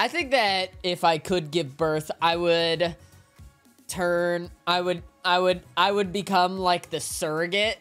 I think that if I could give birth, I would turn. I would. I would. I would become like the surrogate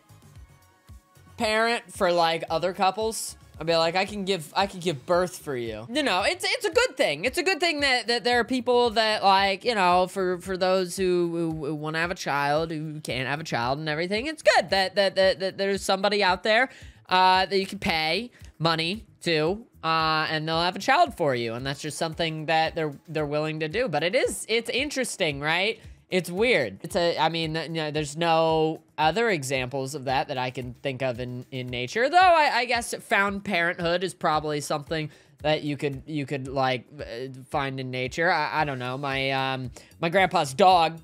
parent for like other couples. I'd be like, I can give, I can give birth for you. You know, it's it's a good thing. It's a good thing that that there are people that like, you know, for for those who, who, who want to have a child, who can't have a child and everything. It's good that that that, that there's somebody out there uh, that you can pay money uh, and they'll have a child for you, and that's just something that they're they're willing to do. But it is it's interesting, right? It's weird. It's a, I mean, you know, there's no other examples of that that I can think of in, in nature. Though I, I guess found parenthood is probably something that you could, you could like uh, find in nature. I, I don't know. My, um, my grandpa's dog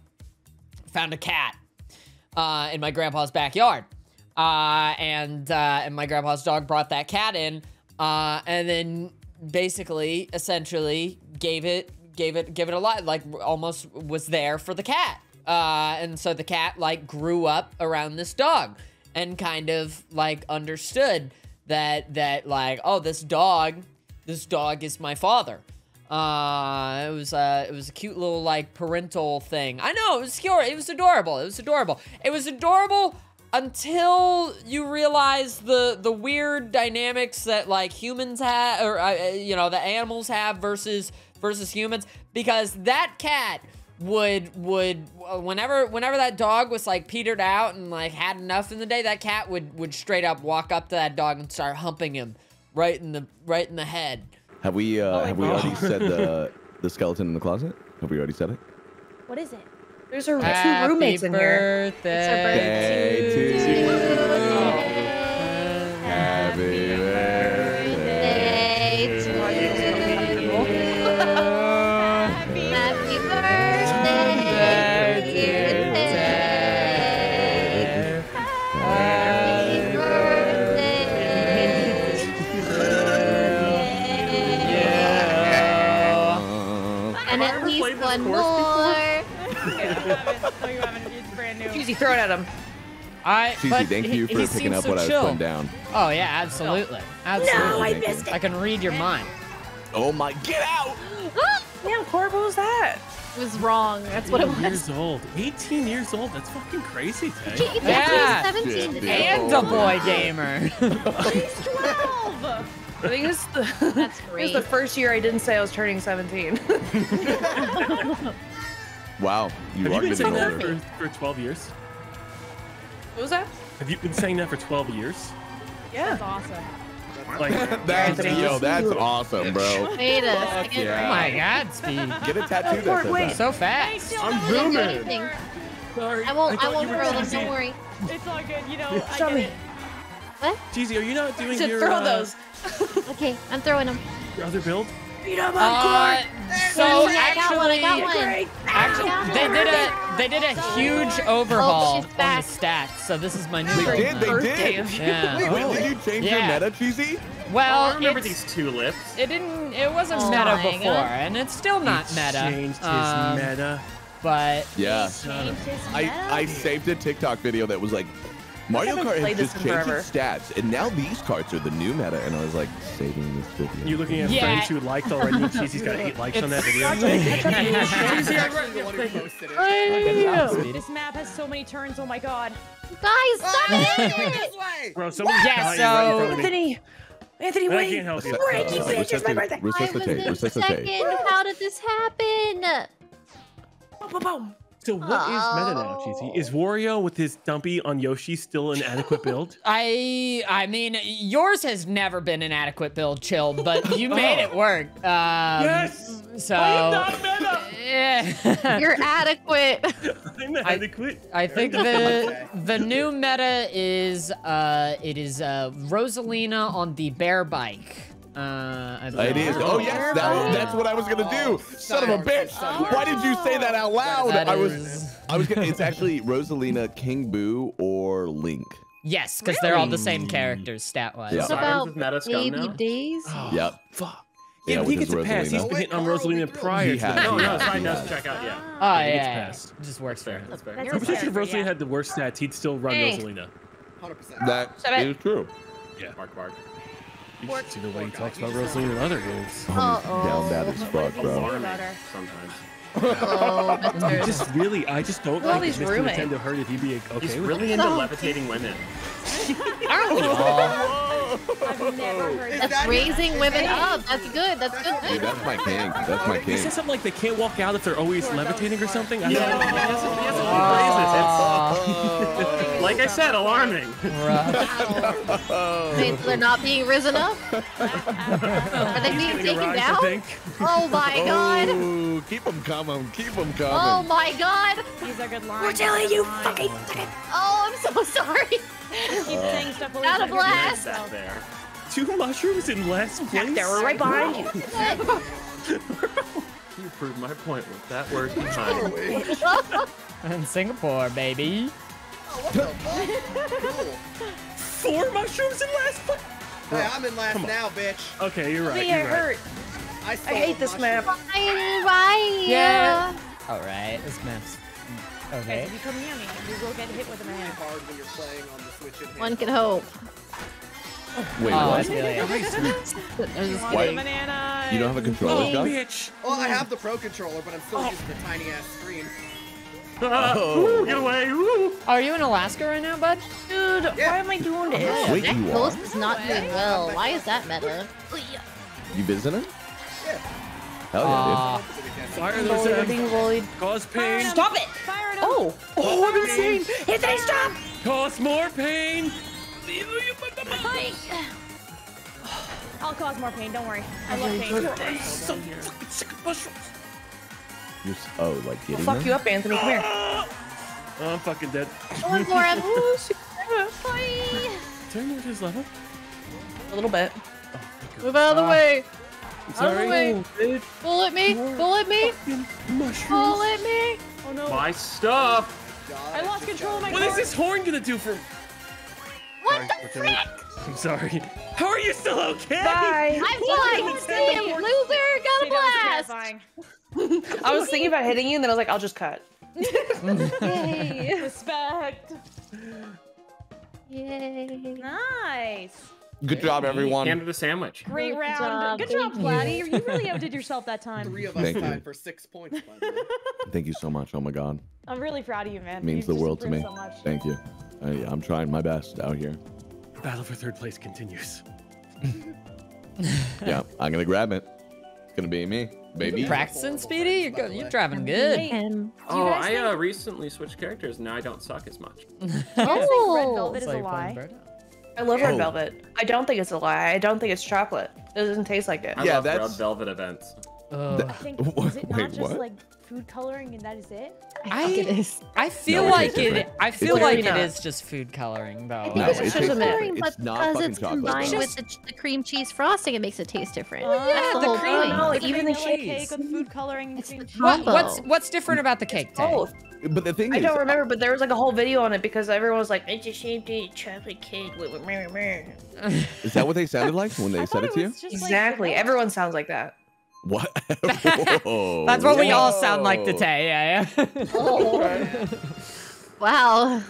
found a cat, uh, in my grandpa's backyard. Uh, and, uh, and my grandpa's dog brought that cat in, uh, and then basically, essentially gave it gave it gave it a lot like almost was there for the cat. Uh and so the cat like grew up around this dog and kind of like understood that that like oh this dog this dog is my father. Uh it was uh it was a cute little like parental thing. I know it was cute. It was adorable. It was adorable. It was adorable until you realize the the weird dynamics that like humans have or uh, you know the animals have versus versus humans because that cat would would whenever whenever that dog was like petered out and like had enough in the day that cat would would straight up walk up to that dog and start humping him right in the right in the head. Have we uh oh have we already said the the skeleton in the closet? Have we already said it? What is it there's our two roommates in here. It's our birthday to you. Happy Cheesy, throw it at him. I, Cheesy, but thank he- you for picking up so what I was chill. putting down. Oh yeah, absolutely, absolutely. No, I missed it. I can read your mind. Oh my, get out! Damn, Corb, what was that? It was wrong. That's what it was. years old. 18 years old. That's fucking crazy, Tay. Gee, Yeah. 17 Shit, today. And a boy gamer. 12 I think this is the, That's this is great. the first year I didn't say I was turning 17. Wow, you Have are you been getting saying that older. for, for 12 years? What was that? Have you been saying that for 12 years? Yeah. awesome. Like, That's Anthony. yo, that's awesome, bro. Wait a Fuck second. yeah. oh my god, Speed. Get a tattoo that Corb, says wait. that. So fast. I'm I booming. Sorry. I won't. I, thought won't throw them. Don't worry. It's all good, you know. I Show get me. it. Cheesy, are you not doing To your, throw uh, those. Okay, I'm throwing them. your other build? Beat him Uh, so Yeah, I got one, I got actually, one. Great. actually, they did a they did a huge overhaul she's on the stats. So this is my new. They one. did, they did. Yeah. Wait, wait, did you change Yeah. your meta, Cheesy? Well, I remember it's- these tulips. It didn't. It wasn't Oh meta before, God. and it's still not He meta. changed his Um, meta. But Yeah. Changed his I. I saved a TikTok video that was like, Mario Kart has just changed forever. its stats, and now these carts are the new meta, and I was like, saving this video. You're looking at Yeah. friends who liked already, and Cheesy's got eight likes on that video. This map has so many turns. Oh my god. Guys, stop it! Bro, someone's Yeah, dying right in so- front of me. Anthony! Anthony, I wait! can't help you. Frankie, Uh, bitch, it's my resuscitate, birthday! I was resuscitate, in resuscitate. second. How did this happen? Boom, boom, boom. So what is meta now, Cheesy? Is Wario with his dumpy on Yoshi still an adequate build? I, I mean, yours has never been an adequate build, Chill, but you made it work. Um, yes! So. I am not meta! Yeah. You're adequate. I'm adequate. I think the the new meta is uh it is uh Rosalina on the bear bike. Uh, I It believe. is. Oh yes, that, that's what I was gonna do. Son of a bitch! Why did you say that out loud? That I was, I was. Gonna, it's actually Rosalina, King Boo, or Link. Yes, because they're all the same characters stat wise. Yeah. About with baby now? days? Yep. Fuck. Yeah, Yeah, he his gets a pass. He's Rosalina. been hitting on Rosalina prior He to has. No, no, has, it's fine. he No, check out. Yeah. Oh he gets yeah, passed. just works for him. That's fair. That's I'm pretty sure if Rosalina yeah. had the worst stats, he'd still run Hey. Rosalina. That Stop it. is true. Bark, bark. You should see the way he talks about wrestling in other games. I'm down bad as fuck, bro. Sometimes. Oh, I just really, I just don't Well, like he's if Mr. rooming. Nintendo heard it, he'd be okay He's with really it. into Oh. levitating women. Aren't we? I've never heard That's raising women up. That's good. That's Dude, good. that's my king. That's my He king. said something like they can't walk out if they're always levitating or something. I Yeah, don't he know. has some- he has Like I said, alarming. Rough. Wait, so they're not being risen up? Are they being taken rise, down? think. Oh my god. Oh, keep them coming. Keep them coming. Oh my god. These are good lines. We're telling you, fucking. Oh, I'm so sorry. Keep saying stuff Out of blast. Back there. Two mushrooms in last place. They were right behind you. You proved my point with that word behind. In Singapore, baby. Four mushrooms in last place. Hey, I'm in last now, bitch. Okay, you're right. Me, You're I right. I, I hate this map. Bye, bye. Yeah. All right, this map's Guys, okay. if you come near me, you will get hit with a It's man. hard when you're playing on the Switch in hand. One can hope. Wait, Oh, what? feel just What? kidding. Banana. You don't have a controller, Oh, Josh? bitch. Well, I have the Pro Controller, but I'm still oh. using the tiny ass screen. Ooh, get away. Ooh. Are you in Alaska right now, bud? Dude, Yeah. why am I doing this? Wait, That you ghost is not doing well. Why is that meta? You visiting? Yeah. Hell Aw. Fire Bullied, those I'm uh, being bullied. cause pain. Stop it! Fire him. Oh! Oh, I'm insane! Anthony, stop! Cause more pain. I'll cause more pain. Don't worry. I love pain. I'm So fucking sick of mushrooms. Dude. You're s- oh, like I'll fuck them? you up, Anthony. Come here. Oh, I'm fucking dead. Going for him. Bye. Turn to his level. A little bit. Oh, move out of the ah. way. I'm Out of the sorry. way. Oh, dude, Bullet me. Bullet me. mushrooms. Bullet me. Oh no. Oh. My stuff. I lost control of my What is car. this horn gonna do for? What the frick? I'm sorry. How are you still okay? Bye. I'm fine. Damn, loser. Got a See, that was blast. Terrifying. I was thinking about hitting you, and then I was like, I'll just cut. Yay. Respect. Yay. Nice. Good job, everyone. Handed a sandwich. Great Good round. job, Good job, thank Platty. you. You really outdid yourself that time. Three of us Thank you. tied for six points, by the way. Thank you so much. Oh my God, I'm really proud of you, man. It means You've the world to me. So much. Thank you. Uh, I'm trying my best out here. Battle for third place continues. Yeah, I'm gonna grab it. It's gonna be me, baby. Practicing, Speedy? You're go- you're driving good. Hey, And Oh, I uh, recently switched characters. Now I don't suck as much. do you guys think Red Oh. Velvet is a lie? I love red Oh. velvet. I don't think it's a lie. I don't think it's chocolate. It doesn't taste like it. I Yeah, love that's- Red Velvet events. Ugh. I think is it not Wait, just what? like food coloring and that is it? I, think it is. I feel No, like tastes it. different. I feel tastes like it different. is just food coloring, though. I think No, it's it just tastes coloring, but It's because it's combined though. with the, the cream cheese frosting, it makes it taste different. Oh, That's the, the cream- point. No, It's a even the cheese. cake with food coloring and It's cream the cheese. What, what's what's different about the cake? Tay? Both. But the thing is I is, don't remember, but there was like a whole video on it because everyone was like, it's the same thing, chocolate cake with with meh, meh, meh." is that what they sounded like when they said it to you? was just, like, Exactly. Everyone sounds like that. What? That's what we all sound like to Whoa. Tay. Yeah, yeah. Wow.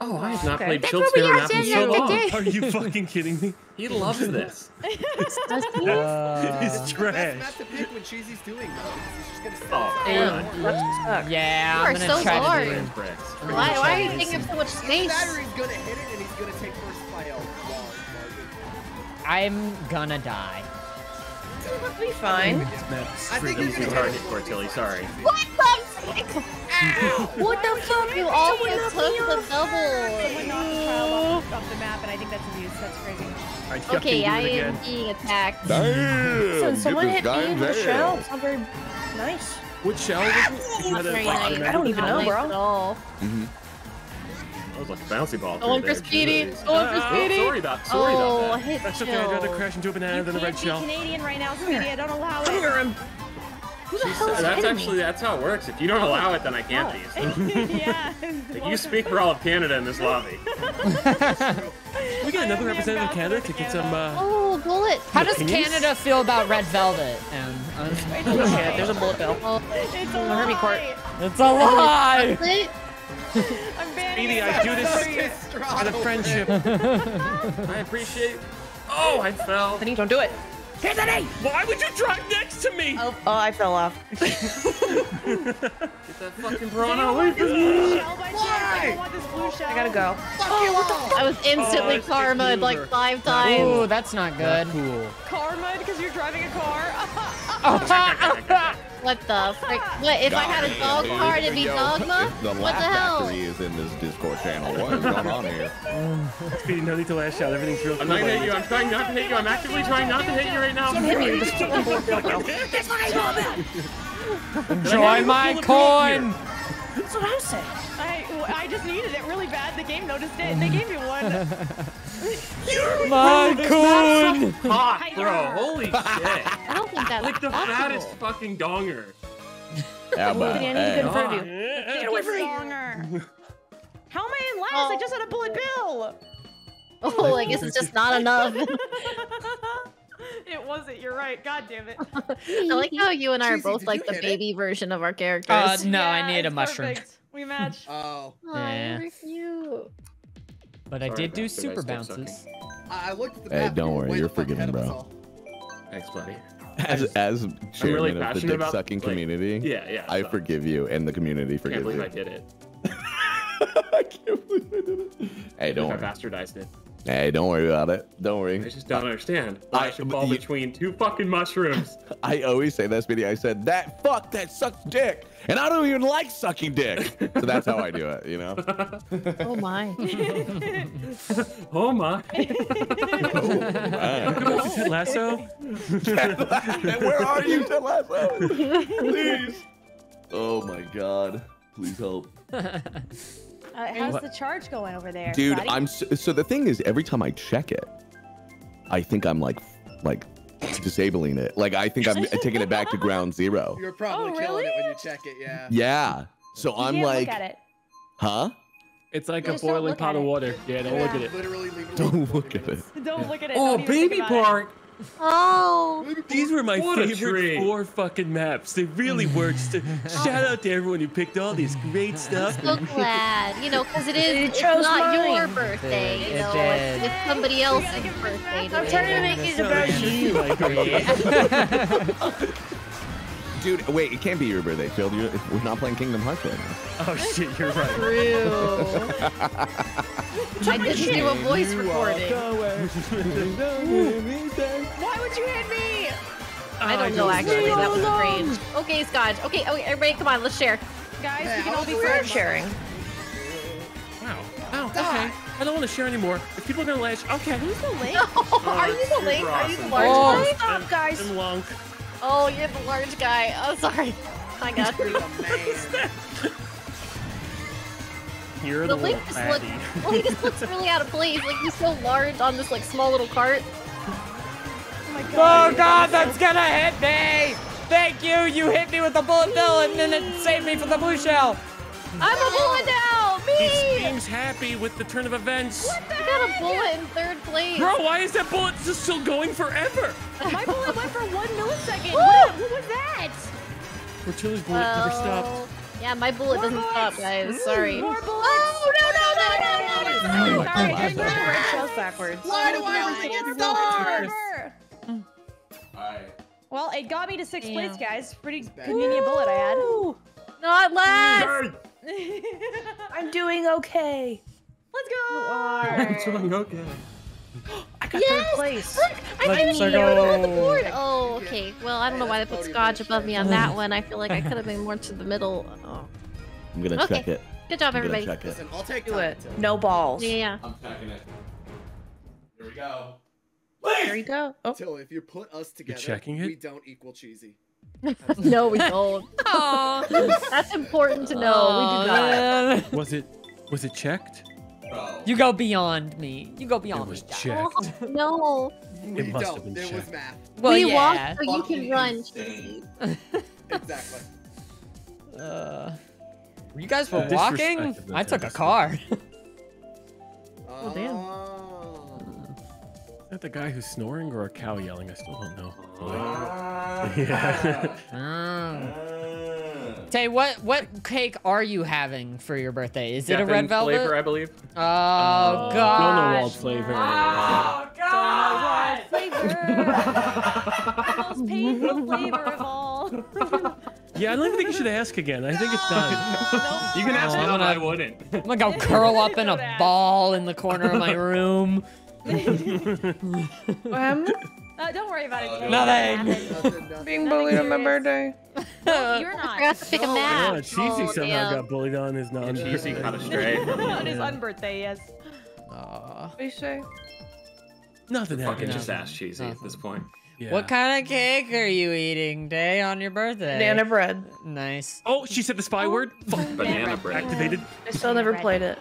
Oh, I have not Okay. played That's Shield what we Spear are Map in saying so long. day. Are you fucking kidding me? He loves this. Uh, Uh, It's Best trash. map to pick when Cheesy's doing though. He's just gonna sit Oh, there. God. That's suck. yeah, You I'm gonna so try to large. do. Bricks, bricks. Why, why are you taking up so much His space? battery's gonna hit it and he's gonna take first by a large margin. I'm gonna die. It'll be fine. I think freaking he's Easy target for Tilly, sorry. What the? what the fuck? You always took the Someone knocked the off, off the map, and I think that's abuse. That's crazy. I Okay, I am again. being attacked. Damn. So someone hit me in with a shell. It's not very nice. Which shell was it? You had a, Very nice. I don't even know, bro. at all. Mhm. That was like a bouncy ball. Going through for. Speedy. Going for Oh, Speedy. sorry about, sorry Oh, about that. hit That's okay. I'd rather crash into a banana You than a red can't be shell. Canadian right now, Speedy. I don't allow it. Hear him. Who the hell is That's actually me? that's how it works. If you don't allow it, then I can't be. So. yeah. Like, you speak for all of Canada in this lobby. We get I another representative of Canada to get some. Uh, Oh, bullet. How does Opinions? Canada feel about Red Velvet? Um, uh, Oh there's a bullet bill. Oh, It's a lie. it's a lie. It? I'm banning Speedy. I do this His straw out of friendship. I appreciate. Oh, I fell. Penny, don't do it. Why would you drive next to me? Oh, oh I fell off. Get that fucking piranha away from me. I gotta go. Oh, I was instantly Oh, it's karma like five times. Ooh, that's not good. Cool. Karma because you're driving a car. What the frick? What, if I had a dog Dude, card, it'd be yo, Dogma? if The What the hell? Factory is in this Discord channel. What is going on here? Speedy, no need to lash out. Everything's real I'm cool. not gonna hit you. I'm trying not to hit you. I'm actively trying not to hit you right now. Don't Hit me with this fucking bullet bill. Enjoy my coin. That's what I'm saying. I, I just needed it really bad. The game noticed it and they gave me one. My coin. Hot, bro. Holy shit. I don't think that's Like the possible. fattest fucking donger. How about Penny, I need to get in that? front of you. Get away from. How am I in last? I oh. just had a bullet bill. Oh, I guess it's just not enough. it wasn't. You're right. God damn it. I like how you and I are Cheesy, both like the hit it? baby version of our characters. Uh, no, I Yeah, need a mushroom. perfect. We match. Oh, Yeah. you're cute. But I Sorry, did do super bounces. I I looked at the Hey, don't worry, you're the fuck ahead forgiven, bro. Thanks, buddy. As as really chairman of the dick about, sucking like- community, Yeah, yeah. I so- forgive you, and the community forgives you. Can't forgives believe you. I did it. I can't believe I did it. Hey, don't I worry. bastardized it. Hey, don't worry about it. Don't worry. I just don't understand why I, I- should fall you- between two fucking mushrooms. I always say this video. I said that fuck that sucks dick, and I don't even like sucking dick. So that's how I do it. You know. Oh my. oh my. Oh, wow. Ted Lasso? Where are you, Ted Lasso? Please. Oh my god. Please help. Uh, how's the charge going over there, Dude, buddy? I'm so, so the thing is every time I check it, I think I'm like like disabling it. Like I think I'm taking it back to ground zero. You're probably Oh, killing it when you check it. Yeah. Yeah. So You I'm can't like, look at it. huh? It's like a Just don't boiling pot of water. Yeah, don't look at it. Literally, leave it Don't look at it. Don't look at it. Oh, Don't even think baby about it. park. Oh. These were my What favorite four fucking maps. They really were. Just a shout out to everyone who picked all these great stuff. So glad, you know, because it is You it's not mine. your birthday, It you know, did. it's, it's somebody else's birthday. I'm trying to make it about you. Like, Dude, wait, it can't be your birthday, Phil. You're, we're not playing Kingdom Hearts right now. oh shit, you're right. True. I didn't do a voice recording. Why would you hit me? I don't oh, know actually. That was strange. Okay, Scotch. Okay, okay, everybody, come on, let's share. Guys, Hey, we can all be we're friends. sharing. Wow. Oh, okay. I don't want to share anymore. If people are gonna lash, okay. Who's the link? Are you the link? Are you the awesome. large Oh. guy? Stop, guys. I'm long. Oh, you're the large guy. Oh, sorry. I got you. You're the man. You're The the, link little just looks. fatty. Well, he just looks really out of place. Like he's so large on this like small little cart. Oh my god! Oh god. god, that's gonna hit me! Thank you, you hit me with the bullet bill and then it saved me from the blue shell. I'm a bullet now. Me! He seems happy with the turn of events. What the I got a bullet in third place. Bro, why is that bullet just still going forever? My bullet went for one millisecond. What, what was that? Portillo's bullet never stopped. Yeah, my bullet More doesn't stop, guys. Sorry. More bullets. Oh no no no no no no! Oh my Sorry, God. I just Red shells backwards. Why do I only get stars? Well, it got me to sixth place, guys. Pretty convenient bullet I had. Not last. Had. I'm doing okay. Let's go. I'm doing okay. I got Yes! third place. Look, I Let's didn't even on the board. Oh, okay. Well, I don't know why they put Scotch above me on that one. I feel like I could have been more to the middle. Oh. I'm gonna Okay. check it. Good job, I'm everybody. check it. Listen, I'll take Do it. to- No balls. Yeah, yeah. I'm checking it. Here we go. There you go. Oh. Till if you put us together, checking it? we don't equal cheesy. no, we don't. That's important to know. we do not. man. Was it was it checked? You go beyond me. You go beyond It beyond was me. checked. Oh, no. We It must don't. been It was checked. math. Well, we yeah. walk so you Fucking can run. Exactly. Uh, you guys were Uh, walking? I took a car. Oh, damn. Is that the guy who's snoring or a cow yelling? I still don't know. Ah. yeah. Mm. Tay, what what cake are you having for your birthday? Is it a red velvet? flavor, I believe. Oh Don't know gosh. walled flavor. Oh god. the most painful flavor of all. Yeah, I don't even think you should ask again. I think it's done. You can ask Oh, I'm me, gonna- I wouldn't. I'm gonna go curl up in a ball in the corner of my room. Um, Uh, don't worry about it. Jay. Nothing. Nothing, nothing. being bullied on my birthday. No, you're I not. forgot to pick a Yeah, nap. Cheesy Oh, somehow damn. got bullied on his non. Cheesy caught a stray On his unbirthday, yes. Aw. What do you say? Nothing Fucking happened. just ask cheesy at this point. Yeah. What kind of cake are you eating, Day, on your birthday? Banana bread. Nice. Oh, she said the spy word. Fuck. Banana bread. Activated. I still never played it.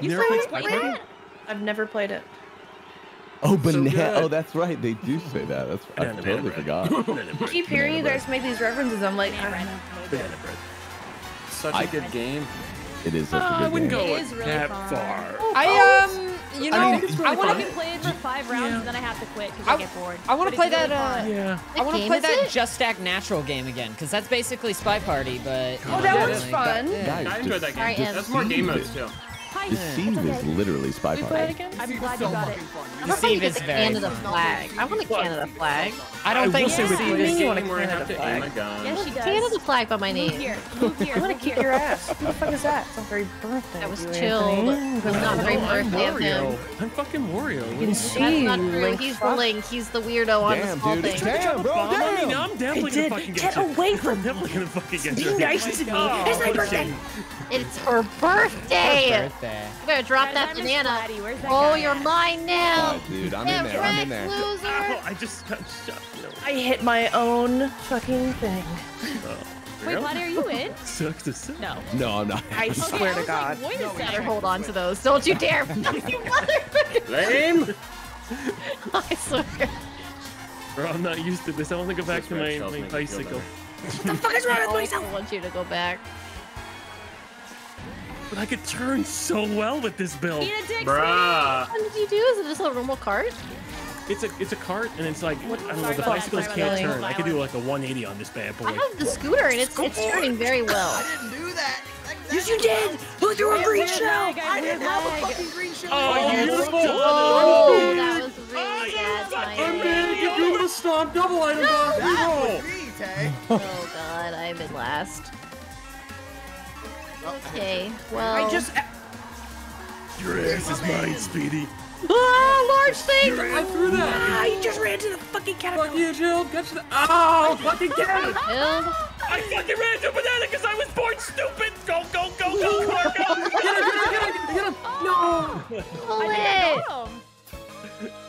You never played spy word? I've never played it. Oh, banana. good. oh, that's right. They do say that. That's I Banana totally bread. forgot. I keep hearing you guys make these references. I'm like, I don't. Banana bread. Such I- a good game. It is such Uh, a I good wouldn't game. go It is really that fun. far. I um, you know, I I, mean, it's I want want to to play it for five rounds Yeah. and then I have to quit because I- I, get bored. I wanna play it's really that, uh. Yeah. I want to play that it? Just Act Natural game again because that's basically Spy Party, but Oh, that know, was like- fun. I enjoyed that game. That's more game modes too. Hi. The scene is literally spy We play it party. again? I'm glad you got it. Deceive is very Canada fun. flag. I want a Canada flag. I don't I think will Deceive is game- want a where I have to Canada aim a gun. Yes, she does. Canada flag by my Move here. Move here. I'm gonna kick your ass. What the fuck is that? It's not very birthday. That was you, chilled. It was not very Oh, birthday of him. I'm fucking Wario. You can That's see not true. He's the link. He's the weirdo on the Damn, small dude. thing. Damn, bro, Bomb on me? I'm definitely I gonna did. fucking Get get away from I'm definitely gonna fucking get Being you. nice to me. Oh, It's my birthday. Shame. It's her birthday. birthday. You better drop Guys, that I miss banana. Splatty. Where's that Oh, you're at? mine now. Oh, dude, I'm Get in there. I'm in there. loser. Ow, I just got shot. I hit my own fucking thing. Oh, wait, Buddy, are you in? Sucks to suck. No. No, I'm not. I swear to God. Wait a Better second. hold on to those. Don't you dare. you motherfucker. Lame. I swear. Bro, I'm not used to this. I want to go back to my, my make me feel bicycle. better. the fuck is wrong with I myself? also want you to go back. But I could turn so well with this build. Eat a dick, Bruh. What did you do? Is it just a normal cart? It's a it's a cart and it's like I don't know. The about that, bicycles can't turn. I could do like a 180 on this bad boy. I have the scooter and it's it's turning very well. I didn't do that. Yes, you did. Look, through a green shell. I didn't have a Fucking green shell. Oh, beautiful! Oh, that was really oh, sad. I'm Smiley. big. You're doing a stomp double item bar. That was me, Tay. Oh god, I'm in last. Okay, well. I just. Your ass is mine, Speedy. Ah, large thing! I threw that. Ah, you just ran to the fucking Fuck you, Jill. Get to the. Oh, fucking get it. I fucking ran to a banana because I was born stupid. Go, go, go, go, Clark, go. Get him, get him, get him, get him. No. pull it! Um,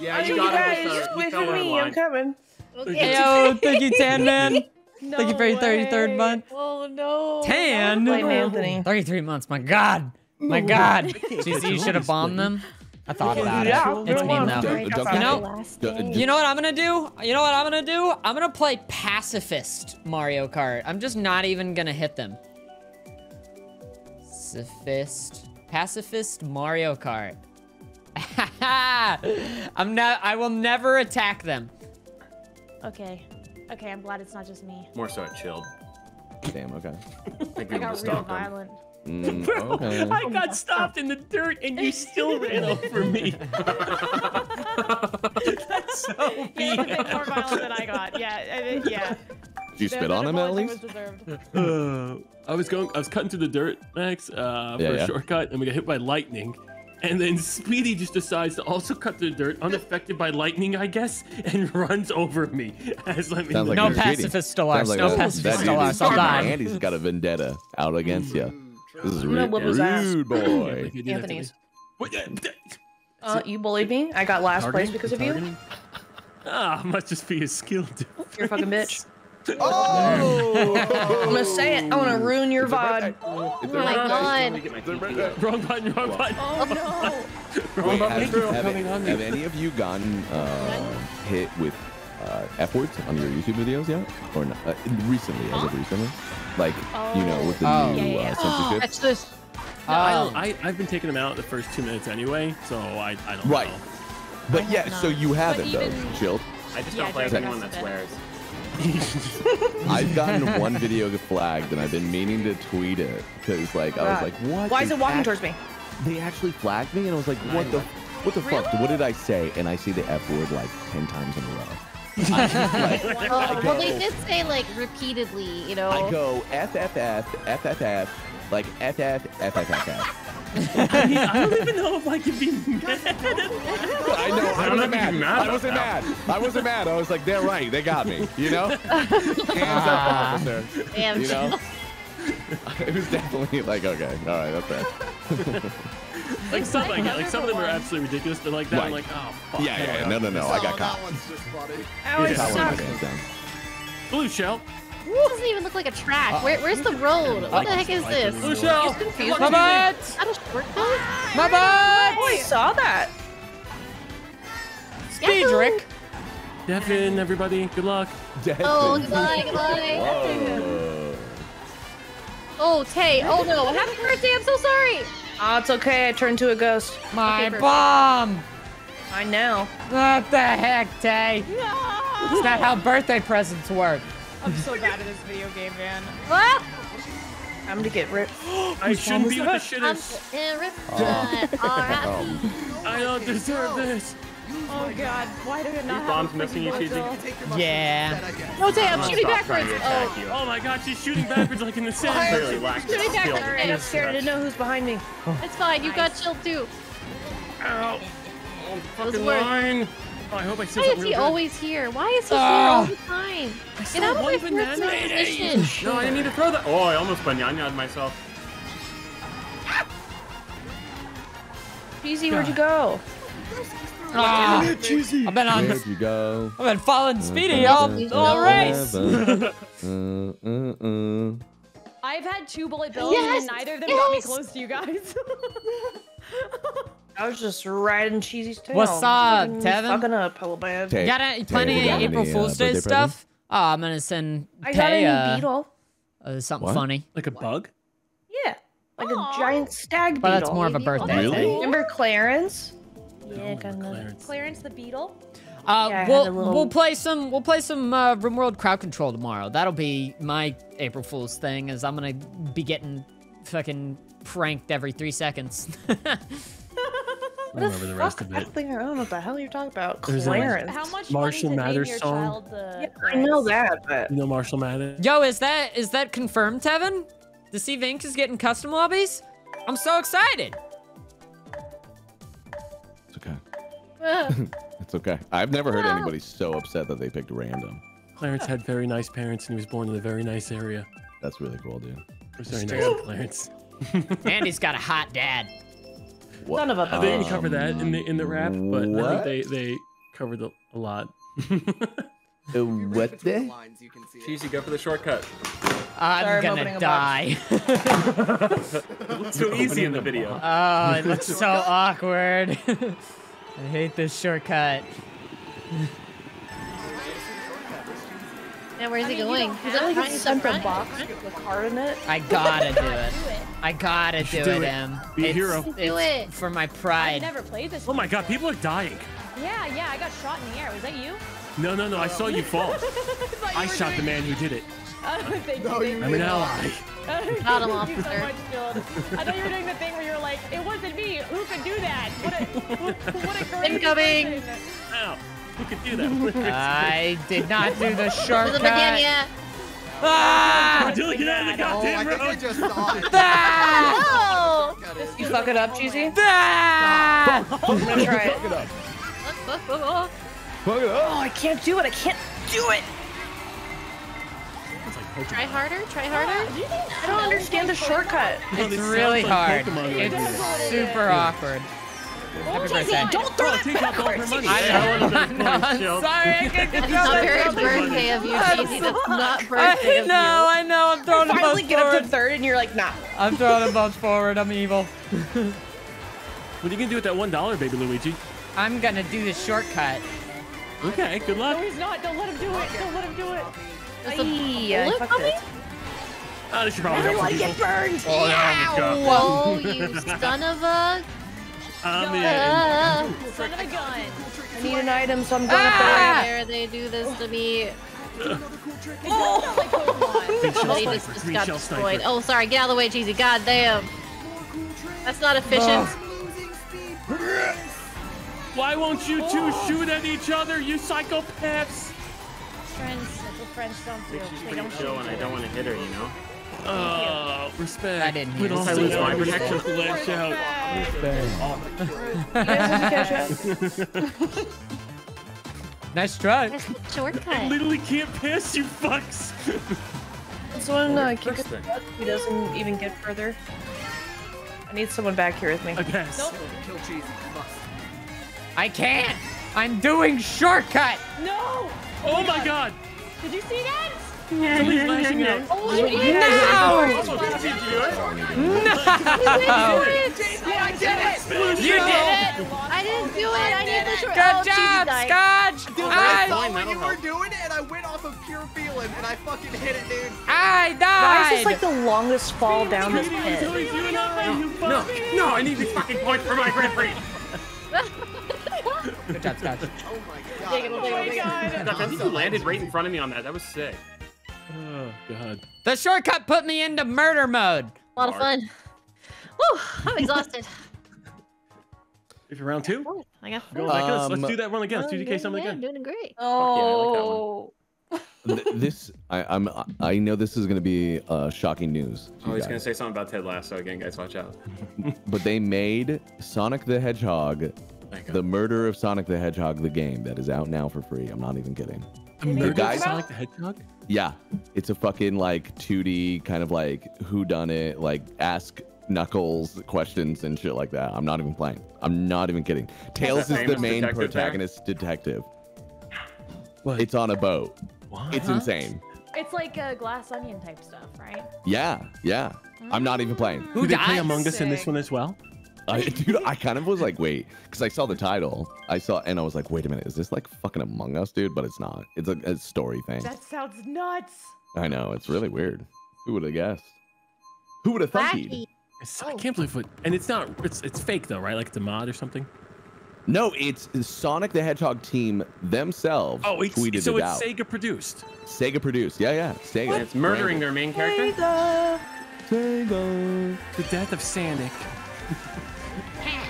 Yeah, I you need you got guys. it. Just You wait fell for me. I'm coming. Okay. Yo, thank you, Tan Man. no Thank you for your 33rd month. Oh no. Tan. Blame Anthony. 33 months. My God. My God. Jeez, you should have bombed them. I thought about it. Yeah, It's mean though. You know- Last Dun- day. You know what I'm gonna do? You know what I'm gonna do? I'm gonna play pacifist Mario Kart. I'm just not even gonna hit them. Pacifist. Pacifist Mario Kart. I'm not. I will never attack them. Okay. Okay, I'm glad it's not just me. More so, it chilled. Damn. Okay. I think I got just real stomped violent. Mm, Bro, okay. I got stopped in the dirt and you still ran over me. That's so Yeah, a mean. bit more violent than I got. Yeah, I mean, yeah. Did you The- spit the on him at least? was. Uh, I was going, I was cutting through the dirt, Max, uh, for Yeah, a yeah. shortcut, and we got hit by lightning. And then Speedy just decides to also cut through the dirt, unaffected by lightning, I guess, and runs over me as I'm in Sounds the like No pacifist still ours. Sounds like No that- pacifist that still dude ours. is- I'll die. Andy's got a vendetta out against you. This is I'm rude, whip his ass. rude boy. like you did that to me. Anthony's. Uh, you bullied me. I got last place because of you. Targeting? Ah, must just be his skill, dude. You're a fucking bitch. Oh! I'm gonna say it. I want to ruin your VOD. Oh my god. Let me get my TP out. Wrong button, wrong button. Oh no. Wait, Thank have, you have- coming have any of you gotten uh, hit with uh, F words on your YouTube videos yet? Or not? Uh, recently, as of recently? Like, you know, with the Oh. new Yeah, yeah, uh, yeah. censorship? That's just. I Oh. don't, I, I've been taking them out the first two minutes anyway, so I, I don't Right. know. But yeah, so you haven't, even- though, Chilled. I just Yeah, don't play with anyone that does swears. I've gotten one video flagged, and I've been meaning to tweet it because, like, I was like, "What?" Why is it walking towards me? They actually flagged me, and I was like, "What the?" What the fuck? What did I say? And I see the F word like 10 times in a row. Oh, well, they did say like repeatedly, you know. I go F F F F F F like F F F F F F. I mean, I don't even know if I can be mad. I know. I I wasn't mad. mad I wasn't mad. I wasn't mad. I was like, they're right. They got me. You know? Hands up, ah. officer. Damn. You know? It was definitely like, okay, all right, that's bad. Like some, like, like some of them are absolutely ridiculous, but like that, I'm Right. like, oh fuck. Yeah, yeah, yeah. No, no, no. I got caught. that one's just funny. It Yeah. That one sucks. hands down. Blue shell. This doesn't even look like a track. Where, where's the road? What the heck is this? Blue shell. confused. My butt! Is that a shortcut? My butt! Oh, I saw that. Speed Yahoo! Rick. Devin, everybody, good luck. Oh, goodbye, goodbye. Whoa. Oh, Tay. Oh no. Happy birthday. I'm so sorry. Oh, it's okay. I turned to a ghost. My perfect. bomb! I know. What the heck, Tay? It's not how birthday presents work. I'm so bad at this video game, man. What? I'm gonna get ripped. I shouldn't be with the I'm shitters. in Riptide. R.I.P. I don't deserve this. Oh god, why did it not Your have bomb's a missing you, freaking Cheesy? buzzer? Take your mushrooms Yeah. instead, I guess. No, Tay, I'm I'm shooting gonna stop backwards. Oh. Oh my god, she's shooting backwards like in the sand. Clearly lacks Shooting back skill. on her Get head. scared. I didn't know who's behind me. It's fine. You got chill too. Ow. Oh, fucking were- line. Oh, I hope I said Why is real he good. always here? Why is he here Ah. all the time? Get out of my one first banana. position. No, I didn't mean to throw that. Oh, I almost banana myself. Easy, where'd you go? Ah, cheesy! I've been on. Where'd you go? I've been following Speedy all, all race. Uh, uh, uh. I've had two bullet bills Yes, and neither of them got me close to you guys. I was just riding Cheesy's tail. What's up, Fucking- Tevin? Fucking up hella bad. Tay, Got any, Tay, plenty you of got April any, uh, Fool's Day birthday stuff? Oh, I'm gonna send I got a uh, beetle. uh, something What? funny. Like a bug? Yeah, like Aw. a giant stag beetle. But that's more of a birthday Really? thing. Remember Clarence? Yeah. Clarence. Clarence the Beetle. Uh, Yeah, we'll little- we'll play some we'll play some uh, RimWorld crowd control tomorrow. That'll be my April Fool's thing. Is I'm gonna be getting fucking pranked every three seconds. I remember the rest of it. don't think I don't know what the hell you're talking about. There's a- Clarence. How much Marshall money to Mathers your song? child the Yeah, I know that, but You know Marshall Mathers? Yo, is that is that confirmed, Tevin? Deceive Inc is getting custom lobbies. I'm so excited. It's okay. It's okay. I've never heard anybody so upset that they picked random. Clarence had very nice parents and he was born in a very nice area. That's really cool, dude. It was very nice of Clarence. Andy's got a hot dad. What? son of a. Uh, they didn't cover that in the in the rap, but I think they they covered a, a lot. Uh, what the the? lines, you can see it. Cheesy, go for the shortcut. I'm Sorry, gonna opening a die. It looks so easy in the video. oh, it looks so awkward. I hate this shortcut. Yeah, where's I he mean, you going? don't He's have up I front. think He's up a front. box with a card in it. I gotta do it. I gotta do, do it, it. Em. Be a It's- hero. It's Do it. for my pride. I've pride. never played this. Oh my god, people are dying. Yeah, yeah, I got shot in the air. Was that you? No, no, no, I saw you fall. thought you I were shot the doing- man who did it. Uh, thank No, you. you I'm an did not. ally. Got Thank you officer. so much, Jill. I thought you were doing the thing where you were like, it wasn't me. Who could do that? What a, what a great Incoming. person." Ow. Who could do that? I did not do the Doesn't begin shortcut. yet. Ah! We're doing it on the Oh, goddamn I think we road. just saw it. Ah! Oh! Got it. You fuck it up, Cheesy. Ah! I'm gonna try it. Fuck it up. Oh, oh, oh. Fuck it up. Oh, I can't do it. I can't do it. It's like Pokemon. Try harder. Try harder. I don't understand the shortcut. Oh, It's this really sounds like hard. Pokemon right here. It's super awkward. Happy birthday. Don't throw Oh, that take out backwards. money. I Yeah, know, one I of know, those I'm sorry, I can't That's not very birthday of you, Cheesy. That's not birthday I of know, you. I know, I'm throwing them Finally get up to third, and you're like, nah. I'm throwing them both forward, I'm evil. What are you gonna do with that one dollar, baby Luigi? I'm gonna do the shortcut. Okay, good luck. No, he's not. Don't let him do it. Don't let him do it. There's a Ay, I bullet fucked coming? it. Oh, this should probably help some people. burned. Oh, yeah, we go. Whoa, you son of a... I'm in. Uh, Son of a gun. I need an item, so I'm going Ah! up dare they do this to me? It does sound like Pokemon. Green shell Somebody just, sniper. just Green got shell destroyed. sniper. Oh, sorry. Get out of the way, Cheesy. God damn. That's not efficient. Why won't you two shoot at each other, you psychopaths? Friends, that's what friends don't do. She's They pretty don't chill, and I don't want to hit her, you know. Oh, respect. I didn't But hear also I lose now my we're protection. supposed to lash out. You guys catch up. Nice try. There's the shortcut. I literally can't pass you fucks. This one uh, First kicks thing. he doesn't even get further. I need someone back here with me. I pass. Nope. Kill cheesy. I can't. I'm doing shortcut. No! Oh my god. Did you see that? Somebody's lashing out. Oh, No. I did it! You did it. I didn't do it. I need the short. Good oh, job. Scotch. Dude, I I, saw Fine, you were doing it, and I went off of pure feeling, and I fucking hit it, dude. I died! Why is this like the longest fall down this pit? always you and I, you No, no, I need these fucking points for my Grand Prix. Good job, Scotch. Oh my god. Dig it, dig it, dig it. I think you landed right in front of me on that. That was sick. Oh god. The shortcut put me into murder mode. A lot of fun. Woo, I'm exhausted. If you're round two, Fourth. I got go four. back. Let's, Um, let's do that one again. Let's do DK doing- something yeah, again. I'm doing great. Oh. Th- this I, I'm I know this is gonna be uh, shocking news. to Oh, you he's gonna say something about Ted Lasso again, guys. Watch out. But they made Sonic the Hedgehog, the murder of Sonic the Hedgehog, the game that is out now for free. I'm not even kidding. The murder guy- of Sonic the Hedgehog? Yeah, it's a fucking like 2D kind of like who done it, like ask Knuckles questions and shit like that. I'm not even playing. I'm not even kidding. Tails is the main detective there? protagonist detective. What? It's on a boat. What? It's insane. It's like a glass onion type stuff, right? Yeah, yeah. I'm not even playing. Who Do they play dies? Among Us in this one as well? I, dude, I kind of was like, wait, because I saw the title. I saw, and I was like, wait a minute, is this like fucking Among Us, dude? But it's not. It's a, a story thing. That sounds nuts. I know. It's really weird. Who would have guessed? Who would have thought? Wacky. It's, I oh. can't believe what. And it's not. It's it's fake though, right? Like it's a mod or something. No, it's Sonic the Hedgehog team themselves Oh, it's tweeted so it it's out. Sega produced. Sega produced. Yeah, yeah. Sega. And it's murdering their main character. Sega. The death of Sonic.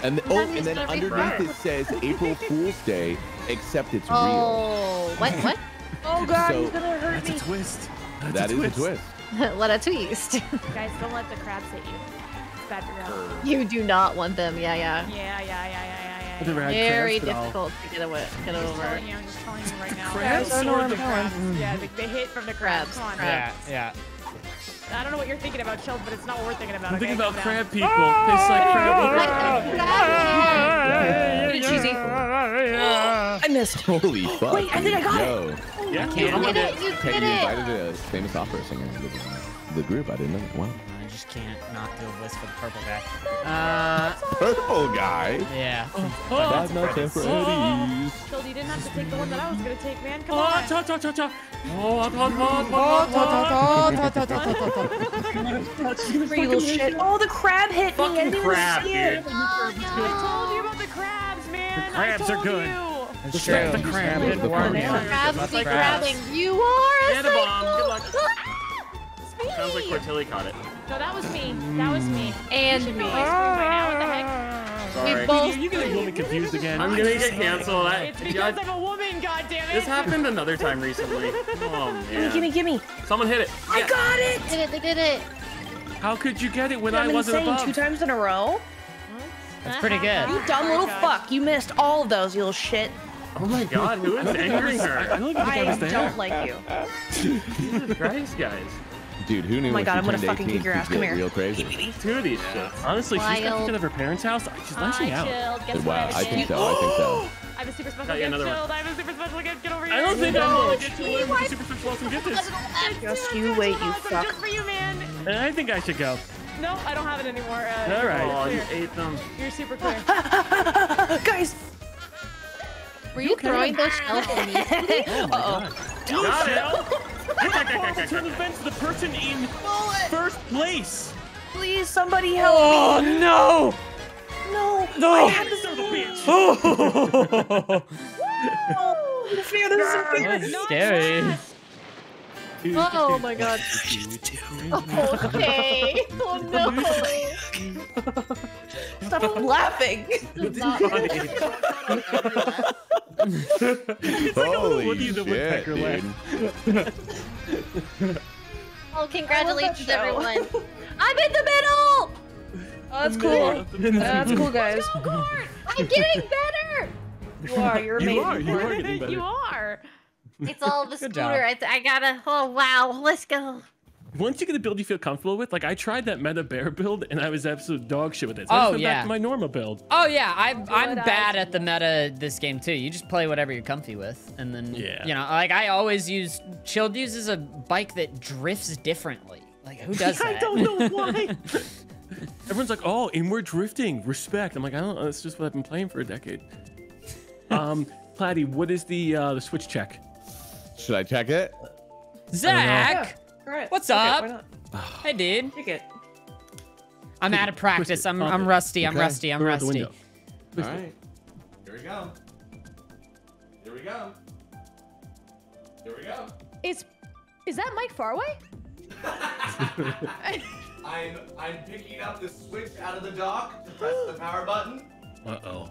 And the, oh, and then it's gonna be underneath it says April Fool's Day, except it's oh, real. Oh, what? What? Oh god, So- he's gonna hurt That's a me. twist. That's That a is twist. a twist. what a twist. Guys, don't let the crabs hit you. It's bad for your. You do not want them. Yeah, yeah. Yeah, yeah, yeah, yeah, yeah, yeah. Very crabs, but I'll- difficult to get away, get I'm just over. telling you, I'm just telling you right now. crabs I don't know or the crabs? Yeah, they, they hit from the crabs. Crabs, Come on. crabs. Yeah, I don't know what you're thinking about, Sheldon, but it's not worth thinking about. I'm okay? thinking about crab down. people. Tastes like crab. Oh! yeah. Cheesy. I missed. Holy fuck. Wait, I think I got it. Yo. Yeah, can't- You did gonna- it. You Hey, did you invited a famous opera singer into the, the group. I didn't know. Wow. I just can't not do a voice for the purple guy. Uh, Purple guy. yeah. Five Nights at Freddy's. Sheldon, you didn't have to take the one that I was gonna take, man. Come Oh, on. cha cha cha cha. Oh. Free little shit. Oh, the crab hit me. I didn't even crab, see it. dude. I told you about the crabs, man. crabs are good. You. It's Respect true. the crab. Didn't warn you. Crabs be the crabbing. You are a And a bomb. Good luck. Sounds like Cortilli caught it. No, that was me. That was me. And You should be me. ice cream by now. What the heck? Sorry. We both. You're gonna get me confused again. I'm gonna get canceled. I, It's because I- I'm a woman, goddammit. this happened another time recently. Oh man. Gimme, gimme. Someone hit it. I got it. They did it. They did it. How could you get it when I I'm wasn't insane. above? Two times in a row. That's pretty uh-huh. good. You dumb little oh fuck. You missed all of those, you little shit. Oh my god, who is angering I don't I I was there. don't like you. Jesus Christ, guys. Dude, who knew Oh my God, I'm gonna fucking 18 kick your ass. Come here. Real crazy. Two of these shits. Honestly, she's got Wild. kicked out of her parents' house. She's lashing out. Chilled. Wow, have a I think so. I think so. I have a super special gift. Chilled. I have a super special gift. Get over here. I don't think I'm gonna get to learn what the super special awesome gift is. Just you wait, you Awesome, fuck. Just for you, man. I think I should go. No, I don't have it anymore. Uh, All right. Oh, you ate them. You're super clear. Guys. Were you throwing those shells at me? Uh-oh. Got it. Turn the fence to the person in first place. Please, somebody help Oh no! me. No. No! I had this. Son of a bitch. Oh, Oh, fear. This is fear. was scary. Oh my god. Okay. Oh no. Stop laughing. Holy Woody the shit, Woodpecker dude. Oh, congratulations, everyone. I'm in the middle. Oh, that's cool. That's cool, guys. Go, Gord. I'm getting better. You are. You're amazing. You are. You are getting better. You are. It's all the scooter. I, I gotta. Oh wow. Let's go. Once you get a build you feel comfortable with, like I tried that meta bear build and I was absolute dog shit with it. So Oh, just went yeah. back to my normal build. Oh yeah, I'm I'm bad at the meta this game too. You just play whatever you're comfy with, and then Yeah. you know, like I always use. Chilled uses a bike that drifts differently. Like who does that? I don't know why. Everyone's like, "Oh, inward drifting, respect." I'm like, I don't know. That's just what I've been playing for a decade. Um, Platy, what is the uh, the switch check? Should I check it? Zach, All right. What's Okay, up? why not? hey dude, Take it. I'm out of practice. I'm I'm rusty. I'm rusty. I'm Throw it rusty. All right. Here we go. Here we go. Here we go. Is is that Mike far away? I'm I'm picking up the switch out of the dock to press the power button. Uh oh.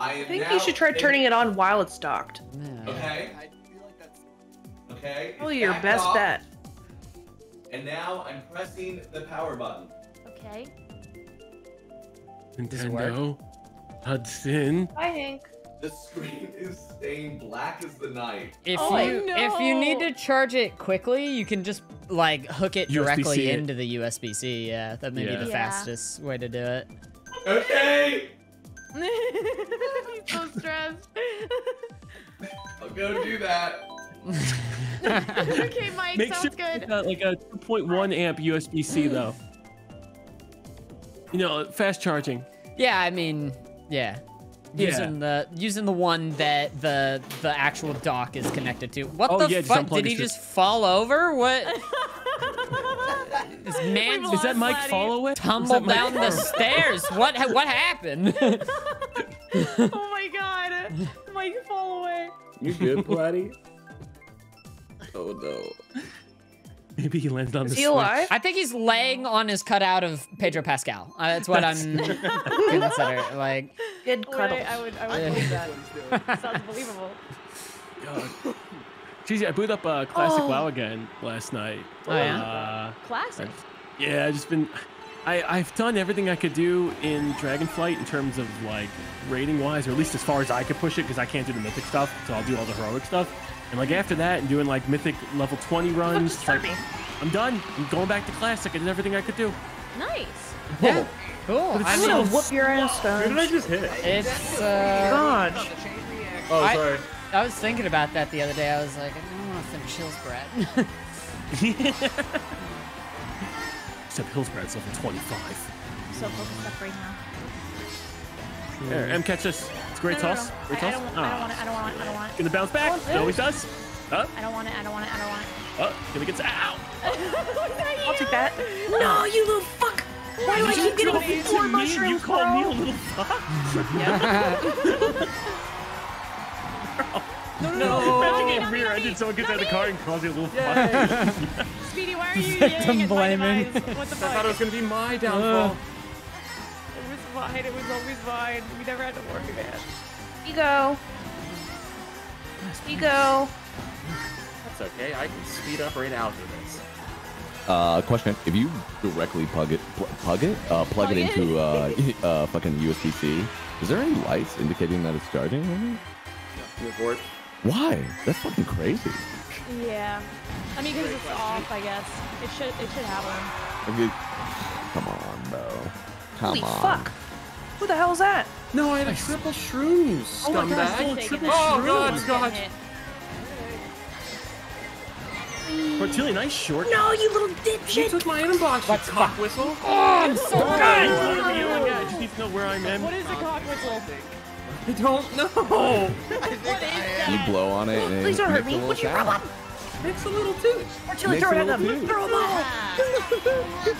I I think you should try turning it on while it's docked. Okay. I feel like that's Okay. it's Probably your best off, bet. And now I'm pressing the power button. Okay. Does it work? Nintendo, Hudson. Hi, Hank. The screen is staying black as the night. If Oh, you if you need to charge it quickly, you can just like hook it directly USB-C it. into the USB-C. Yeah, that may be the Yeah. fastest way to do it. Okay. He's so stressed. I'll go do that. okay, Mike, Make sounds sure good. it's got like a 2.1 amp USB-C mm. though. You know, fast charging. Yeah, I mean, yeah. Yeah. Using the using the one that the the actual dock is connected to. What Oh, the yeah, fuck? Did he just fall over? What? This man Is that Mike Laddie. Follow it? tumbled down the stairs. What what happened? Oh my god. Mike, fall away. You good, Platty? Oh no. Maybe he landed on Is the he switch. alive? I think he's laying on his cutout of Pedro Pascal. Uh, that's what I'm consider. Like, Good cuddles. Wait, I would, I would Yeah. believe what he's doing. that. Sounds believable. God. Jeez, I booted up uh, Classic Oh. WoW again last night. Oh, yeah? Uh, Classic. yeah, I've just been. I, I've done everything I could do in Dragonflight in terms of like rating wise, or at least as far as I could push it, because I can't do the mythic stuff, so I'll do all the heroic stuff. And like after that, and doing like mythic level 20 runs, it's like, I'm done. I'm going back to classic. I did everything I could do. Nice. yeah, cool. I I'm gonna whoop your ass, Who did I just hit? it's. Uh, Gosh. Oh, sorry. I was thinking about that the other day. I was like, I don't want to finish Hillsbrad. Except Hillsbrad's level 25. So focused up right now. There, M catch us. It's a great No, no, toss. no. Great I, I toss. don't, I don't ah. want it. I don't want it. I don't want it. Gonna bounce back. Oh, it always does. Up, I don't want it. I don't want it. I don't want it. up. Gonna get. Ow! I'll take that. No, you little fuck. Why do I keep You getting to four me, mushrooms, You call me a little fuck? no, Imagine getting rear-ended, someone gets out of the car and calls you a little fuck. Speedy, why are you yelling at my blaming. demise? What the I thought it was gonna be my downfall. It was fine. It was always fine. We never had to worry, man. Ego. Ego. That's okay. I can speed up right out of this. Uh, question: If you directly plug it, pl- plug it, uh, plug, Plug it it? into uh, uh, fucking USB-C, is there any lights indicating that it's charging? Move forward. Why? That's fucking crazy. Yeah. I mean, because it's off, I guess. It should, it should have one. Like, it- come on, bro. Come Holy on. fuck. Who the hell's that? No, I had a triple shroom, you Oh my oh, god, scumbag. still taking Oh, it. God, One's God. getting nice short. No, you little You dipshit. took my inbox, you cock whistle. Oh, I'm oh, so Guys, literally you and I just need to know where I'm at. What is the cock whistle? I don't know. What is You blow on it and Please don't hurt me. little What's your sound. problem? Makes a little toot. Or till I Makes throw it at them. Throw them all.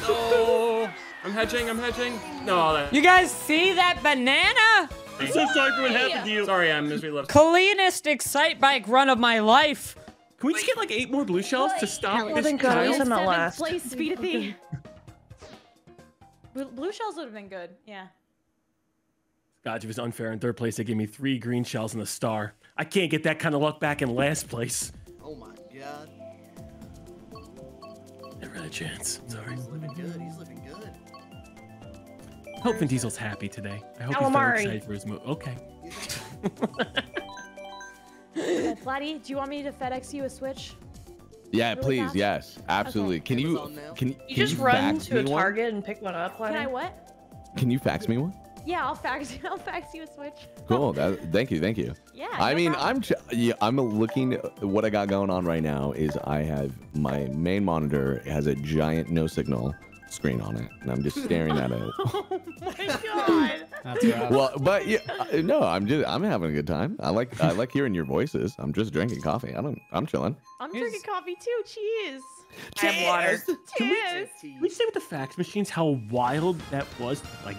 No. I'm hedging, I'm hedging. No, all that. You guys see that banana? I'm so sorry for what happened to you. Sorry, I'm misery left. Cleanest Excitebike run of my life. Can we just get like eight more blue shells to stop Hell, this thank God, at least child? I'm not Seventh last. Place, Speedithy. Blue, blue shells would have been good. Yeah. God, it was unfair. In third place, they gave me three green shells and a star. I can't get that kind of luck back in last place. Oh my god. Never had a chance. Sorry. He's living good. He's living good. Hope Vin Diesel's happy today. I hope he's Calamari. very excited for his move. Okay. Uh, Flatty, do you want me to FedEx you a Switch? Yeah, Really please. fast? Yes, absolutely. Can you Amazon can You can just run fax to a me one? Target and pick one up. Can I what? Can you fax me one? Yeah, I'll fax you. I'll fax you a Switch. Cool. That, thank you. Thank you. Yeah. I no mean, problem. I'm yeah, I'm looking. What I got going on right now is I have my main monitor has a giant no signal screen on it, and I'm just staring at it. Oh my god. That's rough. Well, but yeah, uh, no, I'm just I'm having a good time. I like I like hearing your voices. I'm just drinking coffee. I don't. I'm chilling. I'm Here's- drinking coffee too. Cheers. I have water. Cheers. Can we say with the fax machines how wild that was? Like,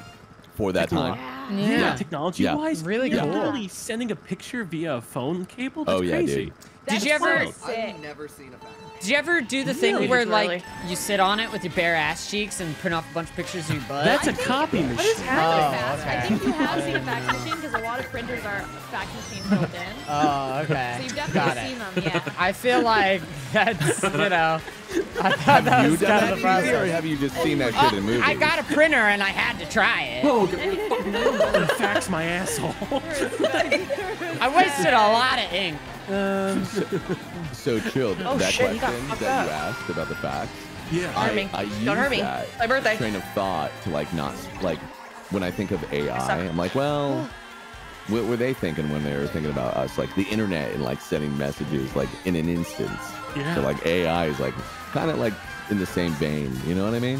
For that time. yeah, technology Yeah. wise, Really you're cool. literally sending a picture via a phone cable. That's Oh, yeah, crazy. dude. Did you ever? Sick. I've never seen a fact. Did you ever do the thing Really? where like really. you sit on it with your bare ass cheeks and print off a bunch of pictures of your butt? That's a copy machine. Oh, Fast. I think you have seen a fax machine because a lot of printers are fax machines built in. Oh, okay. So you've Got definitely it. seen them, yeah. I feel like that's you know. I thought have you was done kind that of the easy, or have you just seen that shit in oh, movies? I got a printer and I had to try it. Oh, get rid of and fax my asshole. I wasted a lot of ink. So chilled. Oh, that shit, question fucked that up. you asked about the facts. yeah. I, hurt me. I use Don't hurt me. that My birthday. train of thought to like not like when I think of AI. I'm like, well, what were they thinking when they were thinking about us? Like the internet and like sending messages like in an instance. Yeah. So like AI is like kind of like in the same vein. You know what I mean?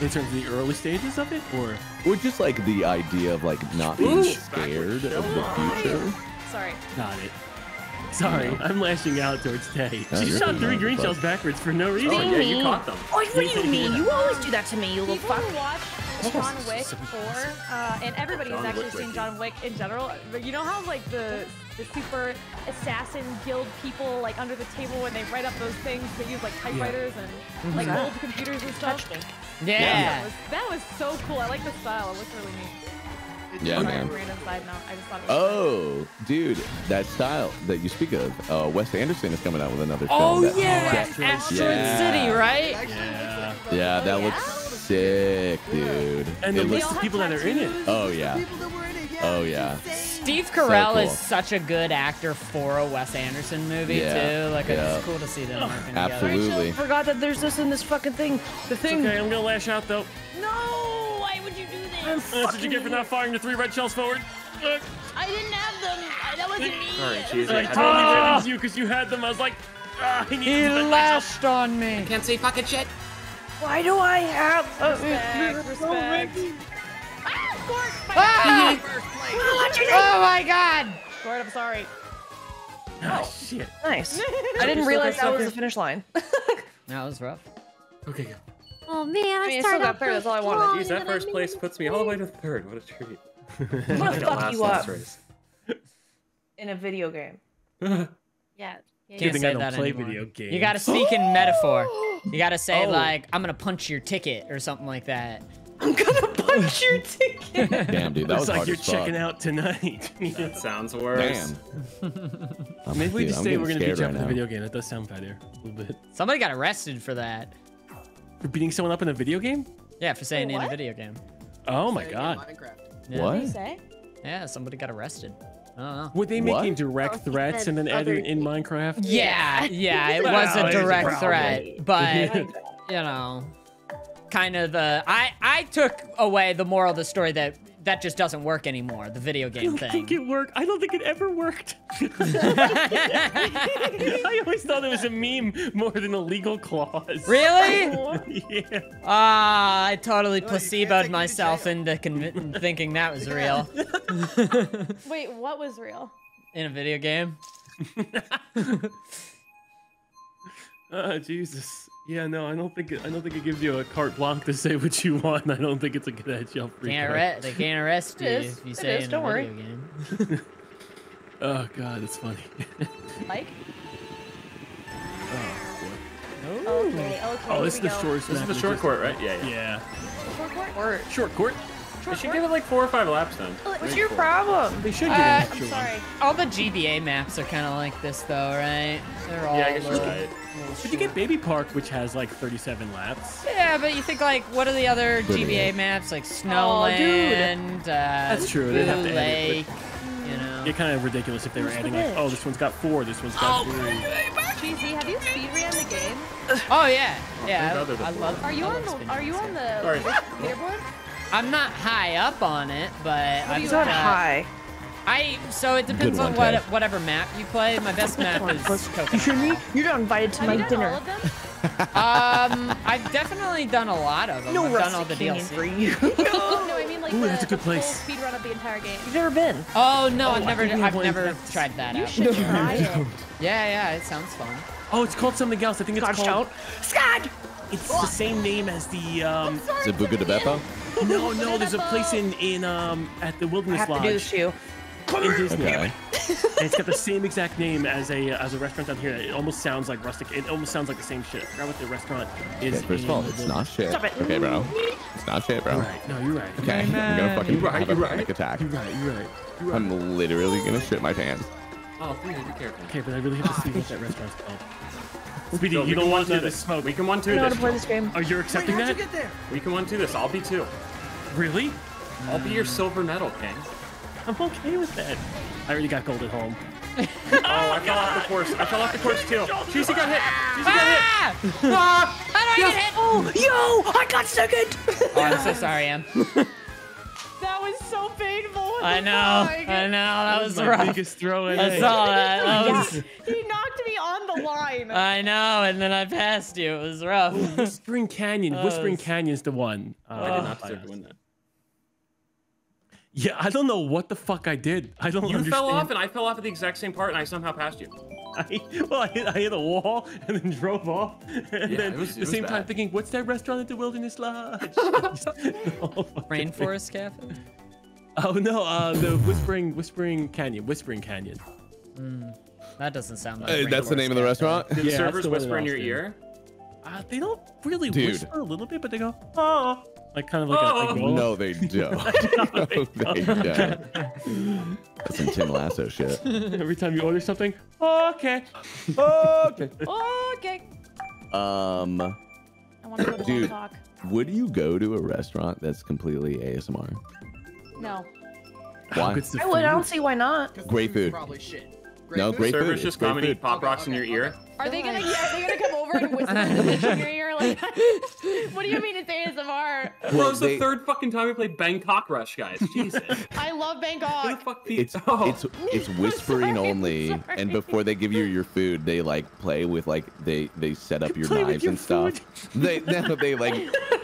In terms of the early stages of it, or Or just like the idea of like not being Ooh. scared of the future. Sorry. got it. Sorry, I'm lashing out towards Tay. No, she you're shot three green shells backwards for no reason. Oh, yeah, you caught them. Oh, what do you mean? You always do that to me, you little People fuck. who watch John Wick 4, uh, and everybody has actually Wick seen Wiki. John Wick in general, but you know how like the the super assassin guild people like under the table when they write up those things, they use like typewriters and like old computers and stuff. Touch me. That Yeah. was, that was so cool. I like the style. It looks really neat. Yeah, Sorry, man. Random side. I just thought it was Oh, dude, that style that you speak of, uh, Wes Anderson is coming out with another film. Oh yeah, that- Asteroid Yeah. City, right? Yeah. Yeah, that yeah? looks sick, dude. And the It list looks, of people that are in it. oh yeah, People that were in it, yeah. oh yeah. Steve Carell cool. is such a good actor for a Wes Anderson movie Yeah, too. Like yeah. it's cool to see them working together. Absolutely. Forgot that there's this in this fucking thing. The It's thing. okay, I'm gonna lash out though. No, That's what you get for not firing the three red shells forward. Uh, I didn't have them. I- That wasn't me. Sorry, cheese. I I totally had ran you because you had them. I was like, ah, I need He lashed on me. Can't say fucking shit. Why do I have? Uh, Respect, respect. Ah, Gort! my Ah! First place. Oh my god! Gort, I'm sorry. Oh shit. nice. I didn't realize that was the finish line. That was rough. Okay, go. Oh man, I, I mean, I still started got off third, that's all I wanted. strong, Jeez, that and then I first place puts me all the way to third. What a treat. I'm gonna fuck you up in a video game. Yeah. yeah, Good Can't thing say I don't that play anymore. video games. You gotta speak in metaphor. You gotta say Oh. like, "I'm gonna punch your ticket" or something like that. I'm gonna punch your ticket. Damn, dude, that Looks was like hard you're as fuck. checking out tonight. That sounds worse. Damn. Maybe we dude, just I'm say we're gonna scared beat you up right in the video game. That does sound better a little bit. Somebody got arrested for that. For beating someone up in a video game? Yeah, for saying in a video game. Oh my Say it in god. Minecraft. Yeah. What do you What? say? Yeah, somebody got arrested. I don't know. Were they What? making direct Oh, threats and then other in Minecraft? Yeah, yeah, it Well, was a direct probably- threat, but you know, kind of the I I took away the moral of the story that that just doesn't work anymore. The video game I game don't think it worked. I don't think it ever worked. I always thought it was a meme more than a legal clause. Really? yeah. Ah, I totally No, you placeboed take me to myself into conv- thinking that was real Wait, what was real? in a video game. Oh Jesus. Yeah, no, I don't think it, I don't think it gives you a carte blanche to say what you want. I don't think it's a good idea. free Can't arrest, they can't arrest you It is. if you say is, in don't a worry. video game. Oh God, it's funny. Mike? Okay, okay. Oh, this is the go. shortest This is the short court, right? Yeah, yeah. Yeah. Short court? Or, Short court. They should give it like four or five laps then. what's your problem? They should Uh, it. an I'm extra one. Sorry. All the GBA maps are kind of like this, though, right? They're all Yeah, I guess you're right. Little But you get Baby Park, which has like 37 laps. Yeah, but you think like what are the other GBA maps like Snowland? uh, That's true, they'd have to Blue edit it, Lake. You know. It'd kind of ridiculous if they were adding like, oh, this one's got four, this one's got three. Cheesy, have you speedran the game? Oh yeah, yeah. thank God they're the I, I love. Are you I on the Are you on the leaderboard? I'm not high up on it, but I've It's not got- high. I so it depends Good on what Tay. whatever map you play. My best map is You hear me? Coconut. You're not invited to Have my you done dinner. all of them? um, I've definitely done a lot of them. No I've done all the canyon DLC. for you. no, I mean like Ooh, the, that's a good the place. full speedrun of the entire game. You've never been. Oh no, I've never, think I've never that's- tried that You out. should try it. Yeah, yeah, it sounds fun. Oh, it's called something else. I think it's Scotch called. don't. Scott! It's the same name as the. Um, Is it Buca de Beppo? no, no. There's a place in in um at the Wilderness I Wilderness have to Lodge do this to you. In Disney. Okay. and it's got the same exact name as a as a restaurant down here. It almost sounds like rustic. It almost sounds like the same shit. I forgot what the restaurant is. Okay, first of all, it's the not shit. Stop it. Okay, bro. It's not shit, bro. You're right. No, you're right. Okay, I'm gonna fucking You're right, have a you're right. panic attack. You're right. You're right. You're right. I'm literally gonna shit my pants. Oh, please be careful. Okay, but I really have to see what that restaurant's called. Speedy, So you don't want to two to this. smoke. We can one I two know how this. to play this game. Oh, you're accepting How'd you get there? We can one two this. I'll be two. Really? I'll be your silver medal king. I'm okay with that. I already got gold at home. Oh, I fell off the course. I fell off the course too. Cheesy got hit. Cheesy got hit. Ah! How do I get hit? Oh, yo! I got second! Oh, I'm so sorry, Em. That was so painful. What I know, fuck? I know, that was my rough. biggest throw in. I saw that. that was, He knocked me on the line. I know, and then I passed you. It was rough. Whispering Canyon. Whispering Canyon's the one. Uh, I did not deserve to win that. Yeah, I don't know what the fuck I did. I don't You understand. fell off, and I fell off at the exact same part, and I somehow passed you. I, well, I hit, I hit a wall and then drove off. And Yeah, then was- at the was same time thinking, what's that restaurant at the Wilderness Lodge? Oh. Rainforest Cafe? Oh no, uh, the Whispering Whispering Canyon. Whispering Canyon. That doesn't sound like Hey, that's the Rainforest name of the Cafe. restaurant? Did Yeah, that's servers the whisper in in your ear? Uh, they don't really Dude. whisper a little bit, but they go, oh, like kind of like a Oh. like, No, they don't. no, they don't. That's some Tim Lasso shit. Every time you order something, oh, okay, okay. Okay. Um, I want to go to Dude. Bangkok. would you go to a restaurant that's completely ASMR? No. Why? I would. I don't see why not. Great food. Probably shit. No, food? great food. Servers It's just great come and food. eat pop rocks in your ear. Are they gonna? Yeah, are they gonna come over and whisper in the bitch in your ear? Like, what do you mean it's ASMR? Bro, it's they- the third fucking time we played Bangkok Rush, guys. Jesus. I love Who the Bangkok. fuck the- It's Oh. it's it's whispering sorry, only, sorry. and before they give you your food, they like play with like they they set up your play with knives your and stuff. They no, they like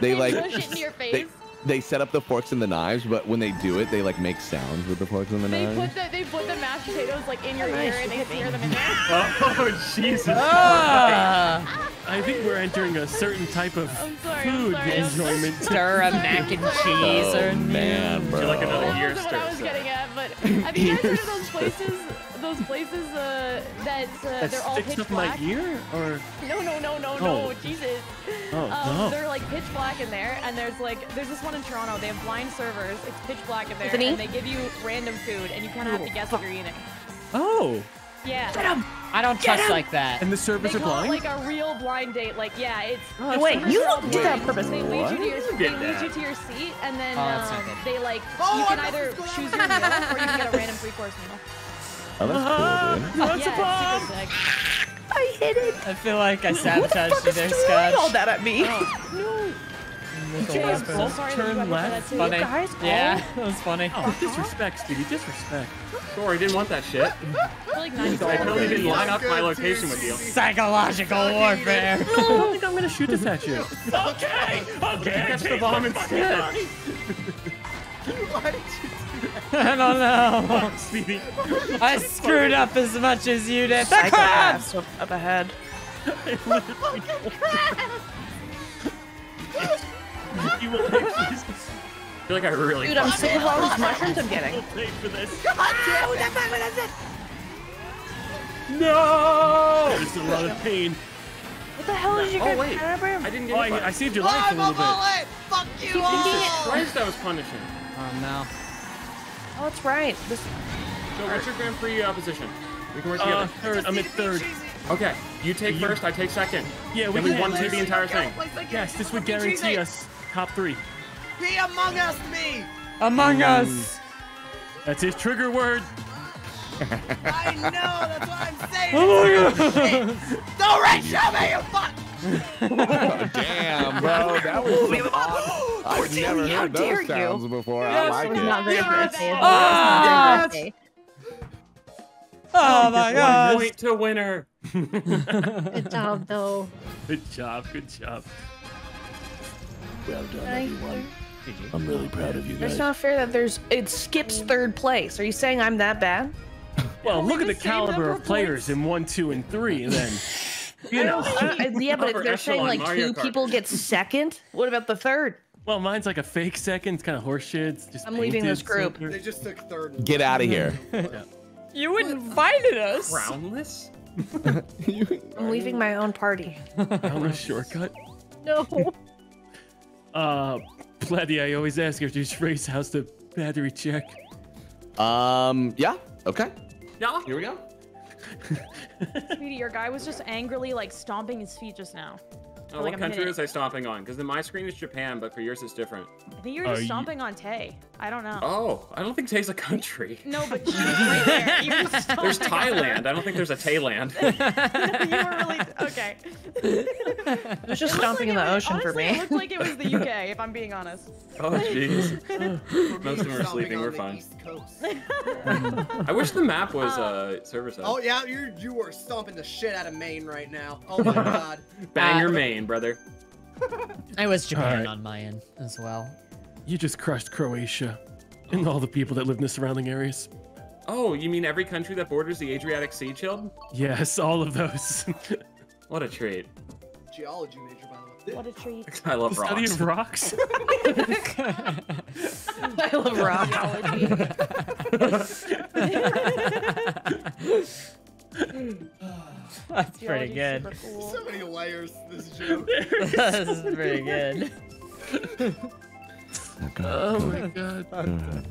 they like push it in your face. they set up the forks and the knives, but when they do it, they like make sounds with the forks and the They knives. put the they put the mashed potatoes like in your ear and they smear them in there. Oh, Jesus. Ah, I think we're entering a certain type of sorry. Food sorry. I'm enjoyment. stir a mac and cheese or oh man, bro. You're like another That ear what I was stir. getting at, but have you guys heard of those places? Those places uh, that uh, That they're all sticks pitch up my black. ear, or No, no, no, no, Oh. no, Jesus. Oh, um, no. They're like pitch black in there, and there's like there's this one in Toronto. They have blind servers. It's pitch black in there, Anthony? and they give you random food, and you kind of have to guess what you're eating. oh, Yeah. I don't trust like that. and the They servers are call it blind. like a real blind date. Like, yeah, it's. Oh, the wait, you are all did that on purpose. They lead you to your, they Get lead you to your seat, and then Oh, um, they like Oh, you I can either choose your meal or you can get a random three course meal. Oh, that's cool, uh-huh. dude. You want yeah, pop? it's super sick. I hit it. I feel like I Who the sabotaged fuck you is there, throwing all that at me? Jay, I'm so Both sorry turn got hit for left. that too. Funny. guys Yeah, that was funny. Oh, disrespect, Speedy, disrespect. Sorry, didn't want that shit. I feel like 90 I totally didn't line up my location with you. Psychological warfare. I don't think I'm gonna shoot this at you. Okay, okay. Catch the bomb instead. Why did you I don't know. Speedy. I screwed up as much as you did. The crabs! Psychopaths up, up ahead. You will pay for this. I feel like I really. Dude, I'm sick of all these mushrooms I'm getting. Pay for this. Oh, that's not what I said. No! There's a lot of pain. What the hell did you Oh get? wait, I didn't get Oh, hit by I, I it. saved your life a little bit. Fuck you Jesus Christ, that was punishing. Oh no. Oh, that's right. This, So what's your Grand Prix uh, position? We can work Uh, together. third. I'm at third. Okay, you take You- first, I take second. Yeah, we Then we can one two the this. entire thing. Yes, this would guarantee us top three. Be among us, me. Among Us. That's his trigger word. I know. That's what I'm saying. Don't reach at me, you fuck. Damn, bro, that was some odd. I've never how heard dare those you. sounds before. I It like was not it. very birthday. It was Ah! not very. Oh my One god. point to winner. Good job, though. Good job. Good job. Well done, everyone. I'm really proud of you guys. it's not fair that there's it skips third place. Are you saying I'm that bad? Well, look at the the caliber of of players in one, two, and three, and then you know. I- I- yeah, but if they're saying like Mario two Kart. people get second, what about the third? Well, mine's like a fake second. It's kind of horseshit. It's just I'm leaving this group. silver. They just took third. Get out of here. You invited us. Crownless? I'm leaving my own party. Down a shortcut. No. Uh, Bloody, I always ask if there's race how's the battery check. Um, yeah, okay. Yeah. Here we go. Sweetie, your guy was just angrily like stomping his feet just now. Oh, like what a country minute. was I stomping on? Because in my screen is Japan, but for yours it's different. I think you were Are just you- stomping on Tay. I don't know. Oh, I don't think Tay's a country. No, but she was right there. You were There's Thailand. I don't think there's a Thailand. you were really okay. It was just It looked stomping in the it- ocean for honestly, me. It looked like it was the UK, if I'm being honest. oh, jeez. Most of them are sleeping. We're the fine. East Coast. I wish the map was uh, server side. Oh yeah, you you are stomping the shit out of Maine right now. Oh my god. Bang Uh, your main, brother. I was Japan Alright. on my end as well. You just crushed Croatia and all the people that live in the surrounding areas. Oh, you mean every country that borders the Adriatic Sea, chilled? Yes, all of those. What a treat. Geology major, by the way. What a treat. I love the study rocks. of rocks. I love rock. Hmm. That's pretty good. super cool. So many layers to this joke. this is pretty good. oh my god. Go ahead.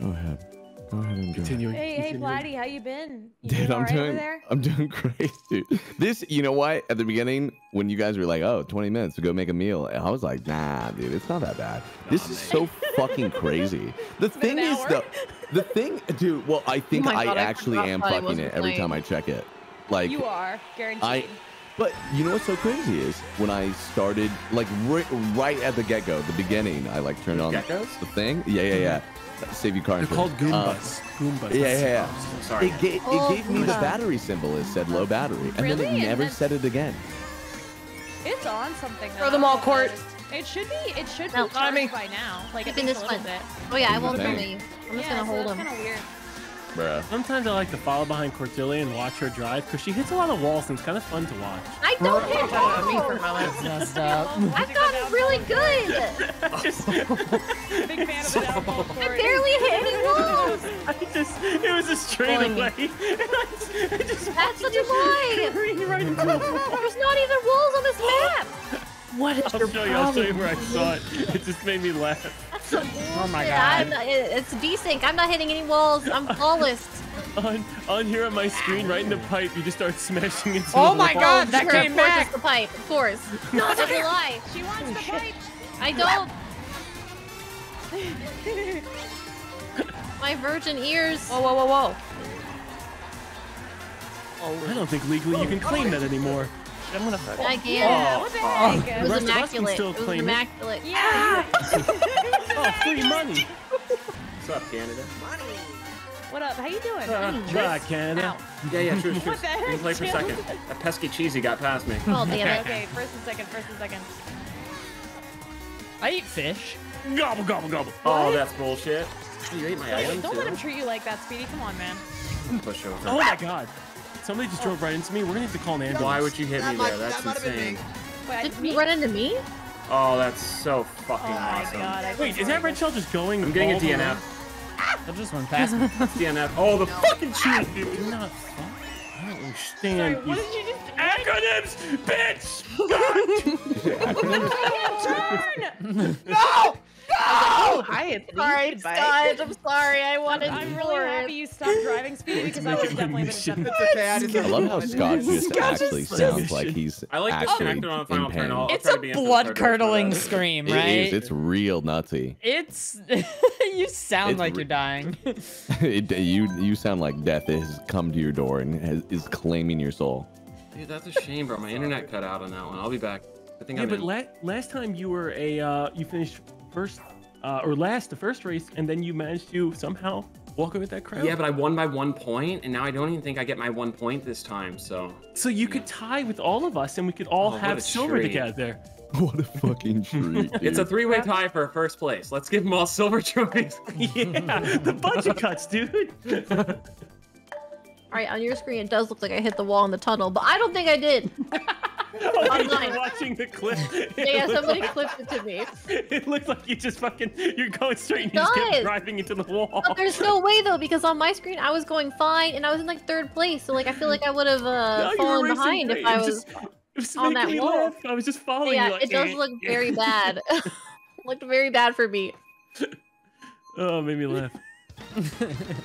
Go ahead. Go ahead and do. Continuing. Hey, hey, continuing. Vladdy, how you been? You Dude, doing I'm alright over doing, there? I'm doing great, dude. This, you know what? At the beginning, when you guys were like, "Oh, 20 minutes to go make a meal," I was like, "Nah, dude, it's not that bad." This is so fucking crazy. The thing is, though, the thing, dude. Well, I think my I God, I actually forgot am Fly fucking wasn't it every time I check it. Like, You are, guaranteed. I. But you know what's so crazy is when I started, like right, right at the get go, the beginning, I like turned on Geckos? the thing. Yeah, yeah, yeah. Save you car They're insurance. called Uh, Goombas. Goombas. yeah, yeah, yeah. Sorry. It, ga- it Oh, gave me the battery symbol. It said low battery, and then it never then- said it again. It's on something. Throw them all, I've Court. Noticed. It should be. It should No, be not me. charged by now. Like Keep at in this a one. bit. Oh yeah, I won't Dang. kill you. I'm just yeah, gonna hold so him. That's kind of weird. Bruh. Sometimes I like to follow behind Cordelia and watch her drive because she hits a lot of walls and it's kind of fun to watch. I don't hit me for a walls. moment. Messed up. I've gotten really good. Big fan of the I barely hit any walls. I just, it was a straight Bowling away. I just, I just That's such a lie. right into the wall. There's not even walls on this map. What is I'll your show you. I'll show you problem? where I saw it. It just made me laugh. That's some bullshit. Oh my God. not, it- it's desync. I'm not hitting any walls. I'm flawless. On, on here on my screen, right in the pipe, you just start smashing into Oh the my wall. God, that Sure, came of course back. It's the pipe, of course. No, that's a lie. She wants the pipe. I don't. My virgin ears. Whoa, whoa, whoa, whoa. I don't think legally you can claim that anymore. I'm gonna fuck. I can. What the heck? It was rest of us can immaculate. still It was claim it. Yeah. Oh, free money. What's up, Canada? What up? How you doing? Uh, try, Canada. Ow. Yeah, yeah, true, true. What the You can heck, play for a second. That pesky cheesy got past me. Oh damn it. Okay, first and second, first and second. I eat fish. Gobble, gobble, gobble. Oh, that's bullshit. You ate my Hey, item don't let him treat you like that, Speedy. Come on, man. Push over. Oh my god. Somebody just drove right into me. We're gonna have to call an ambulance. Why would you hit That me might- there? That's that might have been insane. me. Wait, Did you run into me? Oh, that's so fucking Oh my awesome. god. Wait, is that sorry. red shell just going? I'm getting a all the way? DNF. I ah! just went past me. DNF. Oh, the fucking cheese, dude. Ah! Do not fuck. I don't Sorry, understand. what you- did you just Acronyms, bitch! No! Oh, hi, it's me. Sorry, Scott. I'm sorry. I wanted I'm really more. happy you stopped driving speed because I would have definitely been Shit. accepted. It's I love how Scott just Scott actually just- sounds like he's I like actually disconnected on the final in turn. pain. I'll, I'll It's a to be in for the blood third curdling scream, right? is. It's real nutsy. It's you sound It's like you're dying. it, you you sound like death has come to your door and has, is claiming your soul. Dude, that's a shame, bro. My internet cut out on that one. I'll be back. I think Yeah, I'm but la- last time you were a uh, you finished first uh, or last the first race, and then you managed to somehow walk away with that crown. Yeah, but I won by one point, and now I don't even think I get my one point this time. So so you could tie with all of us, and we could all Oh, have silver treat. together. What a fucking treat. it's a three-way tie for first place. Let's give them all silver trophies. yeah, the budget cuts, dude. All right, on your screen, it does look like I hit the wall in the tunnel, but I don't think I did. I'm lying. watching the clip. It Yeah, somebody like- clipped it to me. It looks like you just fucking you're going straight and you It just kept driving into the wall. But there's no way though, because on my screen I was going fine and I was in like third place, so like I feel like I would have uh, were fallen behind great. if I It was. just- it on that wall. laugh. I was just following yeah. Like, it does eh, look eh. very bad. looked very bad for me. Oh, it made me laugh.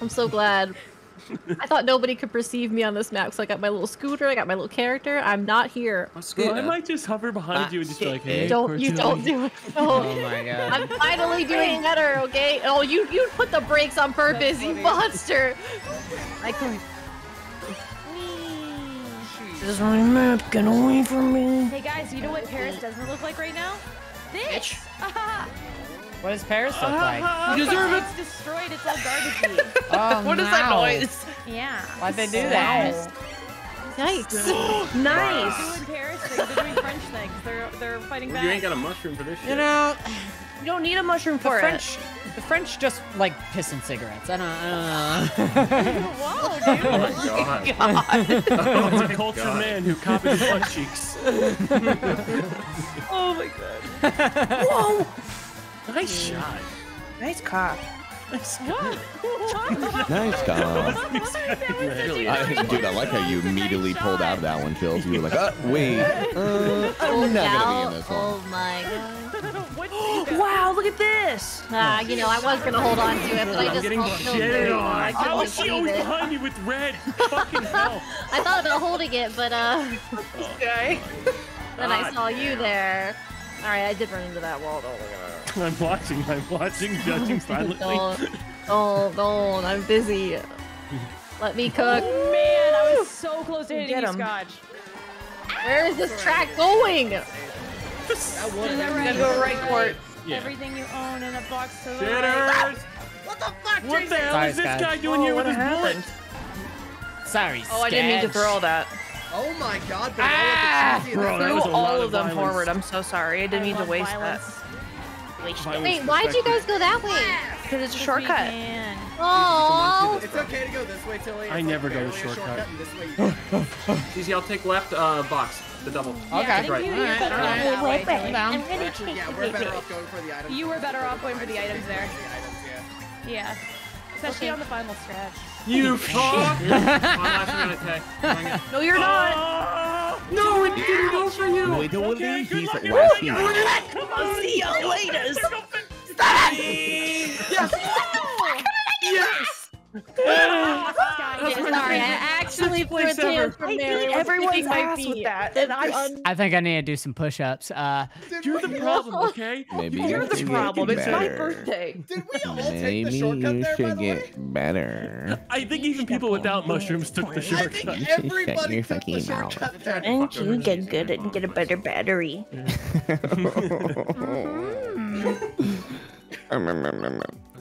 I'm so glad. I thought nobody could perceive me on this map so I got my little scooter, I got my little character. I'm not here. Well, I might just hover behind ah, you and just be like, hey, Don't you don't do it. No. Oh my god. I'm finally doing better, okay? Oh, you you put the brakes on purpose, you monster. I could. This is my map. Get away from me. Hey guys, you know what Paris doesn't look like right now? This! What does Paris look like? you deserve it! It's destroyed, it's all garbagey. Oh, What is that noise? yeah. Why'd they do that? Yikes. Nice. They're doing Paris things, they're doing French things, they're, they're fighting You ain't got a mushroom for this shit. You know, You don't need a mushroom the for French, the French just like pissing cigarettes. I don't. I don't know. Whoa, dude! Oh my god. It's a cultured man who copied his butt cheeks. Oh my god. Nice shot. Nice cock. Nice Nice job. Really, I, dude, I like how you immediately pulled out of that one, Chills. You were like, uh, wait, uh, I'm not gonna be in this one. Oh my god. What do you Wow, look at this. Ah, you know, I was gonna hold on to it, but I I'm just getting felt so shitted on. I How couldn't she always it. behind me with red? Fucking hell. I thought about holding it, but uh, Guy. then I saw you there. All right, I did run into that wall. Don't look at I'm watching. I'm watching, judging silently. Don't, don't, don't. I'm busy. Let me cook. Oh, Man, I was so close to hitting Get you, 'em. Scotch. Where is this track going? Is that right? Gotta go right court. Yeah. Everything you own in a box to the right. Shitters! What the fuck, What the hell Sorry, is this Scott. guy doing Oh, here with his happened? bullet? Sorry. Oh, I didn't mean to throw all that. Oh my god, but Ah, all of the cheesy bro, that Threw was a all of of them violence. forward. I'm so sorry. I didn't I mean to waste violence. that. Wait, why'd you guys go that way? Because it's a shortcut. Oh, It's okay to go this way, Tilly. It's I like never go barely the a shortcut. and you Easy, I'll take left uh, box. The double. Yeah, Okay. think Right. you, Alright, you're better alright. off that way, Tilly. Down. Actually, yeah, we're better off going for the items. You were better off going for the items there. Yeah. Yeah. Especially Okay. on the final stretch. You fuck! One last round attack. Bring. No, you're not. Oh, No, it didn't go for you. Wait, don't Okay, worry, good he's luck, last everybody. week. Come on. See you later. Yes. Sky, sorry. I actually threw a place ever. tantrum I there. beat It was everyone's kicking my ass with that, and I. I think I need to do some push-ups. Uh, You're the problem, okay? Maybe You're the problem. get It's my birthday. Did we all take Maybe the shortcut you there, by should the way? get better. I think even people without mushrooms took the shortcut. I shortcut. think You should shut everybody your took the fucking mouth. shortcut there. And you get good and get a better battery.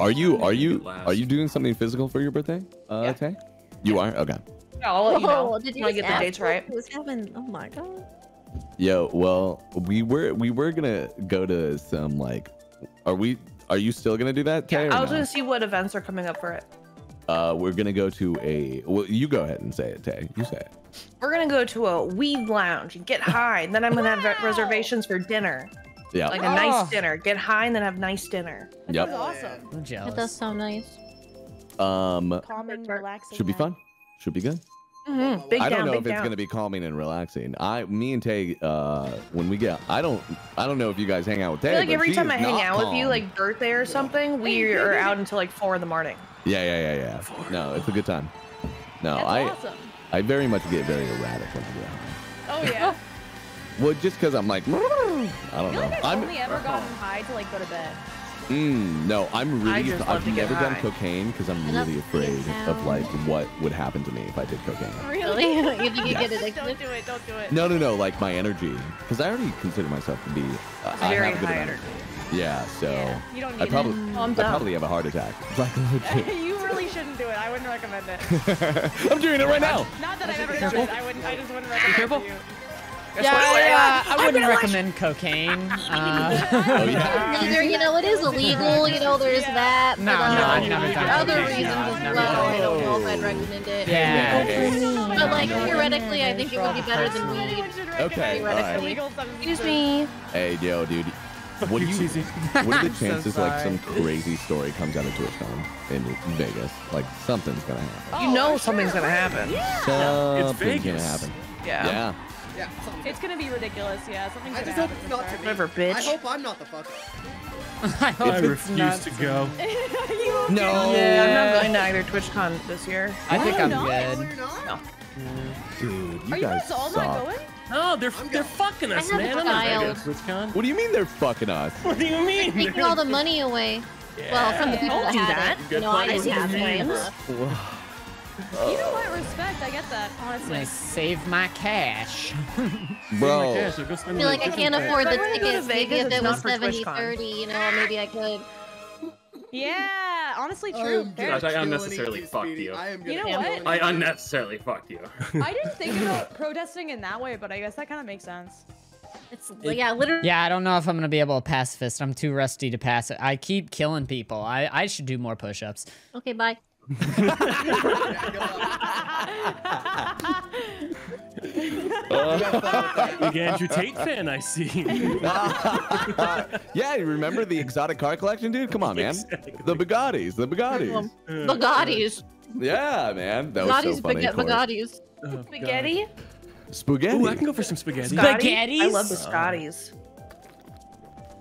Are you are you are you doing something physical for your birthday, uh, Yeah. Tay? You are okay. I'll let you know. Whoa, did you when get the dates right. was happening? Oh my god. Yo, well, we were we were gonna go to some like, are we? Are you still gonna do that, Tay? Yeah, I was no? gonna see what events are coming up for it. Uh, we're gonna go to a. Well, you go ahead and say it, Tay. You say it. We're gonna go to a weed lounge and get high, and then I'm gonna have re- reservations for dinner, Yeah. like a Oh. nice dinner. Get high and then have nice dinner. yep. That's awesome. I'm That jealous. does sound nice. Um, Calming, relaxing. should be fun. Should be good. Mhm, Big I don't down, know big if it's down. gonna be calming and relaxing. I, me and Tay, uh, when we get, I don't, I don't know if you guys hang out with I Tay. feel like but every time I hang not out with you, like birthday or something, we are out until like four in the morning. yeah, yeah, yeah, yeah. No, it's a good time. No, That's I, awesome. I very much get very erratic when I get high. Oh yeah. Well, just because I'm like, I don't I feel know. like I've I'm, only ever gotten high to like go to bed. Mm, no, I'm really, just I've to get never done high. cocaine because I'm Enough really afraid of like what would happen to me if I did cocaine. Really? you think you Yes. get addicted? Don't do it. Don't do it. No, no, no, like my energy, because I already consider myself to be uh, I Very have a good high amount- energy. Yeah, so Yeah, you don't I need probably, I'm I done. probably have a heart attack. Like you really shouldn't do it. I wouldn't recommend it. I'm doing it right now. Not that I've ever done it. I wouldn't. I just wouldn't recommend careful. it to you. Yeah, yeah, I wouldn't recommend cocaine. Uh, Oh yeah. Either, you know, it is illegal, you know, there's that. No, but, uh, no, I've never done other cocaine. reasons No, as well, done I don't know if I'd recommend it. yeah. But like theoretically, I think it would be better than weed. Everyone Okay, recommend alright. Excuse me. Hey, yo, dude. What do you, you? What are the I'm so chances like some crazy story comes out of TwitchCon in Vegas? Like something's gonna happen. You know something's gonna happen. Yeah. Something's gonna happen. Yeah. Yeah. Yeah, something. It's gonna be ridiculous. Yeah, something's I gonna just hope it's not to sure. me. Whatever, bitch. I hope I'm not the fuck. I hope I refuse not- to go. You- No. Yeah, I'm not going to either TwitchCon this year. I think I'm not? Good. you're? Dude, you Are you guys guys all suck. not going? No, they're I'm they're fucking us, I have man. a I'm not going to TwitchCon. What do you mean they're fucking us? What do you mean? Taking all the money away. Well, from the people Don't that do had it. Good You know, I plan. didn't have Names. plans. You know what? Respect. I get that. I'm Honestly. gonna save my cash. Bro, Yeah, so go spend I feel like I can't afford the If I wanna go to tickets. Maybe Vegas, if it not was for 70 TwitchCon. 30, you know, maybe I could. Yeah. Honestly, I true. am Fair. Gosh, I unnecessarily fucked you. I You know what? I unnecessarily fucked you. I didn't think about protesting in that way, but I guess that kind of makes sense. It's yeah, literally. Yeah, I don't know if I'm gonna be able to pacifist. I'm too rusty to pass it. I keep killing people. I, I should do more push-ups. Okay, bye. Yeah. Uh, You have fun with that. Big Andrew Tate fan, I see. yeah, you remember the exotic car collection, dude? Come on, man. Exactly. The Bugattis, the Bugattis. Bugattis. Yeah, man. That was Bugattis, so funny. baguette, Bugattis. Oh, Spaghetti? Spaghetti. Ooh, I can go for some spaghetti. Scotty? Spaghettis? I love the Scotties.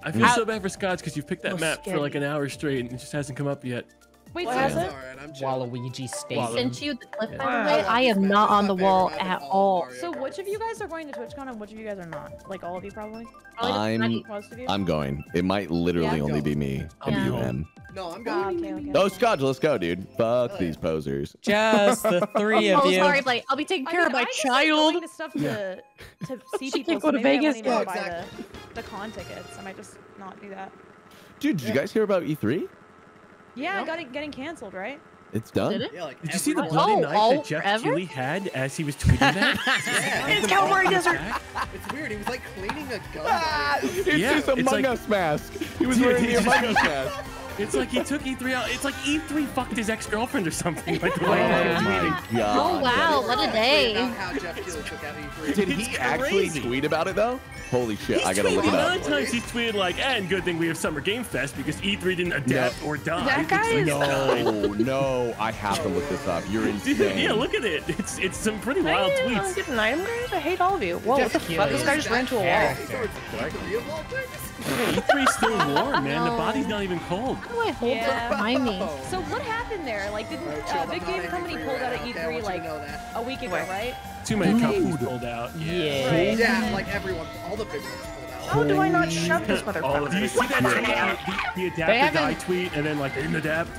I feel so bad for Scotch because you've picked that Oh, map for like an hour straight and it just hasn't come up yet. Wait, What so is happened? it? Alright, Waluigi State. Walu- Sent you the clip, by the way. I am not on the wall at all. So which of you guys are going to TwitchCon and which of you guys are not? Like all of you probably? Probably I'm- Most of you? I'm going. It might literally Yeah. only be me and Yeah. you, him. No, I'm Ah, going. okay, okay. Oh, Scotch, let's go, dude. Fuck Hell these posers. Just the three Oh, of you. sorry, Blake. I'll be taking I care mean, of my I just like going child. stuff to, to see She people. can't go so to maybe I won't Vegas. even Yeah, buy exactly. the, the con tickets. I might just not do that. Dude, did you guys hear about E E3? Yeah, No? got it getting canceled, right? It's done. Did it? Yeah, like Did you see the bloody Oh, knife oh, that Jeff forever? Keighley had as he was tweeting that? Yeah, It's Cowboy Desert. it's weird. He was like cleaning a gun. Ah, it's it. Yeah, just a it's Among like- Us mask. He was Dude, wearing the it's Among Us mask. It's like he took E3 out. It's like E3 fucked his ex-girlfriend or something. Like the Oh way he Yeah. was my oh god. Oh, wow. What a day. How Jeff Keighley took out E3. Did It's he actually crazy. tweet about it though? Holy shit! He's I gotta look tweeted it a up. lot of times he's tweeted like, and good thing we have Summer Game Fest because E3 didn't adapt or die. That guy is- No, no, I have to look this up. You're Dude, insane. yeah, look at it. It's it's some pretty wild Hey, I'm tweets. getting item guys. I hate all of you. Whoa, what the fuck? This guy just ran to a that wall. Character. Three of all things? E3's still warm, man. The body's not even cold. How do I hold Yeah. it behind me? So what happened there? Like, didn't Alright, uh, Big not Game Company for pulled out right of now, okay? I want E3 you like a week ago, Wait. right? Too many companies pulled out. Yeah. Right. Yeah, like everyone, all the big ones pulled out. How do I not shove this motherfucker? Do you see that tweet? The, the adapted haven't- die tweet and then like they didn't adapt?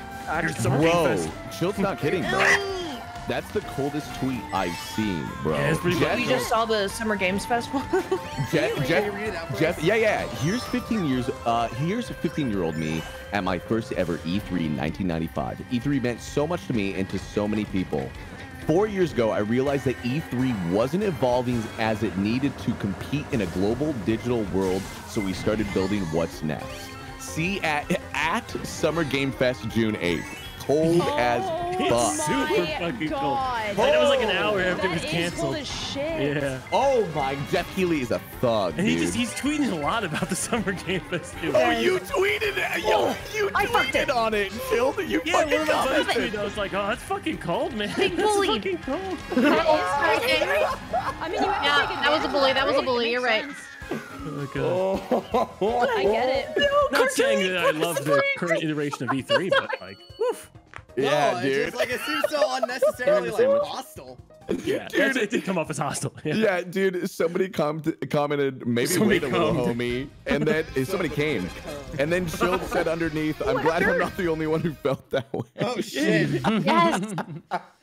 Here's Summer Game Bro, Chill's not kidding, bro. That's the coldest tweet I've seen, bro. Yeah, Jeff, You just saw the Summer Games Festival. Jeff, Can Jeff, you read it out for Jeff, yeah, yeah. Here's 15 years. Uh, here's 15 year old me at my first ever E E3 in 1995. E3 meant so much to me and to so many people. Four years ago, I realized that E3 wasn't evolving as it needed to compete in a global digital world, so we started building what's next. See at at Summer Game Fest June 8th. Cold oh as Oh fuck. Super my fucking cold. God. Like, that was like an hour after it was That is canceled. cold as shit. Yeah. Oh my, Jeff Keighley is a thug, And he dude. just he's tweeting a lot about the Summer Game Fest too. Oh, you tweeted it! Yo, oh, you I fucked tweeted it. on it, Shield. You Yeah, one fucking of my buddies tweeted. I was like, oh, that's fucking cold, man. Big That's bully. fucking cold. That is fucking. I mean, you have to Yeah, take that was a bully, that was a advantage of it. bully, you're right. sense. Oh, God. I get it. Not saying that I love the current iteration of E3, but like, woof. Yeah, no, dude. It's just like it seems so unnecessarily like sandwich. hostile. Yeah, that's, it did come off as hostile. Yeah. Yeah, dude. Somebody com- commented, maybe Somebody wait a little, cummed. homie, and then somebody came, and then Shield said underneath, oh "I'm glad I'm not the only one who felt that way." Oh shit. Yes.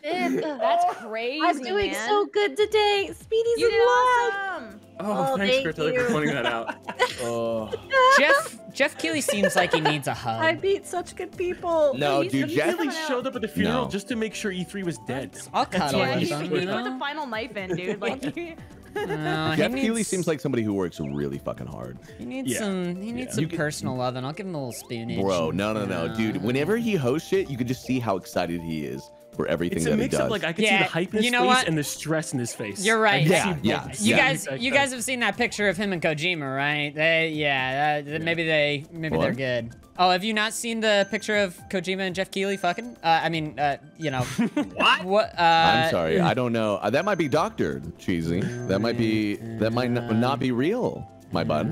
Shit. That's oh, crazy. I'm doing man. so good today. Speedy's You in did awesome. Oh, Oh, thanks, thank Greta, for pointing that out. Oh. Jeff Jeff Keighley seems like he needs a hug. I beat such good people. No, he's- dude, Jeff. coming Really showed up at the funeral No. just to make sure E3 was dead. I'll That's cuddle Yeah, with he, him. he You put the final knife in, dude. Like, he- No, Jeff Keighley needs- seems like somebody who works really fucking hard. He needs Yeah. some. He needs Yeah. some You could- personal love, and I'll give him a little spoonage. Bro, no, no, no, you dude. Whenever he hosts it, you can just see how excited he is for everything It's that a he does. of like I can Yeah, see the hype in his you know face what? and the stress in his face. You're right. I can Yeah, yeah, You guys, same you guys have seen that picture of him and Kojima, right? They, yeah, uh, maybe they, maybe What? they're good. Oh, have you not seen the picture of Kojima and Jeff Keighley fucking? Uh, I mean, uh, you know, What? what? Uh, I'm sorry, I don't know. Uh, that might be doctored, cheesy. That might be. That might not be real, my bud.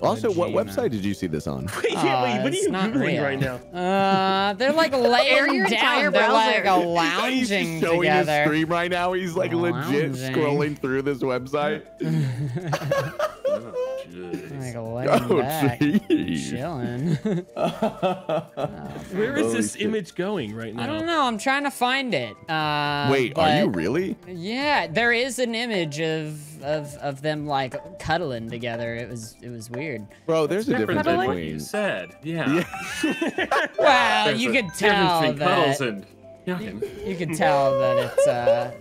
And- Also, what website did you see this on? Wait, yeah, wait, Uh, what are you not googling real. right now? Uh, they're like laying down. They're like browser. a lounging He's showing together. his stream right now. He's like legit Lounging. scrolling through this website. Like laying Oh, back, jeez. chilling. Where is this shit. image going right now? I don't know. I'm trying to find it. Uh, Wait, are you really? Yeah, there is an image of of of them like cuddling together. It was it was weird. Bro, there's a Different difference than what you said. Yeah. Well, There's you could tell that and yucking. you could tell that it's uh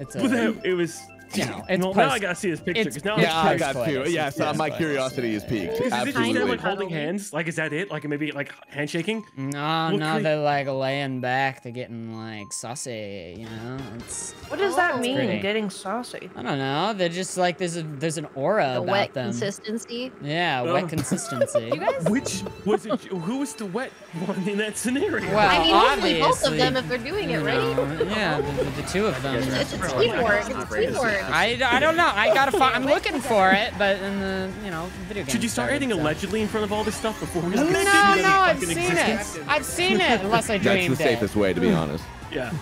it's But a that, it was. You know it's well, now I gotta see this picture it's- because now Yeah, I got post-coitus. two. Yeah, It's so my post-coitus. curiosity is peaked. Is it instead of Absolutely. like holding hands? Like, is that it? Like maybe like handshaking? No, What no, they're like laying back. They're getting like saucy. You know, it's What does that mean? pretty. Getting saucy. I don't know. They're just like there's a there's an aura The about wet them. consistency. Yeah, Oh. wet consistency. you guys, Which was it? Who was the wet one in that scenario? Well, I mean, hopefully both of them if they're doing it right. yeah, the, the, the two of them. It's, it's a teamwork. It's a teamwork. I, I don't know. I gotta find. I'm looking for it, but in the you know video game. Should you start started, adding so- allegedly in front of all this stuff before we? No, actually no, see any I've fucking seen existence? it. I've seen it, unless I dreamed it. That's the dreamed it. safest way, to be honest. Yeah.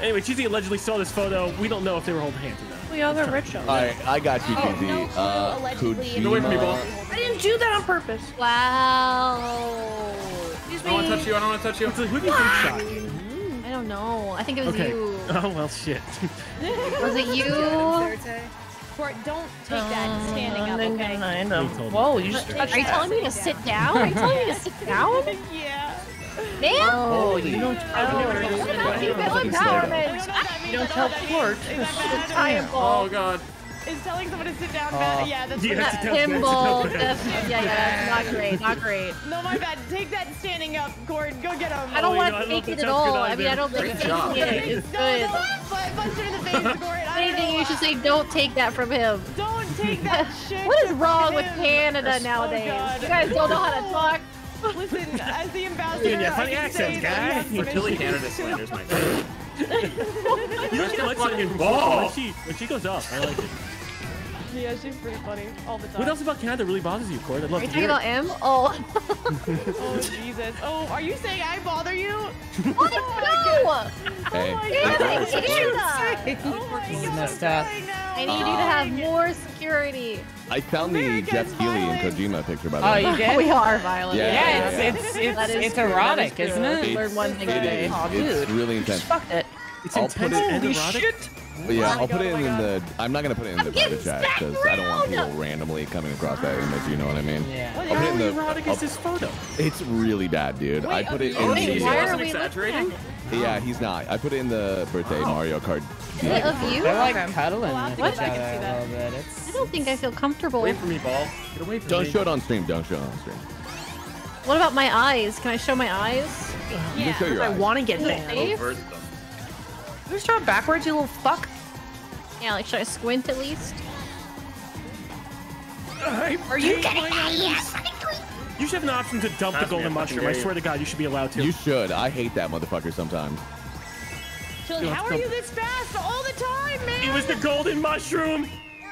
Anyway, Cheesy allegedly saw this photo. We don't know if they were holding hands or not. We all got rich on All right, I got you, Oh, TZ. no, uh, allegedly. Kojima. Get away from me, ball. I didn't do that on purpose. Wow. Excuse I don't want to touch you. I don't want to touch you. What's the, who do you think shot? I don't know. I think it was Okay. you. Oh well, shit. Was it you? Court, don't take that um, standing up, okay? Kind of. He told me. Whoa, you just touched Are you telling me to sit down? Are you telling me to sit down? yeah. Damn. Oh, you don't I don't know What what about that female empowerment? I don't know what that. You don't tell know what that court. means. Is It's that the bad? time. Oh god. Is telling someone to sit down bad? Yeah, that's Yeah, pretty it's bad. a tough- Pinball. That's That's, yeah, yeah, that's not great. Not great. No, my bad. Take that standing up, Gordon. Go get him. I don't Oh, want to don't take it at all. I mean, I don't think Great taking job. it is No, good. no, but punch her in the face, Gordon. I don't know Anything you should say, don't take that from him. Don't take that shit. What is wrong with. Canada Oh, nowadays? God. You guys don't know how to talk. Listen, as the ambassador, Yeah, I funny can accents, say that guy. we Fertility Canada slanders my friend. You know, she likes fucking it when- ball. When she, when she goes up, I like it. Yeah, she's pretty funny all the time. What else about Canada really bothers you, Cord? I'd love Are you to talking hear. about it. M? Oh. Oh Jesus! Oh, are you saying I bother you? what? Oh, no! Hey, Damn it, hey, Canada! Oh my This is God! messed up. I know. I need you to have more security. I found the Jeff Keighley and. Kojima picture, by the way. Oh, way. you did? We are violent. Yeah. Yeah, it's it's it's, That is it's erotic, is isn't true. it? Learn one thing It today. is. Aw, It's really intense. Just fucked it. It's I'll put it- and Holy erotic. shit! Oh yeah, Oh I'll put it oh in the. I'm not gonna put it in the private chat because I don't want people randomly coming across that image. You know what I mean? Yeah. What I'll put it in how the- erotic I'll- is this photo? It's really bad, dude. I put it in Oh, the. geez, Why I are we looking exaggerating. Yeah, oh. he's not. I put it in the birthday oh. Mario Kart. Is it of you? They're like I cuddling I'll have with to each go back other and see that. little bit. Don't think I feel comfortable. Away from me, ball. Get away from Don't me. show it on stream. Don't show it on stream. What about my eyes? Can I show my eyes? You can show your I want to get Is it banned. Safe? Overt. You just draw backwards, you little fuck. Yeah, like should I squint at least? Are you getting You should have an option to dump the golden mushroom. I swear to God, you should be allowed to. You should. I hate that motherfucker sometimes. She's how are you this fast all the time, man? it was the golden mushroom.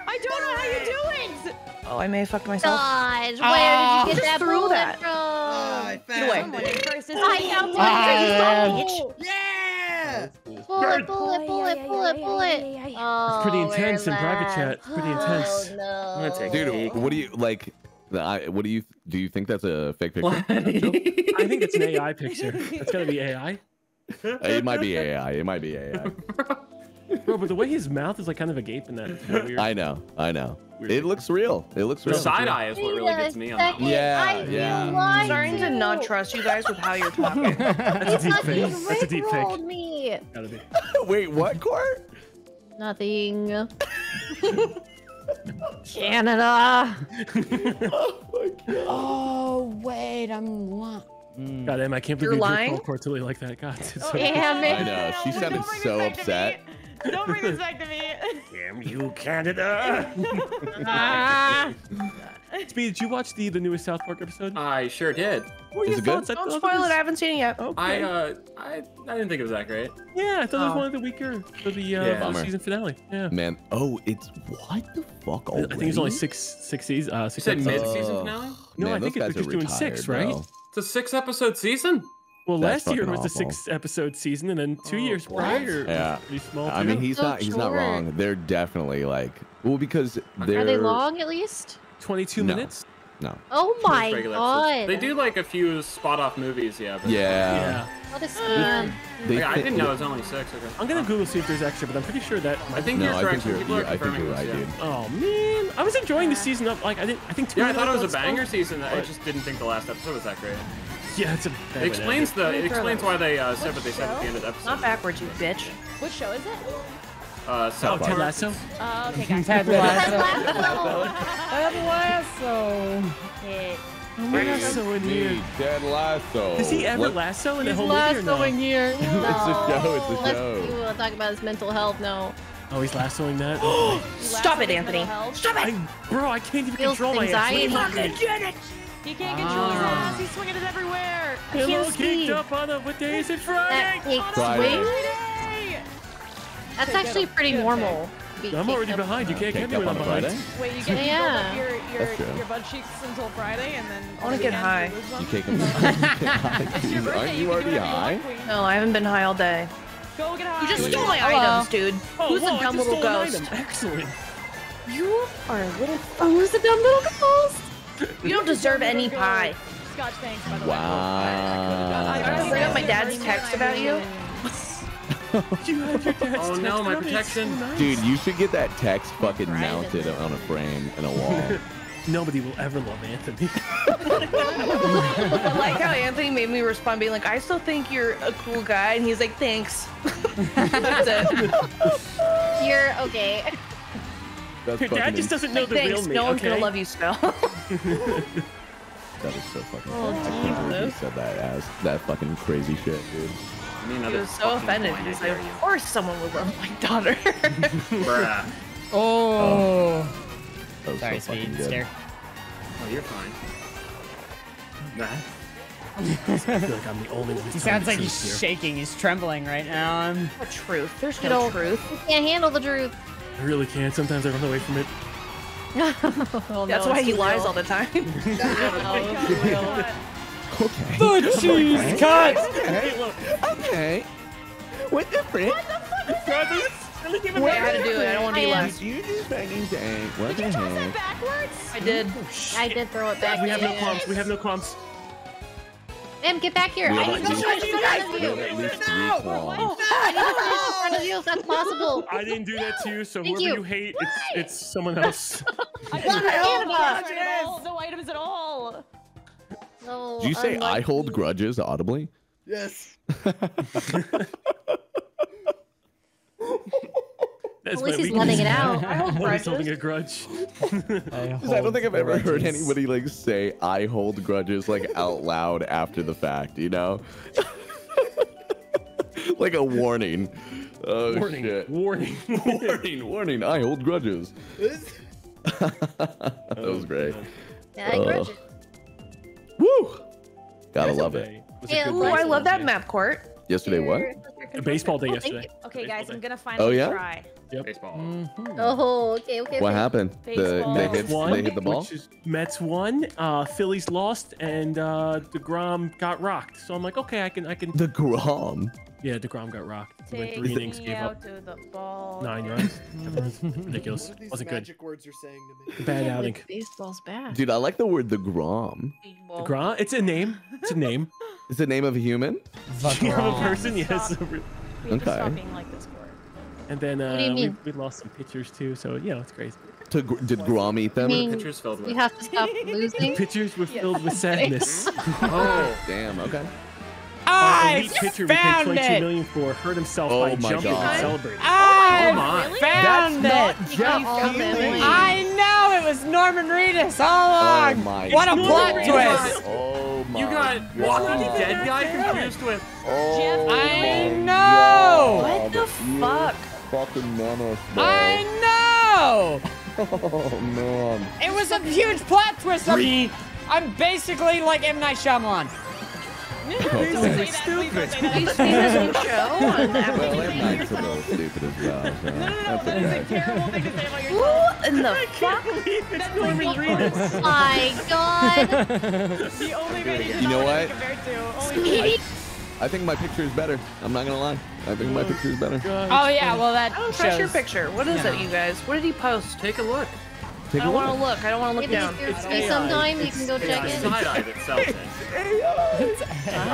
I don't know how you do it. Oh, I may have fucked myself. God, where Ah, did you get that threw bullet that. from? I Get away. Someone in first is I got one for you, Yeah! Bullet, bullet, bullet, bullet, bullet. Oh, pretty we're intense in private chat. last. Pretty oh, intense. Oh, no. I'm gonna take Dude, what do you like? I, what do you do? You think that's a fake picture? I think it's an AI picture. It's gotta be AI. it might be AI. It might be AI. Bro, but the way his mouth is like kind of agape in that. It's kinda weird. I know. I know. Weird It looks real. It looks The real. side eye is what really gets me on that one. Yeah, I yeah. I'm starting to not trust you guys with how you're talking. That's a deep fucking fake. That's a deep rickrolled fake. me. Gotta be. Wait, what, Court? Nothing. Canada. Oh my god. Oh wait, I'm lying. Mm. God damn, I can't believe You're you lying? called Cortilli like that. God, it's so Damn it. I know. She sounded so this back upset. Me. Don't bring this back to me. Damn you, Canada! Ah. Speed, did you watch the the newest South Park episode? I sure did. What were Is your it good? I Don't spoil it. I haven't seen it yet. Okay. I uh, I, I didn't think it was that great. yeah, I thought it was Oh. one of the weaker for the, uh, Yeah. for the Bummer. season finale. Yeah. Man, oh, it's what the fuck? All I Already? think it's only six six seasons. Uh, You six said episodes. mid-season Oh. finale? No, Man, I think those it- they're are doing six, retired, right? bro. It's a six-episode season. Well, That's last year fucking was the awful. six episode season, and then two Oh, years what? prior, Yeah. pretty small. I mean, he's So not. He's not wrong. They're definitely like. Well, because they're. Are they long at least? 22 No. minutes. No. Oh my god. episodes. They do like a few spot-off movies, yeah. But Yeah. Yeah. What a scam. They Yeah, I didn't know it was only six. Okay. I'm gonna Google see if there's extra, but I'm pretty sure that. I think No, you're I correct. think you're. People are you're I think confirming you're right, yeah. dude. Oh man, I was enjoying the season up. Like I didn't. I think two. Yeah, I thought it was a banger season. I just didn't think the last episode was that great. Yeah, it's a. It explains the. It explains why they uh, said what they said at the end of the episode. Not backwards, you bitch. Which show is it? Uh, Oh, South Ted Lasso. Uh, okay, guys. Ted Lasso. Ted Ted Lasso. Ted Lasso in here. Ted Lasso. Does he ever What- lasso in the He's whole movie or lassoing no? here. It's a show. It's a Let's, show. you want to talk about his mental health? No. Oh, he's lassoing that. Stop it, Anthony. Stop it. I, bro, I can't even Feels control my ass. anxiety. He can't control his ah. ass. He's swinging it everywhere. Hello, can't kicked up on a what day is it? Friday. That takes Friday. Friday. That's Okay, actually pretty normal. I'm already behind. You can't get me up when I'm behind. Wait, you get you Yeah. build up your your, your butt cheeks until Friday, and then I wanna get high. weekends lose You them? take him. It's your birthday. Aren't you you can do already high? No, I haven't been high all day. Go get high. You just stole my high. items, dude. Oh, Who's whoa, a I dumb little ghost? Excellent. You are a little. Who's the dumb little ghost? You don't deserve any pie. Scotch, thanks, by the way. Wow. I don't bring up my dad's text about you. You had your dad's Oh, no, my protection. So nice. Dude, you should get that text fucking mounted on a frame in a wall. Nobody will ever love Anthony. I like how Anthony made me respond, being like, "I still think you're a cool guy," and he's like, "Thanks." That's it. You're okay. That's Your dad just doesn't know Like, the real me. No one's okay? gonna love you, Spell. That is so fucking. Oh, I can't believe you Jesus. said that as that fucking crazy shit, dude. I mean, he another was so offended. He's like, "Of course, someone would love my daughter." Bruh. Oh. That was Sorry, so fucking Speed. good. Scare. Oh, you're fine. Nah. I feel like I'm the only one. He sounds like he's shaking. He's trembling right now. I'm. no truth. There's You no truth. You can't handle the truth. I really can't. Sometimes I run away from it. Oh, That's no, why he lies real. all the time. Okay. The cheese cut. Okay. What the frick? Wait, I had to do it. I don't want to be I am- You just fucking say what the heck? Backwards? I did. Oh, I did throw it back. We have no in. clumps. We have no clumps. Em, get back here. We I have need at to finish in front of you. have at least three claws. I need to finish in front of you if that's possible. I didn't do that to you, so Thank whoever you. you, hate, it's it's someone else. I got no Canada. items. No items at all. No, Did you say I hold grudges audibly? Yes. That's At least my he's weakness. letting it out. Always holding a grudge. I don't think I've ever heard anybody like say I hold grudges like out loud after the fact, you know? like a warning. Oh Warning, shit. warning. warning, warning. I hold grudges. that was great. Yeah, I Uh, grudge it. Woo! Gotta Yesterday love it. was Yeah, Ooh, I love that map court. Yesterday, what? A baseball day Oh, thank yesterday. Okay, guys, I'm gonna Oh, finally yeah? try. Baseball. Oh, okay, okay. What okay. happened? The, they, hit, won, they hit the ball? which is Mets won. Uh, Phillies lost, and uh, Degrom got rocked. So I'm like, okay, I can, I can. The Grom. Yeah, Degrom got rocked. He went three innings, gave out up to the ball. nine runs. Ridiculous. What are these Wasn't good. magic words you're saying to me? Bad Yeah, outing. Baseball's bad. Dude, I like the word the Grom. Well, Degrom. It's a name. It's a name. it's the name of a human? Name of a Grom. person. Yes. Stop. We have to Okay. And then uh, do you we, mean? we lost some pitchers too. So you know, it's crazy. To, did Grom eat them? I mean, Pictures filled with. you have to stop losing. Pitchers were filled with sadness. Oh, Damn, okay. Our I elite pitcher we paid found 22 it. million for hurt himself Oh by my jumping God. and celebrating. I Oh my. found That's it. not Jeff all Keighley. I know it was Norman Reedus all along. Oh my what a It's plot Norman twist! Oh my you got Walking Dead guy confused with. Oh I my know. What the fuck? Fucking menace, bro. I know. Oh man. It was a huge plot twist. I'm, Three. I'm basically like M Night Shyamalan. Don't say that. Please don't. He's seen his own show on Apple Well, M. Night's a little stupid as well. So No, no, no, that's that is a terrible thing to say about yourself. Who in the fuck? It's Norman Reedus. Oh my god. The only man you, You know what? compared to. Only I think my picture is better. I'm not gonna lie. I think my oh picture is better. Oh yeah, well that I don't trust your picture. What is you it, you guys? What did he post? Take a look. Take I a don't want to look. I don't want to look Maybe down. if you're It's AI. sometime, you can go check It's it. side eye that sells it.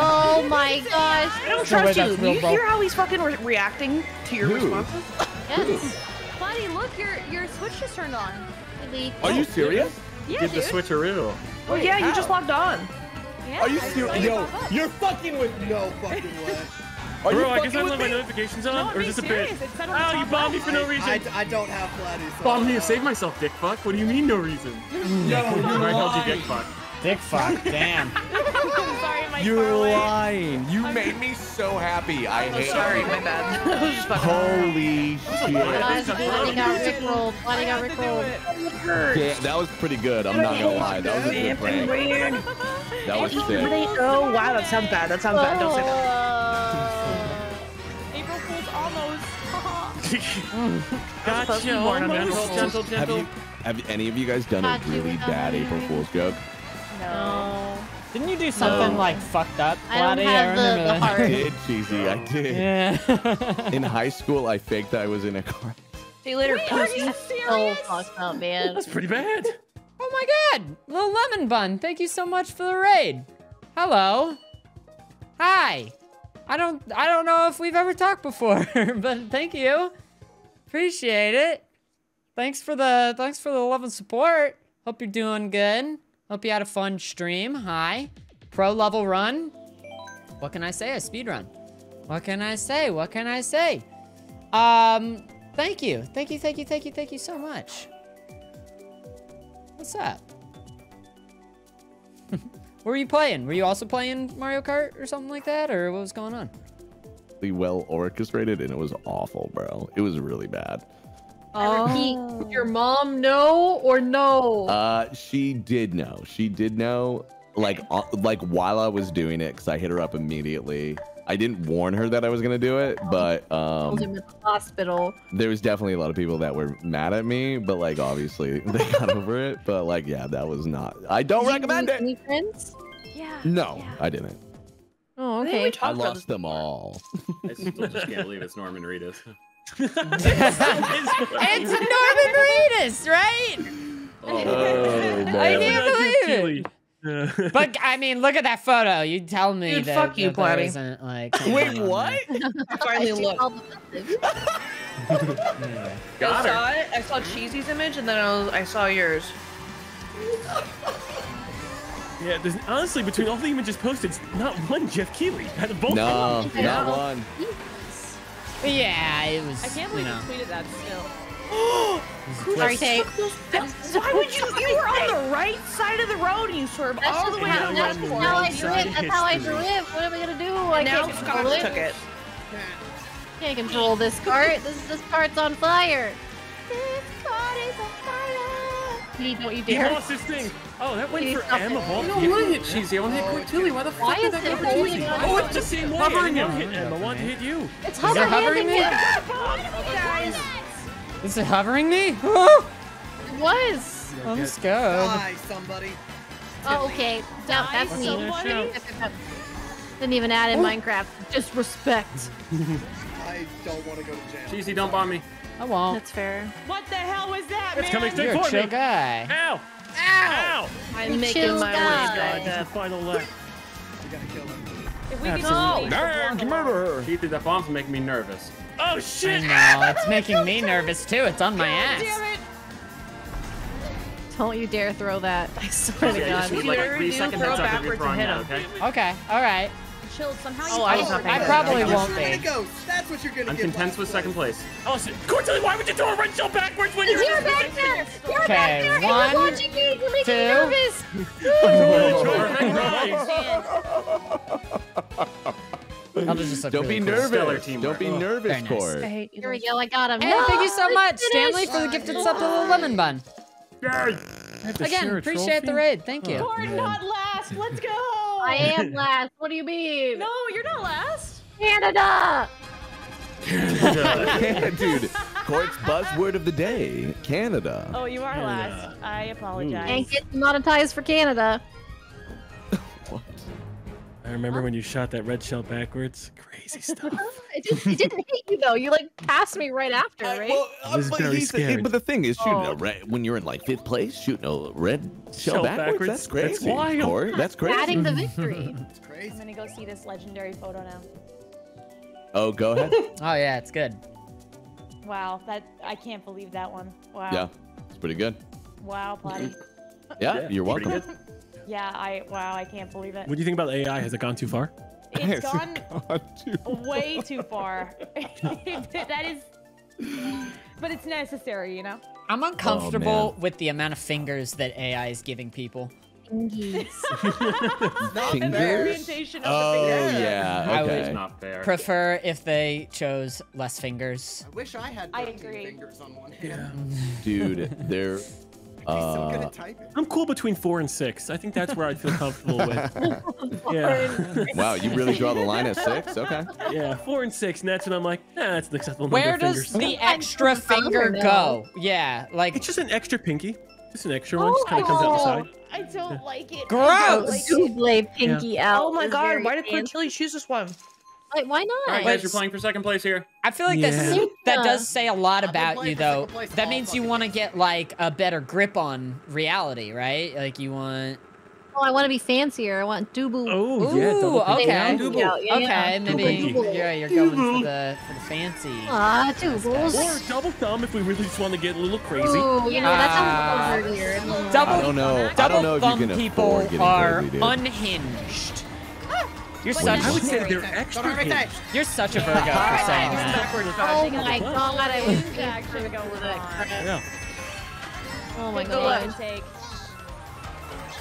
Oh my gosh. I don't No way trust you. Do you hear how he's fucking re- reacting to your Who? responses? Yes. Buddy, look, your your switch just turned on. Really. Are you oh, serious? Yeah, Did the dude. switcheroo. Well, yeah, you just logged on. Yeah, Are you I serious? Yo. You're fucking with no fucking way. Are you Bro, I guess I left my notifications on, No, or I'm is this a being bit? serious. It said ah, on the Oh, you top bombed me for no reason. I, I don't have flatties. So Bombed me to save myself, dick fuck. What do you mean no reason? No, I called you dick fuck. Dick fuck, damn. Sorry, Mike. You're Farley. lying. You made me so happy. I Oh, hate sorry, you. my bad. I was just fucking. Holy Guys, shit. Buddy got rickrolled. Buddy. Yeah, that was pretty good. I'm not gonna lie. That was a good prank. Weird. That was sick. Oh wow, that sounds bad. That sounds bad. Don't say that. Uh, April Fool's almost. supposed Gotcha. be Gentle, gentle, Have you have any of you guys done a really bad April. Fool's joke? No. Didn't you do something No. like fucked up, I don't have I the- remember the that. heart. I did, cheesy. I did. Yeah. In high school, I faked I was in a car. See you later, Wait, are pussy. you So serious? fucked up, man. That's pretty bad. oh my god, little lemon bun. Thank you so much for the raid. Hello. Hi. I don't I don't know if we've ever talked before, but thank you. Appreciate it. Thanks for the thanks for the love and support. Hope you're doing good. Hope you had a fun stream. Hi. Pro level run. What can I say? A speed run. What can I say? What can I say? Um, thank you. Thank you, thank you, thank you, thank you so much. What's up? were you playing? Were you also playing Mario Kart or something like that? Or what was going on? Well orchestrated, and it was awful, bro. It was really bad. I repeat, did your mom know or no? Uh, she did know. She did know. Like, uh, like while I was doing it, because I hit her up immediately. I didn't warn her that I was gonna do it, but Told um, him at the hospital. there was definitely a lot of people that were mad at me. But like, obviously, they got over it. But like, yeah, that was not. I don't Did recommend lose it. Any friends? Yeah. No, yeah. I didn't. Oh, I think we okay. talked I lost them all. I still just can't believe it's Norman Reedus. it's Norman Reedus, right? Oh, I man. can't believe it. it. But I mean, look at that photo. You tell me Dude, that, fuck you, that there Platy. isn't like. Wait, what? I finally I see looked. all the. I Got saw her. it. I saw Cheesy's image, and then I, was, I saw yours. Yeah, there's honestly between all the images posted, not one Jeff Keighley. Both. No, not one. But yeah, it was. I can't believe you, know. tweeted that still. Sorry, Tate. Why would you? You were on the right side of the road, and you swerved That's all just the way how, to the that's left just corner. how I do Side it. That's how I do history. it. What am I gonna do? I And can't control it. took it. Can't control this cart. This this cart's on fire. This cart is on fire. Please don't you He lost his thing. Oh, that went for stop Emma. it. Ball. I don't want to hit Cheesy. I want to hit Cortilli. Why the Why fuck is did that it go to holding Cheesy? Oh, it's the same way. Hovering Emma him. hit Emma. Wanted to hit you. It's it hovering hovering me? Guys, Is it hovering me? It was. I'm scared. Die, somebody. Oh, okay. No, that's me. Didn't even add in oh. Minecraft. Just respect. I don't want to go to jail. Cheesy, don't bomb me. I won't. That's fair. What the hell was that, It's man? coming straight You're a for chill me. guy. Ow! Ow! I'm making Chill my guy. way, God, guys. the final left. You gotta kill him. If we could Absolutely. just leave the block alone. Cheesy, that bomb's make me nervous. Oh shit! I shit! know. It's making me nervous too. It's on my God damn it! Don't you dare throw that. I swear to Yeah, you God. just You like never three do seconds throw heads up if you're backwards throwing and that, hit okay? Okay. All right. Chilled. Somehow Oh, I got was it. I there. probably That's won't be. gonna go. That's what you're gonna I'm get. content with second place. Oh, shit. Why would you throw a red shell backwards when you're You're back there. You're Okay, back there. You're one, watching me. You're making two. me nervous. I'll just look Don't be really cool. Stellar nervous. teamwork. Don't be nervous, nice. Court. I hate you. Here we go. I got him. Hey, No, thank you so much. Stanley, for the gifted sub to the lemon bun. Again, appreciate the raid. Thank you. Corn, not last. Let's go. I am last. What do you mean? No, you're not last. Canada. Canada. Dude, Court's buzzword of the day, Canada. Oh, you are Yeah. last. I apologize. Can't get demonetized for Canada. I remember when you shot that red shell backwards. Crazy stuff. It, just, it didn't hit you though. You like passed me right after, Uh, right? well, uh, was is but, very he's- scary. but the thing is, shooting Oh. a red when you're in like fifth place, shooting a red shell, Shell backwards, backwards? That's That's crazy. wild. Court, that's crazy. Adding the victory. It's crazy. I'm gonna go see this legendary photo now. Oh, go ahead. Oh yeah, it's good. Wow, that I can't believe that one. Wow. yeah, it's pretty good. Wow, Plotty. Yeah, you're welcome. Good. Yeah, I wow, I can't believe it. What do you think about AI? Has it gone too far? It's gone God, dude. way too far. that is but it's necessary, you know? I'm uncomfortable Oh, with the amount of fingers that AI is giving people. Fingies. Not the fair. orientation of Oh the finger. yeah, I would- okay. Not fair. Prefer if they chose less fingers. I wish I had I agree. fingers on one hand. Yeah. Dude, they're I'd be so good uh, at typing. I'm cool between four and six. I think that's where I'd feel comfortable with. Yeah. wow, you really draw the line at six? Okay. Yeah, four and six, and that's when I'm like, eh, that's an acceptable number Where does fingers. the extra finger go? Yeah, like It's just an extra pinky. Just an extra one. Just kind of comes out the side. I don't like it. Gross! Double pinky out. Oh my god, why did fancy. Choose this one? Like, why not? All right, guys, you're playing for second place here. I feel like Yeah. this that does say a lot I've about you though. That means you want to get like a better grip on reality, right? Like you want Oh, I want to be fancier. I want double. Oh, Ooh, yeah. Double okay. Yeah, Double. yeah, yeah. Okay, maybe Double. yeah, you're going for the for the fancy. Ah, doubles. Or double thumb if we really just want to get a little crazy. Ooh, you know, that Ah. sounds weird. Double I don't know. I double don't know if you thumb can people are crazy, unhinged. You're But such I would say Don't they're extra hurt me, you're such a Virgo for saying that. Oh my god, I was actually going on. Yeah. Oh my god. the.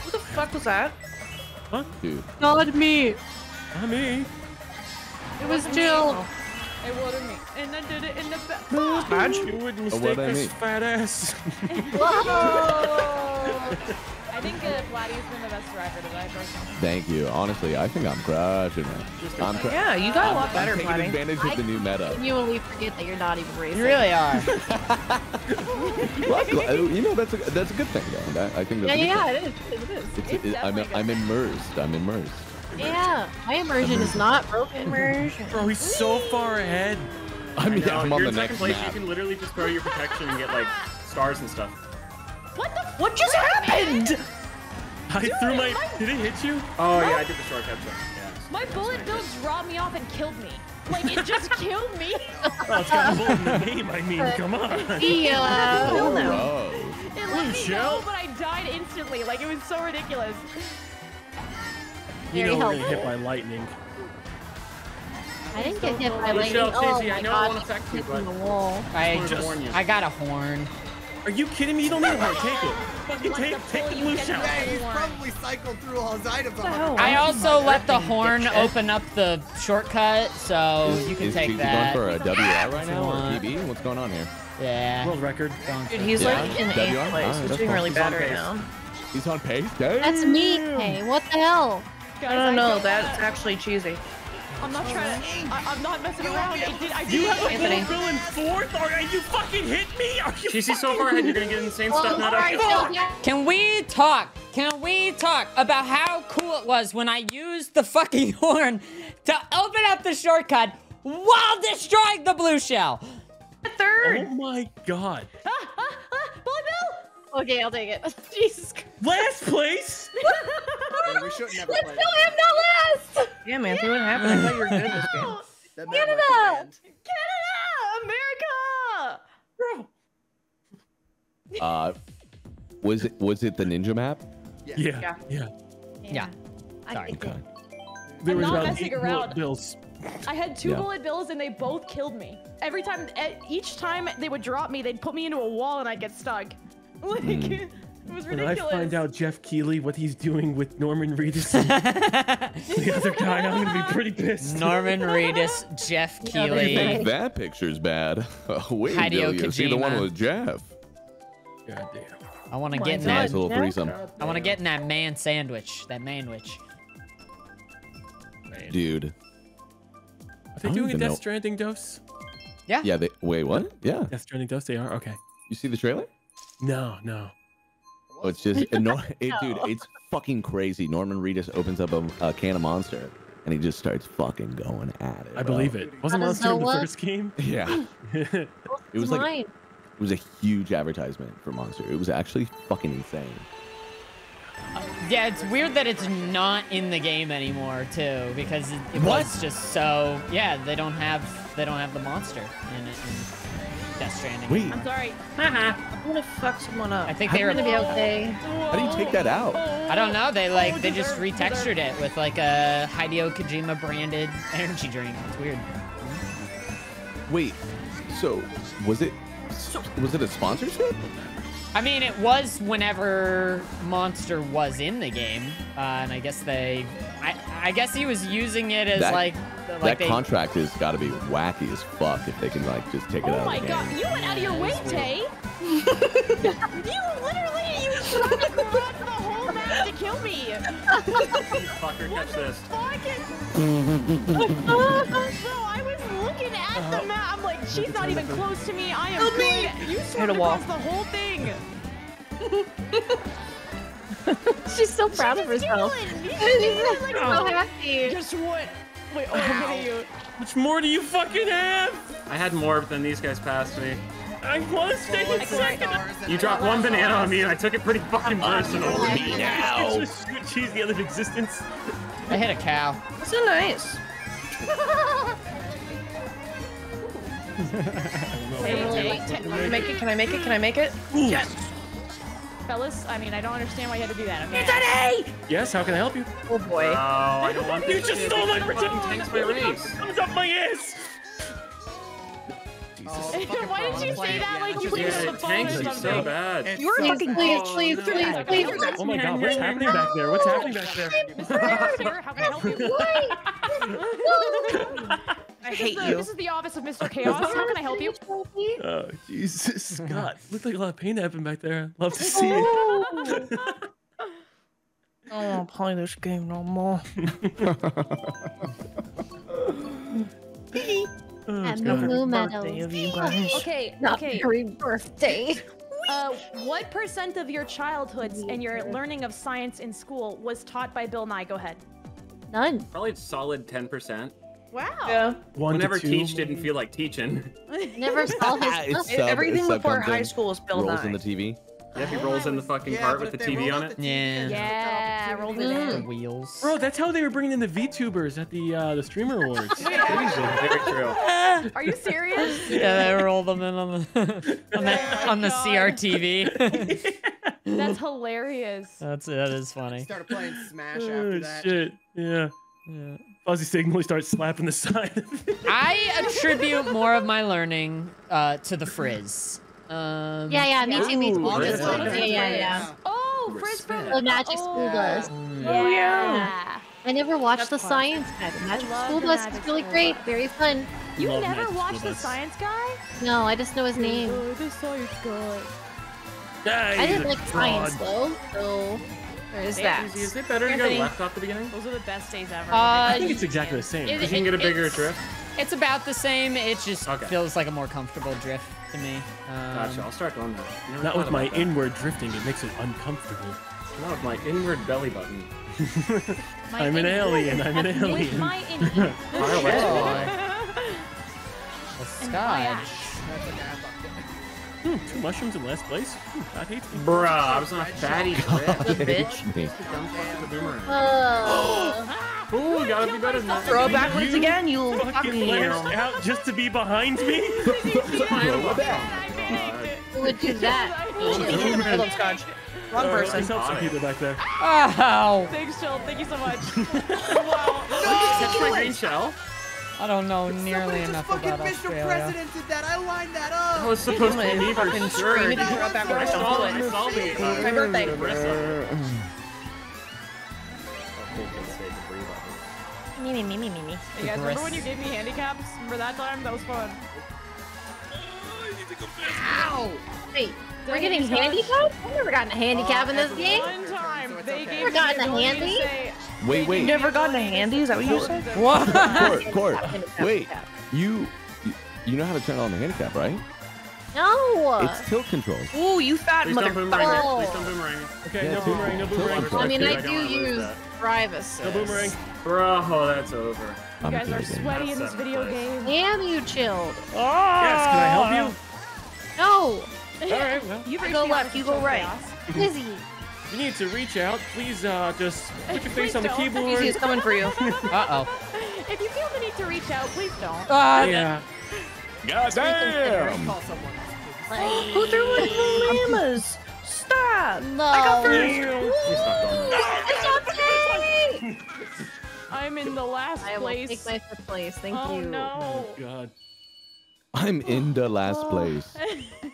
What the fuck was that? Dude. Not me. Not me. It was Jill. It watered me. And I did it in the back. Badge? You wouldn't Oh, mistake what'd I this mean? fat ass. I think uh, Vladdy's been the best driver today, personally. Thank you. Honestly, I think I'm crushing it. I'm cru- Yeah, you got a lot better, I'm taking Platy. advantage of the new meta. genuinely forget that you're not even racing. You really are. Well, you know, that's a that's a good thing, though. I think Yeah, that's a good yeah, thing. it is. It is. It's, It's it, I'm, definitely I'm immersed. I'm immersed. Yeah, my immersion is not broken. Immersion. Bro, he's so far ahead. I mean, No, I'm if on you're the second next place, map. you can literally just throw your protection and get like stars and stuff. What the What just happened? I threw my. Did it hit you? Oh yeah, I did the short headshot. Yeah. My bullet bill dropped me off and killed me. Like, it just killed me. Oh, it's got a bullet in the name. I mean, come on. Yeah. Oh, no. bro. It let me shell. go, but I died instantly. Like, it was so ridiculous. You Very know we're gonna hit by lightning. I didn't get hit by Hey, lightning. Shell, Oh Stacey, I my know it god, won't affect you, hitting but- the wall. I Just wanted to warn you. I got a horn. Are you kidding me? You don't need a horn. Take it. Fucking take- the take pull the blue shell. Yeah, he's probably cycled through all his items. I also let the horn open up the shortcut, so you can Is take Cheesy that. going for a WR right now or Want. PB? What's going on here? Yeah. World record. Dude, he's Yeah, like in WR? eighth place. Alright, He's doing fine. really bad right now. He's on pace. Damn. That's me. Hey, what the hell? Guys, I don't know. feel That's bad. actually cheesy. I'm not trying to. I, I'm not messing around. I did. I did. You have a Anthony. bullet bill in fourth? Are you fucking hit me? Are you Cheesy, so far ahead, you're gonna get insane Well, stuff. Not alright, up. Yeah. Can we talk? Can we talk about how cool it was when I used the fucking horn to open up the shortcut while destroying the blue shell? Third. Oh my god. Ah, ah, ah, Bullet Bill! Okay, I'll take it. Jesus Christ. Last place? Hey, we should never Let's play. go, I'm not last! Yeah, man. See what happened? I thought you were good this game. That Canada! Mad Monkey band. Canada! America! Uh, was it was it the ninja map? Yeah. Yeah. Yeah. Yeah. I Sorry. think Okay. There I'm was not messing around. bullet bills. I had two Yeah. bullet bills and they both killed me. Every time, each time they would drop me, they'd put me into a wall and I'd get stuck. Like, hmm. it was When I find out Jeff Keighley what he's doing with Norman Reedus, and the other guy, I'm gonna be pretty pissed. Norman Reedus, Jeff I Keighley. think that picture's bad. Oh, wait Hideo until you see the one with Jeff. God damn. I want to get in that. Nice little threesome, I want to get in that man sandwich. That manwich. dude. Are they doing a Death know. Stranding dose? Yeah. Yeah. They wait. What? Yeah. Death Stranding dose. They are okay. You see the trailer? No, no. Oh, it's just no, it, dude. It's fucking crazy. Norman Reedus opens up a, a can of Monster, and he just starts fucking going at it. I bro. believe it. Wasn't Monster in the Noah- first game? Yeah. It was like mine. it was a huge advertisement for Monster. It was actually fucking insane. Yeah, it's weird that it's not in the game anymore too, because it, it was just so. Yeah, they don't have they don't have the monster in it in Death Stranding. Wait, I'm sorry. I'm gonna fuck someone up. I think they do were. I'm gonna be okay. how do you take that out? I don't know. They like they just retextured it with like a Hideo Kojima branded energy drink. It's weird. Wait, so was it was it a sponsorship? I mean, it was whenever Monster was in the game, uh, and I guess they, I, I guess he was using it as That- like, like that they. contract has got to be wacky as fuck if they can like just take it Oh out my of the god, game. you went out of your way, Tay. you literally, you tried to run the whole map to kill me. Fucker, catch this. Fucking. so I was looking at the uh-huh. map. I'm like, she's not even close to me. I am oh, good. You Hit swarmed a across the whole thing. She's so proud of herself. Dylan, She's like, so happy. Guess what? Wait, oh, I'm you. Much more do you fucking have? I had more than these guys passed me. I want to stay in second. You dropped one banana on me, and I took it pretty fucking personal. It's just good cheese the other existence. I hit a cow. That's so nice. Tay, Tay, Can I make it? Can I make it? Can I make it? Yes. Fellas, I mean, I don't understand why you had to do that. Okay? Yes. How can I help you? Oh boy. Oh, I don't want You this just stole my Fucking protecting tanks my race. Comes up my ass. Oh, why did you say that like you were Yeah, on the it phone or you so something? bad. It's You're so fucking Please, cool. please, please, please. Oh my god, what's happening back there? What's happening back there? Mr. How can I help you? I hate This is the- you. This is the office of Mr. Chaos. How can I help you? Oh, Jesus, God, Looked like a lot of pain happened back there. Love to see it. Oh. I don't want to play this game no more. At God. Moo Moo Birthday of Meadows. Okay, Not okay. very birthday. Uh, what percent of your childhoods and your learning of science in school was taught by Bill Nye? Go ahead. None. Probably a solid 10%. Wow. Yeah. One Whenever two. teach didn't feel like teaching. Never saw his It's sub- Everything before high school is Bill rolls Nye. in the TV. Yeah, he rolls in the fucking Yeah, cart with the TV on it. TV, Yeah. Yeah, no roll it in. The wheels. Bro, that's how they were bringing in the VTubers at the uh, the streamer awards. Very true. Are you serious? Yeah, they roll them in on the on the, on the CRTV. That's hilarious. That's that is funny. Started playing Smash oh after that. shit! Yeah. Yeah. Fuzzy Signal starts slapping the side. I attribute more of my learning uh, to the frizz. Um, Yeah, yeah, me too, me too. Ooh, Just yeah, yeah, yeah. Oh, Frizz from The Magic School Bus. Oh yeah. I never watched That's the fun. science guy. The Magic School the Bus Magic is really great, Bus. very fun. You Love never Magic watched the science guy? No, I just know his name. Oh, the science guy. Ah, I didn't a like science fraud. though, so there's that. Is, is it better to go left off the beginning? Those are the best days ever. I Uh, think it's exactly the same. It- You can get a bigger drift. It's about the same. It just Okay. feels like a more comfortable drift to me. Um, Gotcha. I'll start doing that. Not with my that. inward drifting. It makes it uncomfortable. Not with my inward belly button. I'm an alien. I'm an alien. my innie. Fire away. Well, And my Scotch. Hmm, two mushrooms in last place. Hmm, God hates me. Bruh, I was on a fatty trip. Bitch. Me. Uh, Ooh, gotta be better than that. Throw it backwards You again, you Fucking fucking out just to be behind me? who would do that? Hold Scotch. Wrong Uh, person. Please help some people back there. Ow! Thanks, Jill. Thank you so much. Catch my green shell. I don't know nearly Somebody just enough fucking about Mr. Australia. President did that. I lined that up. I was supposed to be me for fucking sure. scream if throw it backwards. I saw the It's my birthday. Me, me, me, me, me, me. Hey guys, remember when you gave me handicaps? Remember that time? That was fun. Oh, Ow! Wait, we're getting Scotch. handicapped? I've never gotten a handicap in this game. One time, they gave Never me gotten the a handy? say- Wait, You wait. never gotten a handy? Is that what you said? What? Court, court. Wait, you you know how to turn on the handicap, right? No! It's tilt controls. Ooh, you fat Please don't boomerang motherfucker. it. Please don't boomerang it. Okay, Yeah, no boomerang, no boomerang. controls. I mean, I I don't do wanna lose use that. drive assist. No boomerang. Bro, that's over. You I'm guys are kidding. sweaty in this video seventh game. Damn you, chilled. Oh! Yes, can I help you? No! All right, well, You go left, you go right. Lizzie. you need to reach out, please uh, just put your face on the don't. keyboard. Easy is coming for you. Uh-oh. If you feel the need to reach out, please don't. Uh, Yeah. God damn! Call. Who threw in llamas? Stop! No. I got first. Please stop doing that. It's okay! I'm in the last I will place. take my fifth place. Thank oh you. no. Oh, God. I'm in the last oh. place.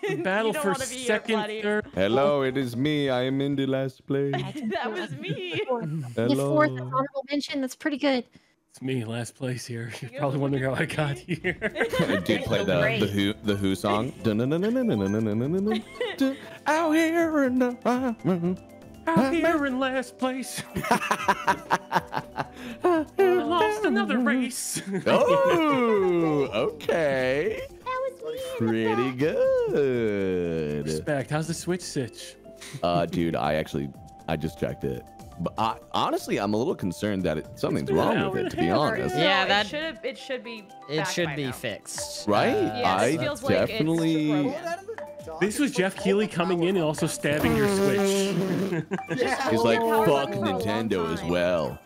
The battle don't for wanna be second, Bloody. third. Hello, it is me. I am in the last place. that was me. Get fourth honorable mention. That's pretty good. It's me, last place here. You're, probably wondering how I got here. I did play the, the Who the Who song. Out here in the out here in last place. I lost another race. oh, okay. Pretty good. Respect. How's the switch sitch? uh, dude, I actually, I just checked it. But I, honestly, I'm a little concerned that it, something's wrong with it. To be honest, Yeah, No, that- it should it should be. it should be now. fixed. right? Yeah, I feels like definitely. broken. This was Jeff Keighley coming in and also stabbing your switch. He's like, Power fuck button for a long Nintendo as well.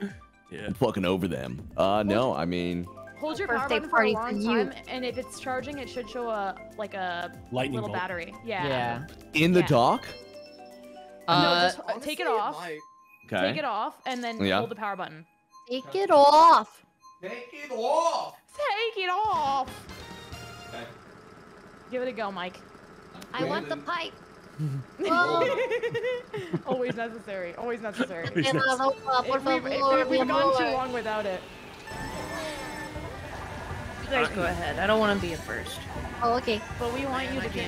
Yeah. I'm fucking over them. Uh, no, I mean, Hold your power Birthday button for a party long for you. time, and if it's charging, it should show a like a Lightning little bolt. battery. Yeah. Yeah. in the Yeah. dock. no, Uh, just uh, take it off. Okay. Take it off, and then Yeah. hold the power button. Take it off. Take it off. Take it off. Give it a go, Mike. I want the pipe. Always necessary. Always necessary. Always necessary. ropa, If we've, if we've gone too long without it. You guys go ahead. I don't want to be at first. Oh, okay. But we want you to be the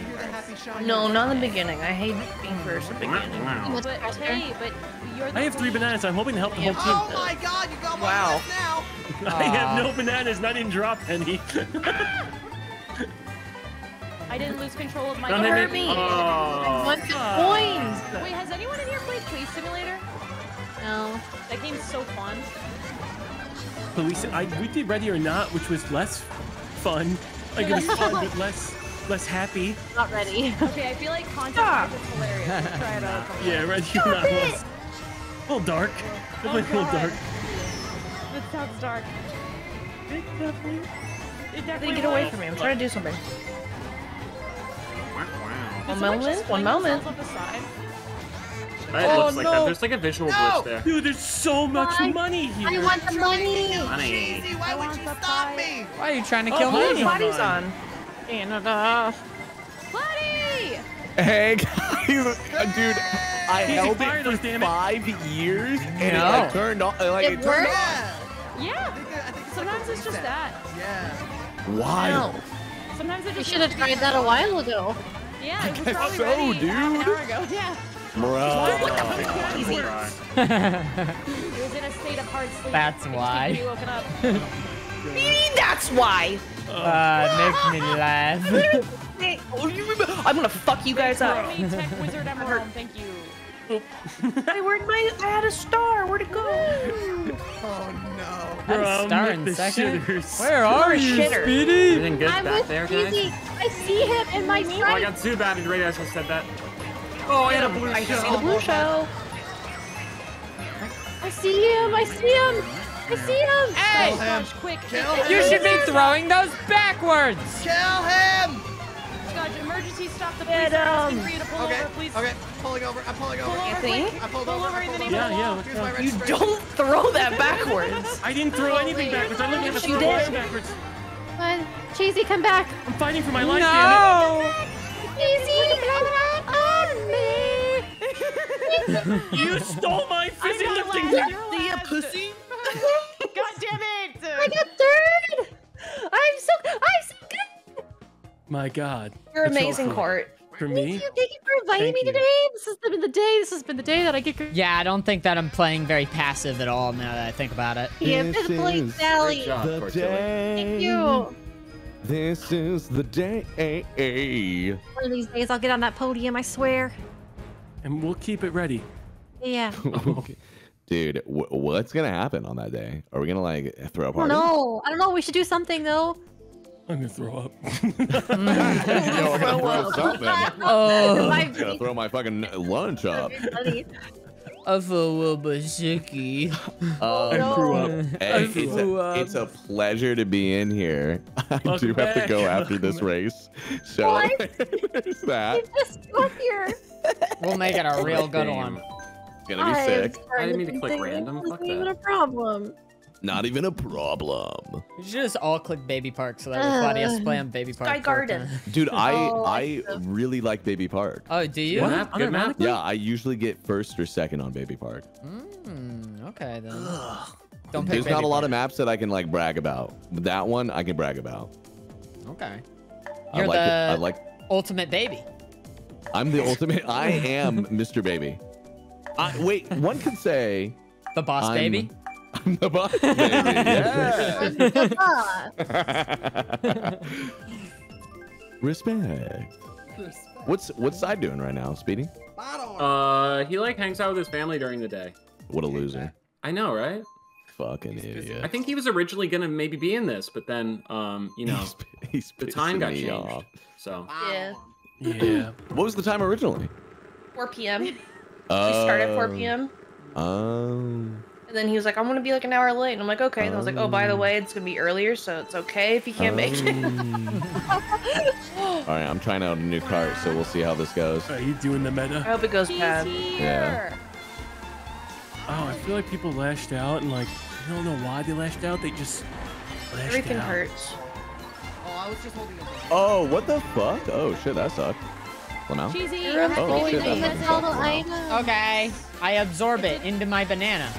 first. No, not the beginning. I hate being first at the beginning. But hey, but you're the I have three bananas. I'm hoping to help the whole team. Oh team. my god, you got my Wow. left now. I have no bananas and I didn't drop any. I didn't lose control of my Don't hit car. me. me. Oh. Want the coins? Wait, has anyone in here played Police Simulator? No. That game's so fun. Police. I we did Ready or Not, which was less fun. Like it was fun, but less less happy. Not ready. Okay, I feel like content is hilarious. Try it out. Yeah, Ready or Not was a little dark. Definitely a little dark. That sounds dark. It definitely. It They definitely get away from me. I'm trying to do something. Wow. Did One moment, one moment. Themselves Up the side? It Oh, looks like no. that. There's like a visual glitch there. Dude, there's so much Why? money here. I want the money. Money. Cheesy, why I would you stop pie. me? Why are you trying to Oh, kill hold me? on. Body's on. Canada. Buddy! Hey guys, Uh, dude, I Easy held fire it those, for damn it. five years and it like turned off. Like, it, It turned worked? on. Yeah. I think it's Sometimes like it's just that. Yeah. Why? Sometimes it You should have needs to be tried that a while ago. Yeah, it was probably so, ready half an dude. hour ago. Yeah. It was in a state of hard sleep. That's why. needed woken up. That's why. Uh, makes me laugh. I'm gonna fuck you guys up. Tech Wizard thank you. Hey, where'd my? I had a star. Where'd it go? Oh no. Had a star in second. shitters. Where are you, shitter. Speedy? Everything good I'm back with there, guys? I see him in my Oh, I sight. got Zubat and Ray just said that. Oh, I had a blue I see the blue shell. I see him. I see him. I see him. Hey, Kill him. Gosh, quick. Kill you should be throwing those backwards. Kill him. Scotch, emergency stop the police. Get I'm asking him. for you to pull Okay. over, please. Okay. Pulling over. I'm pulling over. Pull over, Anthony? quick. I pulled Pull over. over I in the pulled name Yeah, of the yeah, law. Here's my You don't throw that backwards. I didn't throw anything backwards. I literally have to You throw did. it backwards. Come on. Cheesy, come back. I'm fighting for my life, damn No. Cheesy, come on me. it. You stole my fizzy lifting. allowed. You're See ya, last. pussy. God damn it! I got third. I'm so. I'm so good. My God. You're A amazing. Court. For Thank me? you. Thank you for inviting Thank me you. today. This has been the day. This has been the day that I get. Yeah, I don't think that I'm playing very passive at all now that I think about it. Yeah, This to is Sally. Great job, The Portillo. day. Thank you. This is the day. One of these days, I'll get on that podium. I swear. And we'll keep it ready. Yeah. Dude, wh- what's gonna happen on that day? Are we gonna like throw a I don't party? know. I don't know. We should do something though. I'm gonna throw up. Yo, I gotta throw something. Oh, I gotta throw my fucking lunch up. I feel a little bit sicky. Um, threw up. Hey, it's, threw a, up. it's a pleasure to be in here. I do Welcome have to go after this race. So What? there's that. Just go here. We'll make it a real good one. It's gonna be sick. I didn't mean to click random. It's Fuck not even a problem. Not even a problem. We should just all click Baby Park so that everybody has to play on Baby Park. Sky Garden. Dude, I Oh, I I really like Baby Park. Oh, do you? Good map, good map. Yeah, I usually get first or second on Baby Park. Mm, okay then. Don't pick There's not Baby a lot Park. of maps that I can like brag about. But that one I can brag about. Okay. I You're like it. I the- like Ultimate baby. I'm the ultimate I am Mr. Baby. I, wait, one could say The boss I'm- baby. I'm the boss baby. Yeah. Respect. What's what's I doing right now, Speedy? Uh, he like hangs out with his family during the day. What a loser. I know, right? Fucking idiot. I think he was originally gonna maybe be in this, but then, um, you know, he's, he's the time got changed. off. So Yeah. Yeah. What was the time originally? 4 p.m. We Uh, start at 4 p.m. Um. And then he was like, I'm gonna be like an hour late. And I'm like, okay. And I was like, oh, by the way, it's gonna be earlier, so it's okay if you can't make it. um, All right, I'm trying out a new cart, so we'll see how this goes. Are you doing the meta? I hope it goes She's bad. here. Oh, I feel like people lashed out and like I don't know why they lashed out. They just lashed Everything out. hurts. Oh, I was just holding it. Oh, what the fuck? Oh shit, that sucked. Well, now. Cheesy, You're oh, I have to Oh, shit, the that fucking all the sucks. items. Okay. I absorb it into my banana.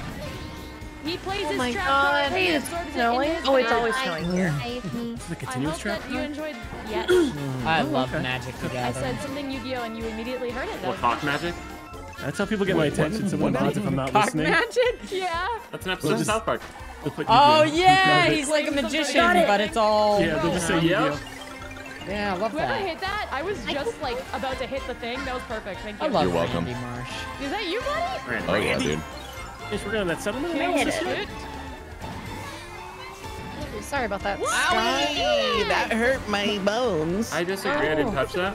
He plays Oh his trap God. card. Hey, it's absorbs it snowing? Oh, it's always snowing here. It's the I continuous hope trap that you card? enjoyed. Yes. Oh, I Oh, love okay. Magic the I said something Yu-Gi-Oh, and you immediately heard it. That what cock magic? That's how people get my Wait, what? attention. Some What mods if I'm not Cock listening. magic? Yeah. That's an episode of South Park. They'll Oh Yu-Gi-Oh. yeah, Magic. he's like a magician, it. but it's all. Yeah, they'll just say Yep. Yeah, I love Whoever that. hit that, I was just like about to hit the thing. That was perfect. Thank you. I love You're welcome. Randy Marsh. Is that you, buddy? Ran- Oh yeah, Randy. dude. Yes, we're going on that settlement Made analysis. it. Sorry about that. Owie! That hurt my bones. I disagree. I didn't touch that.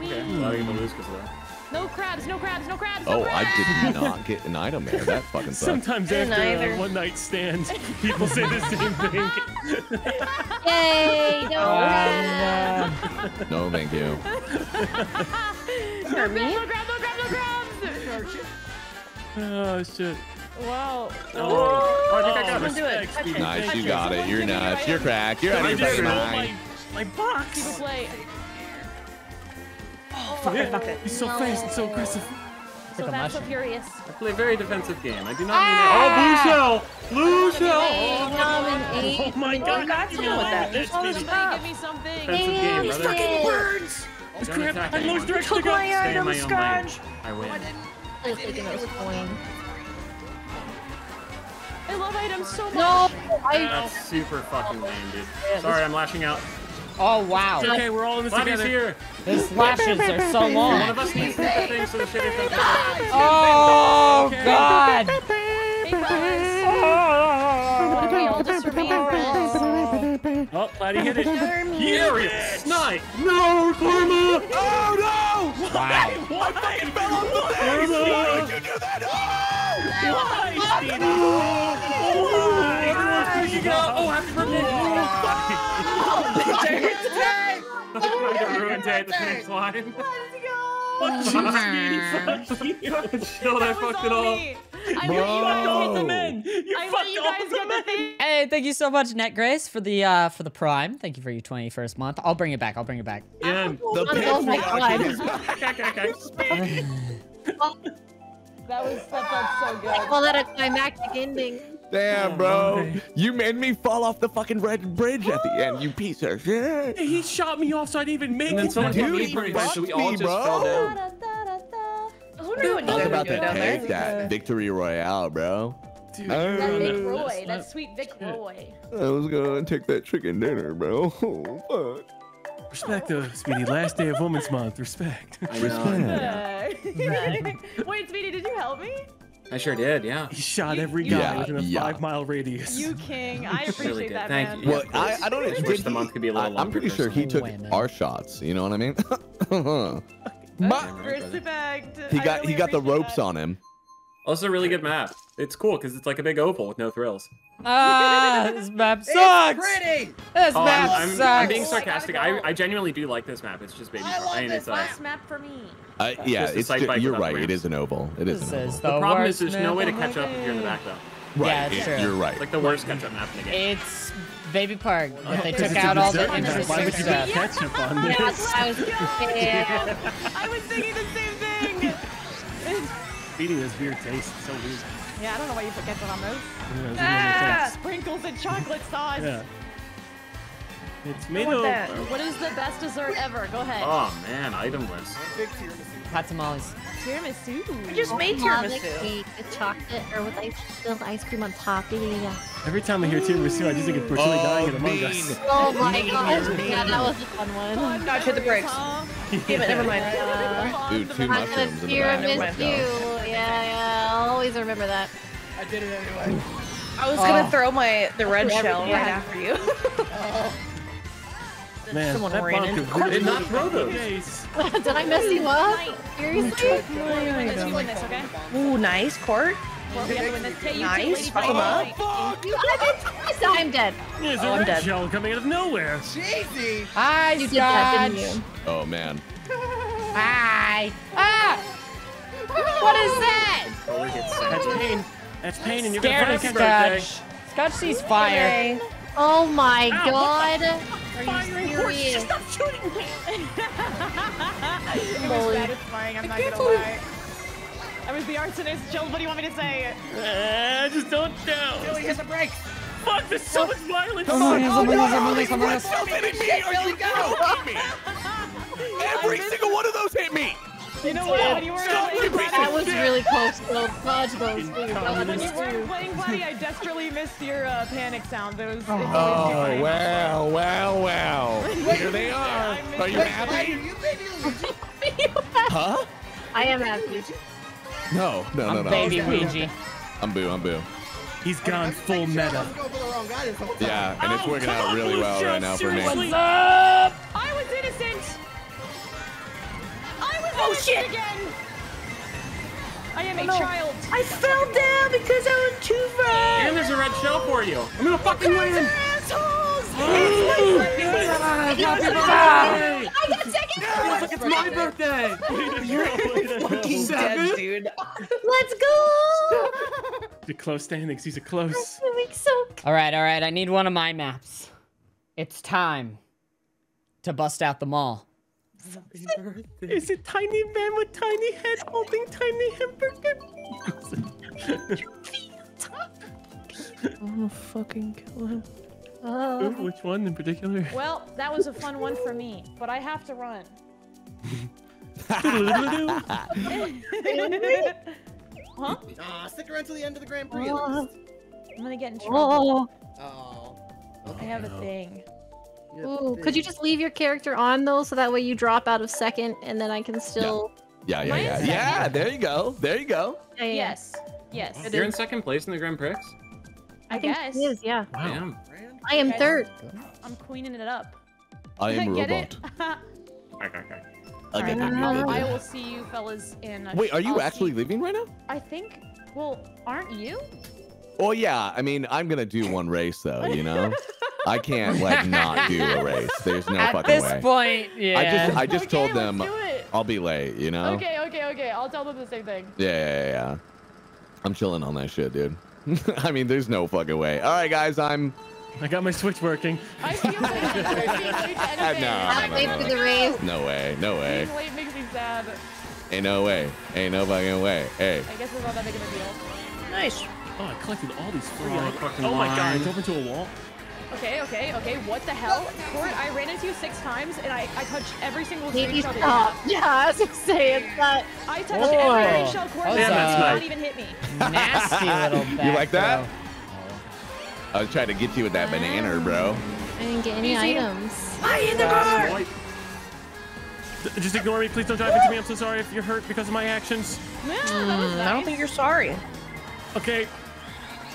Whee! Okay, a lot of people lose because of that. No crabs, no crabs, no crabs, no Oh, I did not get an item there. That fucking sucked. Sometimes after either. a one night stand, people say the same thing. Yay! No. Uh, No, thank you. For me? No crabs, no crabs, no crabs. oh shit. Wow. Oh, oh, I think I got Someone do it. Respect, Touch Speedy. it. Nice, you got it. You're nuts. You're cracked. You're out I of your just fucking stole my, mind. my People box. play. Oh, fucker, fucker. He's so fast and so aggressive. So fast, so furious. I play a very defensive game. I do not mean ah! it. Oh, blue shell! Blue shell! Oh my Oh, god. got to deal with that. There's all this Somebody stuff. give me something. Defensive game, These brother. fucking birds. Don't crap, I anyone. lost direction Took to go. my Stay in item, my own lane. Scotch. I win. Please taking those coins. I love items so much. No, I. That's super fucking lame, dude. Sorry, I'm lashing out. Oh wow. It's okay, we're all in this Flabby's together. here. His lashes are so One long. of us needs to hit the thing so the shit is not Oh god. Hey guys. Oh. What if we all just remain friends? Oh, Platy hit it. Aerial snipe! No, Karma! Oh no! Wow. I fucking fell off the thing! Why would you do that? Oh! Why, Speedy? Why? Everyone's freaking out. Oh, happy birthday! I got ruined day at the finish line. Shield, I That was fucked it all all. me. I let you guys All get the men! You I let fucked you guys the get the men! thing. Hey, thank you so much, Net Grace, for the uh for the prime. Thank you for your 21st month. I'll bring it back. I'll bring it back. Yeah. The Oh my patriarchy god. is That was that felt so good. Call that a climactic ending. Damn, bro. You made me fall off the fucking red bridge at the end, you piece of shit. He shot me off so I didn't even make And then it. someone Dude, hit me he pretty much, so we fucked all me, just bro. fell down. I was wondering what you I was guys were about doing to down there. take that victory royale, bro. Dude, I That Vic was Roy, that sweet Vic Roy. gonna take that chicken dinner, bro. Oh, fuck. Respect though, Speedy. Last day of Women's Month. Respect. I know. Respect. Uh, Wait, Speedy, did you help me? I sure did, yeah. He shot You- every you- guy Yeah, within a yeah. five mile radius. You king. I Really appreciate did. that, Thank man. you. Well, I. I don't Just did wish the month could be a little I, I'm pretty sure he took Women. our shots. You know what I mean? Ma- Respect. he I got really he got the ropes that. on him. Also, a really good map. It's cool because it's like a big oval with no thrills. Ah, this map sucks. It's pretty. This Oh, map I'm, I'm, sucks. I'm being Oh, I sarcastic. go. I, I genuinely do like this map. It's just baby. I Pro- love I mean, this it's uh, Last map for me. Uh, yeah, just it's side ju- bike you're right. the It is an oval. It is This an is oval. the the problem is there's no way to catch up if you're in the back though. Right. Yeah, it's it- true. You're right. Like the worst catch up map in the game. It's Baby Park, but they took out all the dessert map. Why interesting would you stuff. put ketchup on Yeah, this? I was, yeah. I was thinking the same thing. Speedy has weird taste. It's so weird. yeah, I don't know why you put ketchup on those. Yeah, it doesn't make Ah, sprinkles and chocolate sauce. Yeah. It's made of. What is the best dessert ever? Go ahead. Oh man, item list. Big tiramisu. Hot tamales. Tiramisu. I just made tiramisu. cake with chocolate or with ice, with ice cream on top. Yeah, yeah, yeah. Every time I hear tiramisu, I just think of Priscilla dying in Among Us. Oh my god. Yeah, that was a fun one. Dodge hit the brakes. Damn it, never mind. Uh, Dude, two mushrooms in the back. tiramisu. Yeah, yeah. I'll always remember that. I did it anyway. I was gonna Oh. throw my the red shell right had. after you. Oh, Man, Someone that ran bomb in. could really Did not throw those. Yes. Did I mess you up? Seriously? You win this, you win this, okay? Ooh, nice court. Well, we have to win this. Hey, Nice, two, lady fuck 'em fight. up. You yes, I'm dead. There's Oh, a I'm red dead. shell coming out of nowhere. cheesy. Hi, You did that, didn't you? Oh man. Hi. Ah! What is that? Totally That's pain. That's pain, and you're Scared gonna of fucking. Scotch. Scotch sees fire. Oh my Ow, god. Are you serious? Stop shooting me! It was satisfying, I'm not gonna lie. I was the arsonist. Jill, what do you want me to say? Uh, just don't know. Billy, hit the brakes. Fuck, there's so much violence. Come on, Oh, come on, come on, come on. Still hitting me. Are you joking me? Every single one of those hit me. You know what? When you weren't playing That Platy, was really close though. Fudge those when you weren't playing Platy, I desperately missed your uh, panic sound. It was. It's always Oh fine. well, well, well. Here they are. Are you Wait, happy? you baby Huh? I am happy. No, no, no, no. I'm no. baby Ouija. I'm boo. I'm boo. He's gone I'm full making sure I meta. wasn't going for the wrong guidance the whole time. Yeah, and it's Oh, working come out really well right now for me. What's up? Oh, shit. again. I am a no. child. I fell down because I was too far. And there's a red shell for you. I'm gonna fucking win. I got second. Feels like it's my birthday. You're Fucking dead, dude. Let's go. The close standings. These are close. So All right, all right. I need one of my maps. It's time to bust out the mall. Is it tiny man with tiny head holding tiny hamburger? I'm gonna fucking kill him. Oh. Ooh, ah. Which one in particular? Well, that was a fun one for me, but I have to run. huh? Aw, stick around till the end of the Grand Prix. at Oh. I'm gonna get in trouble. Oh. Oh. I have a oh. thing. Yeah, Ooh, big. could you just leave your character on though, so that way you drop out of second, and then I can still. Yeah, yeah, Mine yeah. Yeah, there you go. There you go. Yeah, yeah, yeah. Yes. Yes. You're in second place in the Grand Prix? I, I think guess. he is. Yeah, Damn. Brand? I am third. I'm queening it up. I am a Get robot. Okay, okay. Okay, Alright, okay, I will- okay. I will see you fellas in. A Wait, are you I'll actually see- leaving right now? I think. Well, aren't you? Well, yeah. I mean, I'm gonna do one race though. You know, I can't like not do a race. There's no At fucking this point, yeah. I just, I just Okay, told them. I'll be late. You know? Okay, okay, okay. I'll tell them the same thing. Yeah, yeah, yeah, yeah. I'm chilling on that shit, dude. I mean, there's no fucking way. All right, guys, I'm. I got my switch working. I feel like I can't wait to anything. no, I'll no, wait no, for the race. No way, no way. Being late makes me sad. Ain't no way. Ain't no fucking way. Hey. I guess it's not that big of a deal. Nice. Oh, I collected all these free Oh, items. fucking Oh my god, I line. into a wall. Okay, okay, okay. What the hell? Court, I ran into you six times and I, I touched every single Maybe screenshot that you stop. have. Yeah, I was gonna say it's not. I touched Whoa. every shell Court That was, that uh, did not even hit me. Nasty little back You like that? throw. I was trying to get you with that banana, bro. I didn't get any items. Easy. items. the D- Just ignore me. Please don't drive into me. I'm so sorry if you're hurt because of my actions. Yeah, that was Mm, I don't think you're sorry. Okay.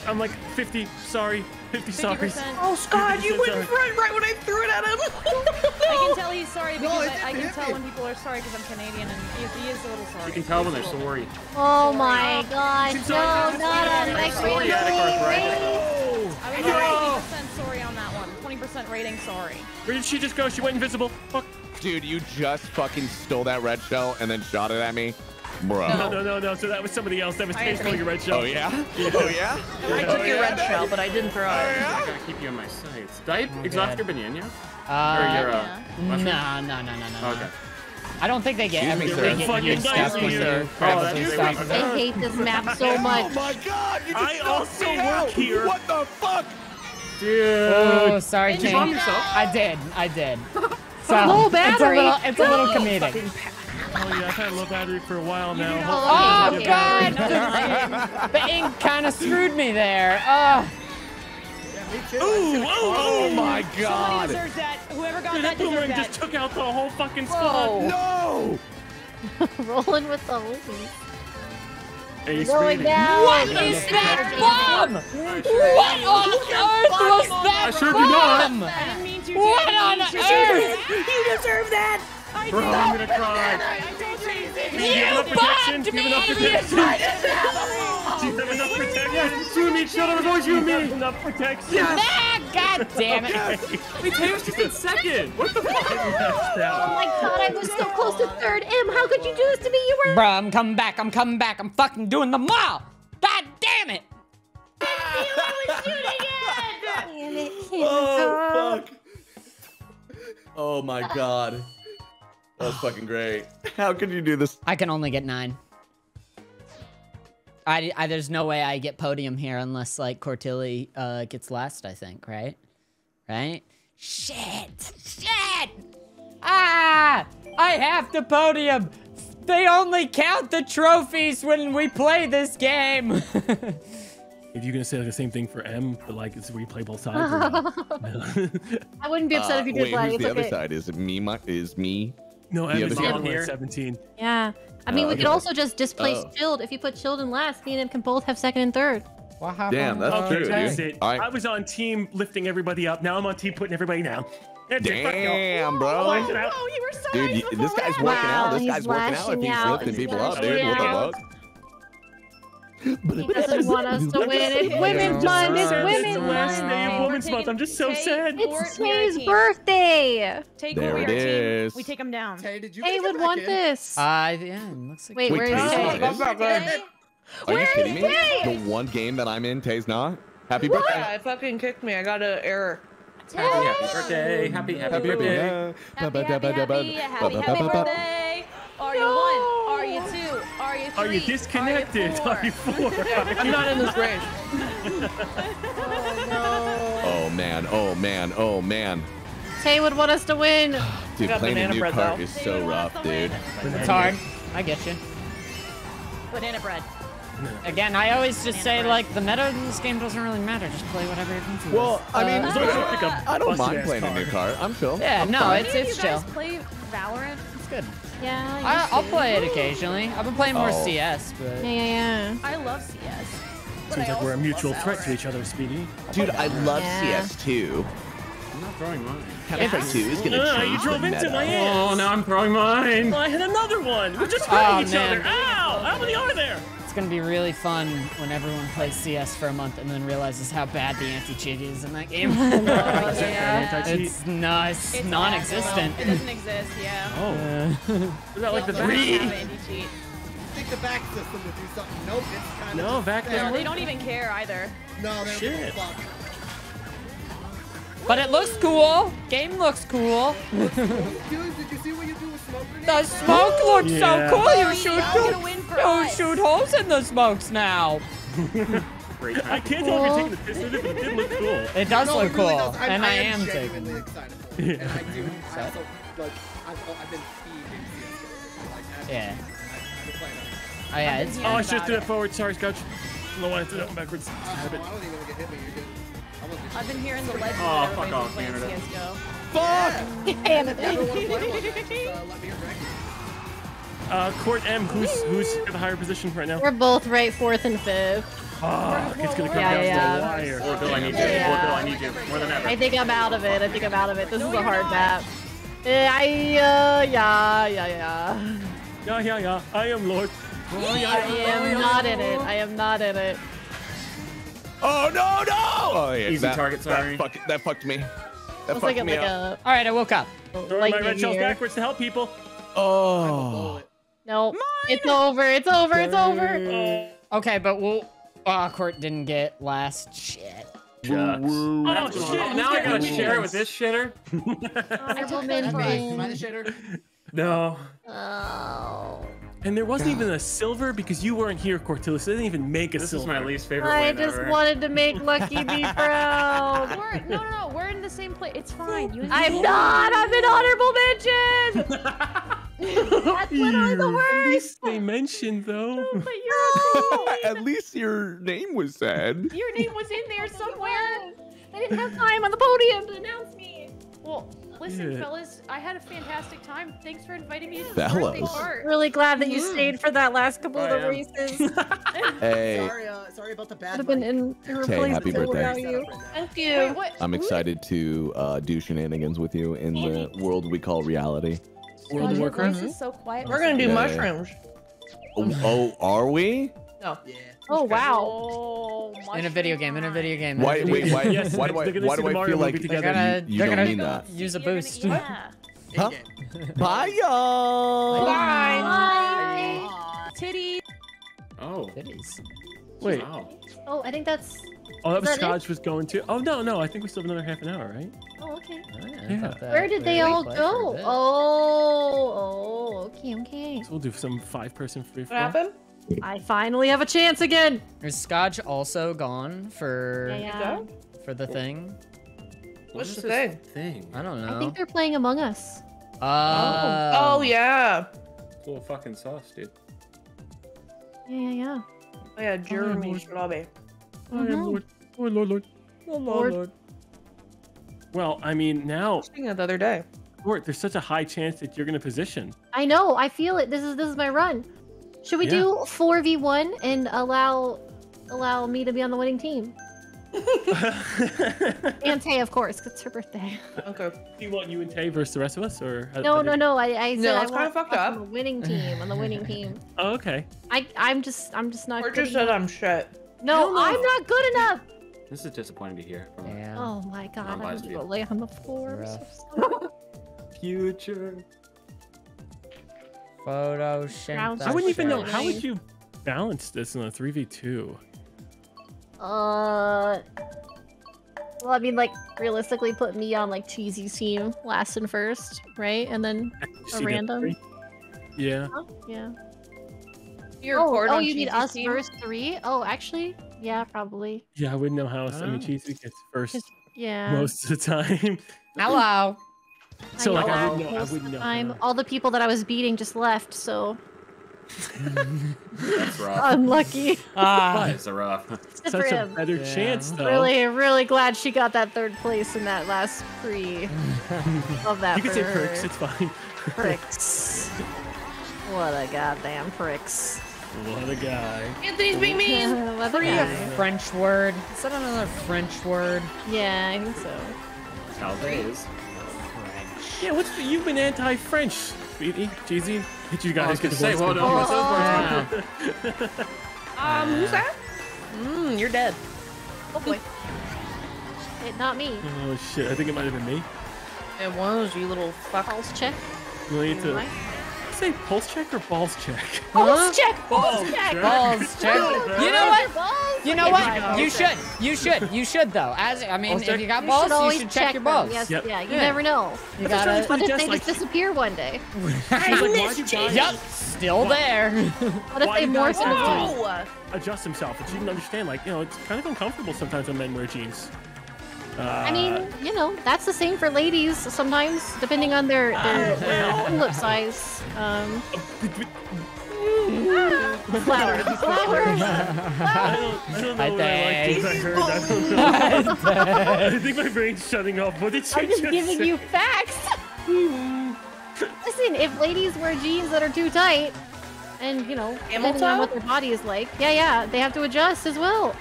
I'm like 50 sorry. 50 sorry. 50%. Oh, Scott, you went in Sorry. front right when I threw it at him. I can tell he's sorry because it I, I can tell me. when people are sorry because I'm Canadian and he, he is a little sorry. You can tell when they're He's a little- sorry. Oh my gosh, Seems no, like- not on my Sorry, Grand right? I was 20% sorry on that one. 20% rating sorry. Where did she just go? She went invisible. Fuck. Dude, you just fucking stole that red shell and then shot it at me, bro. No, no, no, no. So that was somebody else. That was I Taste agree. your red shell. Oh yeah? Oh yeah? I took your red shell, but I didn't throw it. I gotta keep you in my sights. Did I exhaust your banana? Or Uh, your, uh, yeah. no, mushroom? no, no, no, no, no. Okay. I don't think they get Excuse me, everything. sir. They get Fucking good stuff nice because of they're you. crap Oh, stuff. I hate this map so much. Oh my god! You just I knocked also me work out. here. What the fuck? Dude. Oh, sorry, Did you King. bomb yourself? I did. I did. So Low it's a battery. little, it's a little comedic. Oh yeah, I've had a low battery for a while now. not Oh God! the ink kind of screwed me there. Oh, Yeah, me too. Ooh, oh, Oh my Somebody god! deserves that. Whoever got Dude, that that boomerang deserves just that. took out the whole fucking squad. No! Rolling with the homies. Ace Going down. what is that bomb? What on earth was that I sure do not. bomb? I didn't mean. What on I didn't mean earth? You deserve that. I Bro, I'm gonna cry. I told you. Do you have enough protection? bombed Do you me, have enough idiot. protection? Do you have enough protection? You and me, shut up, always you and me. Enough protection? Ah, God damn it. Wait, Taylor's just in second. What the fuck? Oh my god, I was so close to third. M, how could you do this to me? You were. Bro, I'm coming back. I'm coming back. I'm fucking doing them all. God damn it. Damn it, Oh fuck! Oh my god. That was fucking great. How could you do this? I can only get nine. I, I there's no way I get podium here unless like Cortilli uh, gets last. I think right, right. Shit, shit. Ah, I have to podium. They only count the trophies when we play this game. If you're gonna say like the same thing for M, but like it's where you play both sides. I wouldn't be upset Uh, if you did wait, that. who's It's the other side? Is it me? My, is me? No, The M other is side. on Here. 17. Yeah. I mean, Oh, we could also just displace Oh. Shield. If you put Shield in last, me and him can both have second and third. what happened? Damn, that's Okay, true, that's dude. it. All right. I was on team lifting everybody up. Now I'm on team putting everybody down. That's it, fuck y'all. Damn, bro. Oh, Watch it out. Oh, you were so Dude, nice you- this guy's that. working out. This guy's working out if he's out. lifting people up, lashing dude. Oh, what the out. Fuck? He doesn't want us to win. It's Women's Month. It's Women's It's last Month. day of Women's Month. I'm just so sad. It's we are a Tay's birthday. Take There what we it are a team. We take them down. Tay, did you Tay would want this. Uh, yeah, looks like. Wait, Wait, where is Tay's Tay? not in? Tay? You kidding me? Tay? The one game that I'm in, Tay's not. Happy Yeah, birthday. it fucking kicked me. I got an error. Tay. Happy birthday. Happy, happy, Happy birthday. Happy, happy, happy, happy, happy birthday. Are you one? Are you two? Are you three? Are you disconnected? Are Are you you four? four? I'm not in this range. Oh man, oh man, oh man. Tay would want us to win. Dude, got playing a banana new bread, cart though. is so rough, dude. It's hard. I get you. Banana bread. Again, I always just say like the meta in this game doesn't really matter. Just play whatever you're comfortable Well. I mean, Uh, As long as you pick a I don't mind ass playing a new cart. I'm chill. yeah, I'm no, fine. it's Any it's you chill. play Valorant? It's good. Yeah. I I, used I'll play it occasionally. I've been playing more Oh. CS, but Yeah, yeah, yeah. I love CS. Seems like we're a mutual love threat to each other, Speedy. Dude, I love Yeah. CS too. I'm not throwing mine. Counter-Strike 2 is gonna change you drove the into meta. my Oh, ass. now I'm throwing mine. Oh, I hit another one. We're just Oh, hurting each man. other. Ow! How many are there? It's gonna be really fun when everyone plays CS for a month and then realizes how bad the anti-cheat is in that game. Oh, yeah. Anti-cheat. it's nice, It's non-existent. awful. It doesn't exist, yeah. Oh. Is that like the It doesn't VAC? have anti-cheat. I think the VAC system would do something. Nope, it's kind of. No, VAC No, doesn't they don't even care either. No, they don't give a Shit. fuck. But it looks cool. Game looks cool. Dude, did you see what you do with smoke The grenades? smoke looks Yeah. so cool. You shoot, Y'all gonna win for you us. shoot holes in the smokes now. Great I can't tell if you're taking the piss with it, but it did look cool. It does No, look it really cool, does. I'm, and I, am am genuinely taking. excited for it. And I do. I also, like, I've, I've been feeding CS:GO. Like, I've, Yeah. I've been playing it. Oh yeah, I've it's been Oh, I should have about threw it. it forward. Sorry, Scotch. I don't know why I threw that backwards. Uh, Have. I don't even get hit me. You're good. I'm gonna get I've been hearing the legend Oh, that fuck off, been playing Canada. CSGO. Fuck! Damn it. Never want to play one. Just uh, let me direct. Court M, who's who's got the higher position right now? We're both right fourth and fifth. Oh, it's gonna come Yeah, down yeah. to the wire. Or Bill, I need you. Yeah. Or Bill, I need you. More than ever. I think I'm out of it. I think I'm out of it. This No, is a hard not. map. I, uh, yeah, yeah, yeah. Yeah, yeah, yeah. I am Lord. Oh, I yeah, yeah. am not in it. I am not in it. Oh no no! Oh yeah, Easy that, target, sorry. That, fuck, that fucked me. That Looks fucked like, a, me like up. a All right, I woke up. Throwing my red shells here. backwards to help people. Oh. No, it's over. It's over. It's over. Okay, but we'll. Oh, Court didn't get last. Shit. Shucks. Oh, That's shit. going. Now I gotta share it with this shitter? Honorable Am I, am I the shitter? No. Oh. And there oh wasn't even a silver because you weren't here, Cortillis. They didn't even make a This silver. is my least favorite I win just ever. wanted to make Lucky be proud. We're, no, no, no. We're in the same place. It's fine. You I'm me- not. I'm an honorable mention. That's literally the At worst. least they mentioned though. But you're a At least your name was said. Your name was in there somewhere. I didn't have time on the podium to announce me. Well, listen, Yeah. fellas, I had a fantastic time. Thanks for inviting me to the Fellas. birthday part. Really glad that you stayed for that last couple of I the am. races. Hey, Sorry, uh, sorry about the bad. Would have been in irreplaceable happy birthday. you. Thank Wait, you. what? I'm excited to uh, do shenanigans with you in the world we call reality. World God, of Warcraft. is so quiet. We're gonna do Yeah, yeah. mushrooms. Oh, oh, are we? No. Yeah. Oh wow. Oh, In a video game. In a video game. Why? video Wait, game. why? Yes, why do I? Why do the I Mario feel like They're together. gonna. you they're don't gonna mean that? use a You're gonna- boost. yeah. Huh? Bye, y'all. Aw. Titty. Oh. Titties. Wait. Wow. Oh, I think that's. Oh, that was Is that it? Was going to. Oh no, no. I think we still have another half an hour, right? Oh, okay. Oh, yeah, Yeah. Where did they all played for a go? Oh, oh, okay, okay. So we'll do some five-person free What happened? I finally have a chance again. Is Scotch also gone for Yeah, yeah. For the thing? What What's is the thing? thing? I don't know. I think they're playing Among Us. Uh, Oh yeah. Full of fucking sauce, dude. Yeah, yeah, yeah. Oh yeah, Jeremy's lobby. I am Lord. Oh Lord, Lord. Oh Lord. Lord. Well, I mean, now, Speaking of the other day. Court, there's such a high chance that you're gonna position. I know. I feel it. This is this is my run. Should we Yeah. do four v one and allow allow me to be on the winning team? And Tay, of course, 'cause it's her birthday. Okay. Do you want you and Tay versus the rest of us, or No, no, no. I, I said No, I kinda want fucked us up. on the winning team. On the winning team. Oh, okay. I I'm just I'm just not. Or good just said enough. I'm shit. No, I'm not good enough. This is disappointing to hear. From Yeah. Oh my god! I Non-biased have to go lay on the floor. I'm Rough. so. Future. Photo Rouse I wouldn't even know. How would you balance this in a three v two? Uh, Well, I mean, like realistically, put me on like cheesy team last and first, right? And then a random. Yeah. Oh, yeah. You're oh, oh, you mean us team? first three? Oh, actually, yeah, probably. Yeah, I wouldn't know how. I mean, Oh. cheesy gets first Yeah. most of the time. Hello. So like, I know, wouldn't know. I wouldn't know. time, how. all the people that I was beating just left, so That's rough. unlucky. Ah. It's a rough. Good for Such a him. better Yeah. chance, though. Really, really glad she got that third place in that last pre. Love that You can say her. perks. It's fine. Pricks. What a goddamn pricks. What a guy. Anthony's being mean. what a Free guy. French word. Is that another French word? Yeah, I think so. Nowadays. Yeah, what's the, you've been anti-French, sweetie, cheesy. Did you I guys was get gonna say, divorced? well, no, Oh. myself. Um, who's that? Mmm, you're dead. Oh boy. It, not me. Oh shit! I think it might have been me. It was you little fuck. Pulse check. You need to Right? Say pulse check or balls check. Pulse check. Pulse Balls check. check. Balls check. You know what? balls? You know what? You should. You should. You should though. As I mean, if you got You balls, should you should check, your balls. Yes, Yep. yeah, you Yeah. never know. You That's what gotta. What if Just they like- just disappear one day? She's like, why'd you guys Yup. Still there. What if Why they morph into jeans? Adjust himself? But she didn't understand. Like, you know, it's kind of uncomfortable sometimes when men wear jeans. Uh, I mean, you know, that's the same for ladies sometimes, depending on their their, their lip size. Um, flowers, flowers. I don't, I don't know I what I like think- I heard. I. I think my brain's shutting off. What did she I'm just just giving say? you facts. Listen, if ladies wear jeans that are too tight, and you know, Camel depending on what their body is like, yeah, yeah, they have to adjust as well.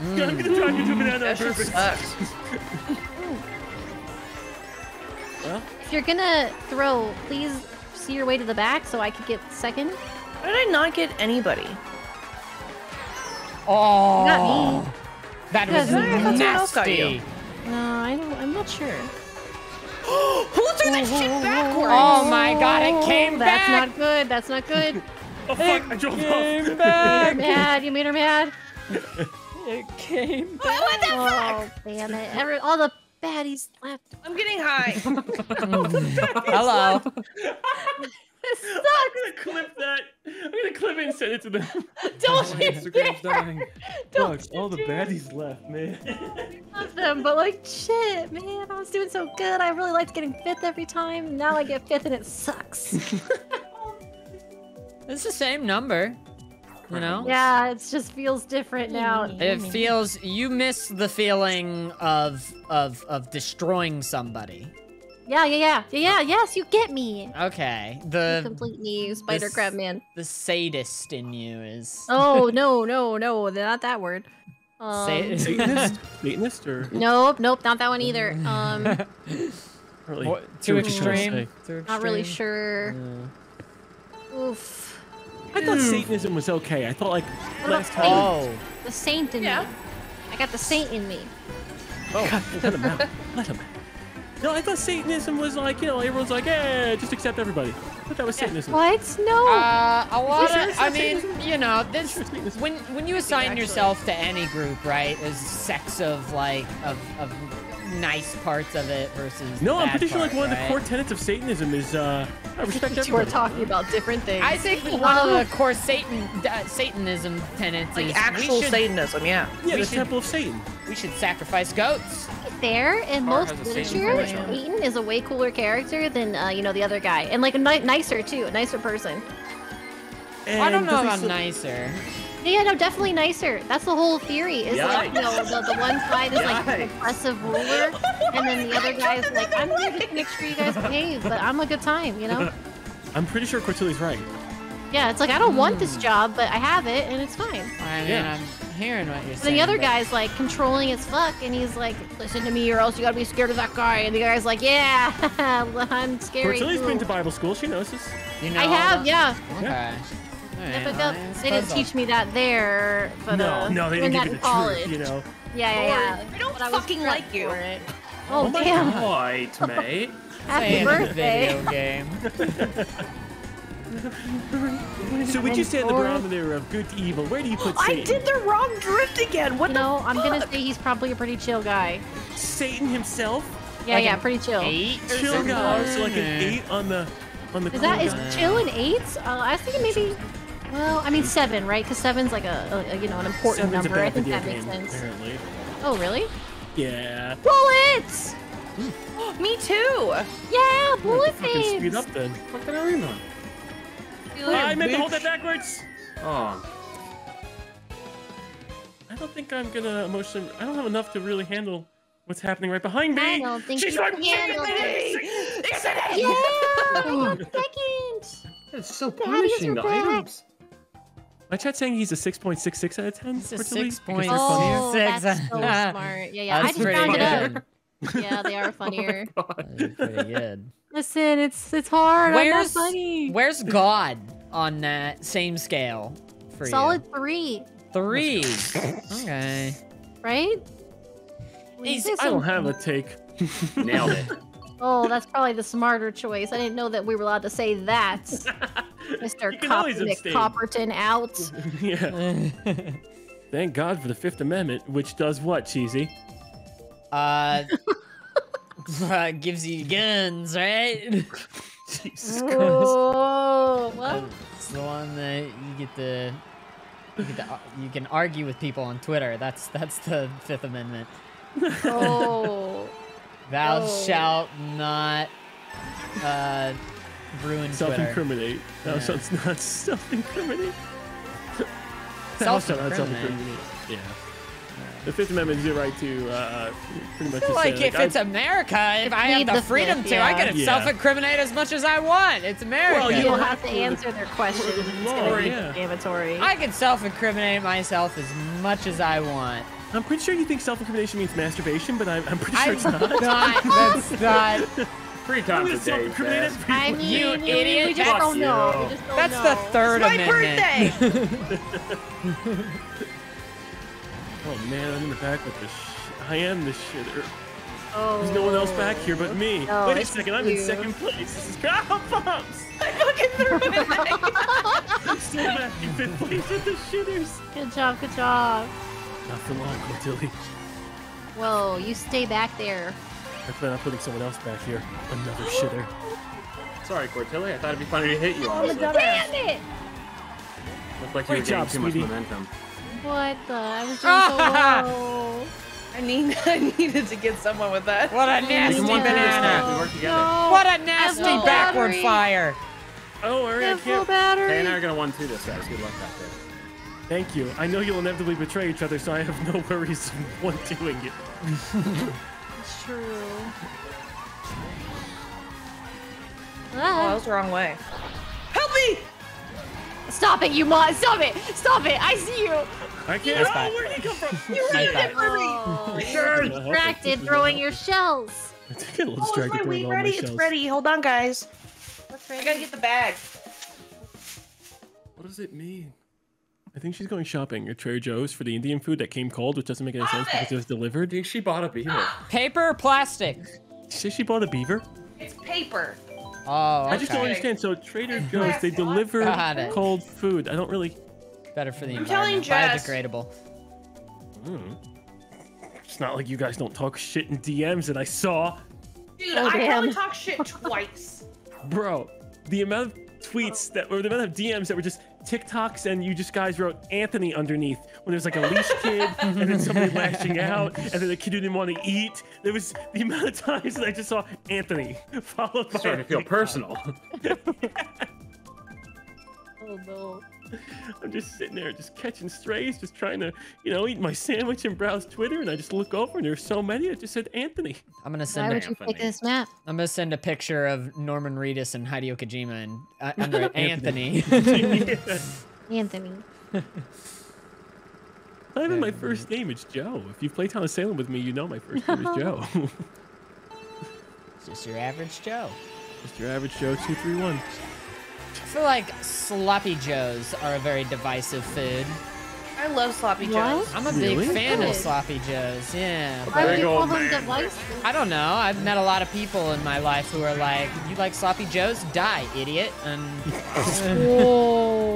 Mm. I'm gonna turn you to a banana on That shit purpose. sucks. Well, If you're gonna throw, please see your way to the back so I could get second. How did I not get anybody? Oh, Not me. that was Good. I thought someone else got you. nasty. No, I don't. I'm not sure. Who threw that shit oh, backwards? Oh, oh, oh my god, it came That's back. not good. That's not good. oh fuck! I drove Came off. You made her mad. You made her mad. It came What, what the fuck? Oh, damn it. Every, all the baddies left. I'm getting high. Hello. I'm gonna clip that. I'm gonna clip it and send it to them. Don't you Instagram's dying. Don't Fuck, all the baddies left, man. love them, but like, shit, man. I was doing so good. I really liked getting fifth every time. Now I get fifth and it sucks. Oh, it's the same number. You know? yeah, it just feels different now. It feels you miss the feeling of of of destroying somebody. Yeah, yeah, yeah, yeah, yeah. Yes, you get me. Okay. You The complete me, spider this- crab man. the sadist in you is Oh no, no, no, not that word. Um, Satanist? Satanist or Nope, nope, not that one either. Um, really? What- see too what you're trying to extreme. not really sure. Yeah. Oof. I thought Satanism was okay. I thought like What last time. Oh. The saint in Yeah. me. I got the saint in me. God, let him out. Let him out. No, I thought Satanism was like, you know, everyone's like, eh, just accept everybody. I thought that was Satanism. What? No. Uh, a lot sure of, I not mean, Satanism? you know, this Sure when when you assign Actually. yourself to any group, right? Is sex of like of of nice parts of it versus No, I'm bad pretty sure like part, one of the core tenets of Satanism is uh, I respect We're talking about different things. I think one of the core Satan uh, Satanism tenets like is actual should, Satanism, yeah. Yeah, we the should- Temple of Satan. we should sacrifice goats. there in Car most has a Satan literature, fetish on it. Satan is a way cooler character than uh, you know the other guy, and like a ni- nicer too, a nicer person. I don't know does he about still- nicer. Yeah, no, definitely nicer. That's the whole theory. Is like you know the, the one side is like an Yikes. oppressive ruler, and then the other guy is like I'm here just to make sure you guys behave, but I'm a good time, you know. I'm pretty sure Cortilli's right. Yeah, it's like I don't want this hmm. job, but I have it, and it's fine. I mean, Yeah. I'm hearing what you're Then saying. the other but- guy's like controlling as fuck, and he's like, "Listen to me, or else you gotta be scared of that guy." And the guy's like, "Yeah, I'm scary." Cortilli's been to Bible school. She knows this. You know I have, that? yeah. Okay. Yeah, but that- they didn't teach me that there. But no, uh, no, they didn't that give you the college. truth, you know. Yeah, yeah, yeah. I don't But fucking prepped like you. it. Oh, my damn! Right, mate. Happy Playing a birthday! video game. So would you say on the barometer of good to evil, where do you put Satan? I did the wrong drift again. What You the know, I'm gonna say he's probably a pretty chill guy. Satan himself? Yeah, Like yeah, pretty chill. Eight or Chill guy, so like an eight on the on the Is that cool is chill an eight? Uh, I was thinking maybe. Well, I mean seven, right? Because seven's like a, a you know an important Seven's a number. I think video that makes game, sense. apparently. Oh really? Yeah. Bullets! Me too. Yeah, bullet Fucking speed things. up then. Fucking arena. Oh, I meant to hold that backwards. Oh. I don't think I'm gonna emotionally. I don't have enough to really handle what's happening right behind me. I don't think She's you right can behind handle me. this. Yeah, one second. It's so punishing the items. My chat saying he's a 6.66 out of 10. It's a for Tilly, six because point they're funny. Oh, six. that's so smart. Yeah, yeah. I just pretty found it Yeah, they are oh funnier. That's pretty good. Listen, it's it's hard. I'm not Where's funny. Where's God on that same scale for Solid you? three, Three. Okay. right? He's- I don't have a take. Nailed it. Oh, that's probably the smarter choice. I didn't know that we were allowed to say that. Mr. You can Cop- abstain. Copperton out. yeah. Thank God for the Fifth Amendment, which does what, Cheesy? Uh, uh, gives you guns, right? Jesus Christ. Oh, what? It's the one that you get the You, get you can argue with people on Twitter. That's that's the Fifth Amendment. Oh. Thou Oh. shalt not uh, ruin Twitter. Self-incriminate. No, Yeah. so it's not self-incriminate. Thou shalt not Self-incriminate. self-incriminate. Yeah. The Fifth Amendment is your right to uh, pretty much I feel just say, like if I- it's America, if I plead have the the freedom fifth, to, I can Yeah. self-incriminate as much as I want. It's America. Well, you You don't don't have have to to. answer their questions. It's law, gonna be yeah. I can self-incriminate myself as much as I want. I'm pretty sure you think self-incrimination means masturbation, but I'm, I'm pretty sure I'm it's not. not. That's not. Three I'm times gonna self-incriminate Chad. I mean, You we- we, just Fuck don't know. We just don't That's know. the third My amendment. birthday. Oh man, I'm in the back with the. Sh- I am the shitter. Oh. There's no one else oh. back here but me. No, Wait a it's second, I'm in second place. This is oh, bombs. I fucking threw it. I'm still back in fifth place with the shitters. Good job, good job. Not for long, Cortilli. Whoa, you stay back there. I plan on putting someone else back here. Another shitter. Sorry, Cortilli. I thought it'd be funny to hit you. Oh, honestly. Damn it! Looked like you Great were job, getting too much momentum. What the? I was doing so low. I need. I needed to get someone with that. What a We nasty can work banana. We work together. No. What a nasty full backward battery. fire. Oh, all I right, I have full can't. battery. Tay and I are gonna one two this, guys. Good luck back there. Thank you. I know you'll inevitably betray each other, so I have no worries of one doing it. It's true. Oh, that Ah, was the wrong way. Help me! stop it, you mod! Stop it! Stop it! I see you! I can't. Nice Oh, where'd he come from? Nice back. Oh, Sure. you're distracted throwing your shells. I think I get a little Oh, is my throwing weed all my ready? It's ready. Hold on, guys. What's I gotta get the bag. What does it mean? I think she's going shopping at Trader Joe's for the Indian food that came cold, which doesn't make any sense because it was I delivered. think she bought a beaver. Paper or plastic? She said she bought a beaver. It's paper. Oh, I just don't understand. So Trader Joe's, they deliver cold food. I don't really. Better for the I'm telling environment. Jess. Biodegradable. Hmm. It's not like you guys don't talk shit in DMs that I saw, Dude, Oh, I damn. probably talked shit twice. bro. The amount of tweets that, or the amount of DMs that were just TikToks, and you just guys wrote Anthony underneath when there's like a leash kid, and then somebody lashing out, and then the kid who didn't want to eat. There was the amount of times that I just saw Anthony followed by. Starting to feel personal. Oh no. I'm just sitting there, just catching strays, just trying to, you know, eat my sandwich and browse Twitter, and I just look over, and there's so many. I just said Anthony. I'm gonna send. Why send. would A, you pick this map? I'm gonna send a picture of Norman Reedus and Hideo Kojima and uh, under it, Anthony. Anthony. Not even my first name, it's Joe. If you've played Town of Salem with me, you know my first name is Joe. Just your average Joe. Just your average Joe 231. I feel like sloppy joes are a very divisive food. I I love sloppy What? joes. I'm a big Really? fan of sloppy joes. Yeah. Why would you old call them man. devices? I don't know. I've met a lot of people in my life who are like, "You like sloppy joes? Die, idiot!" And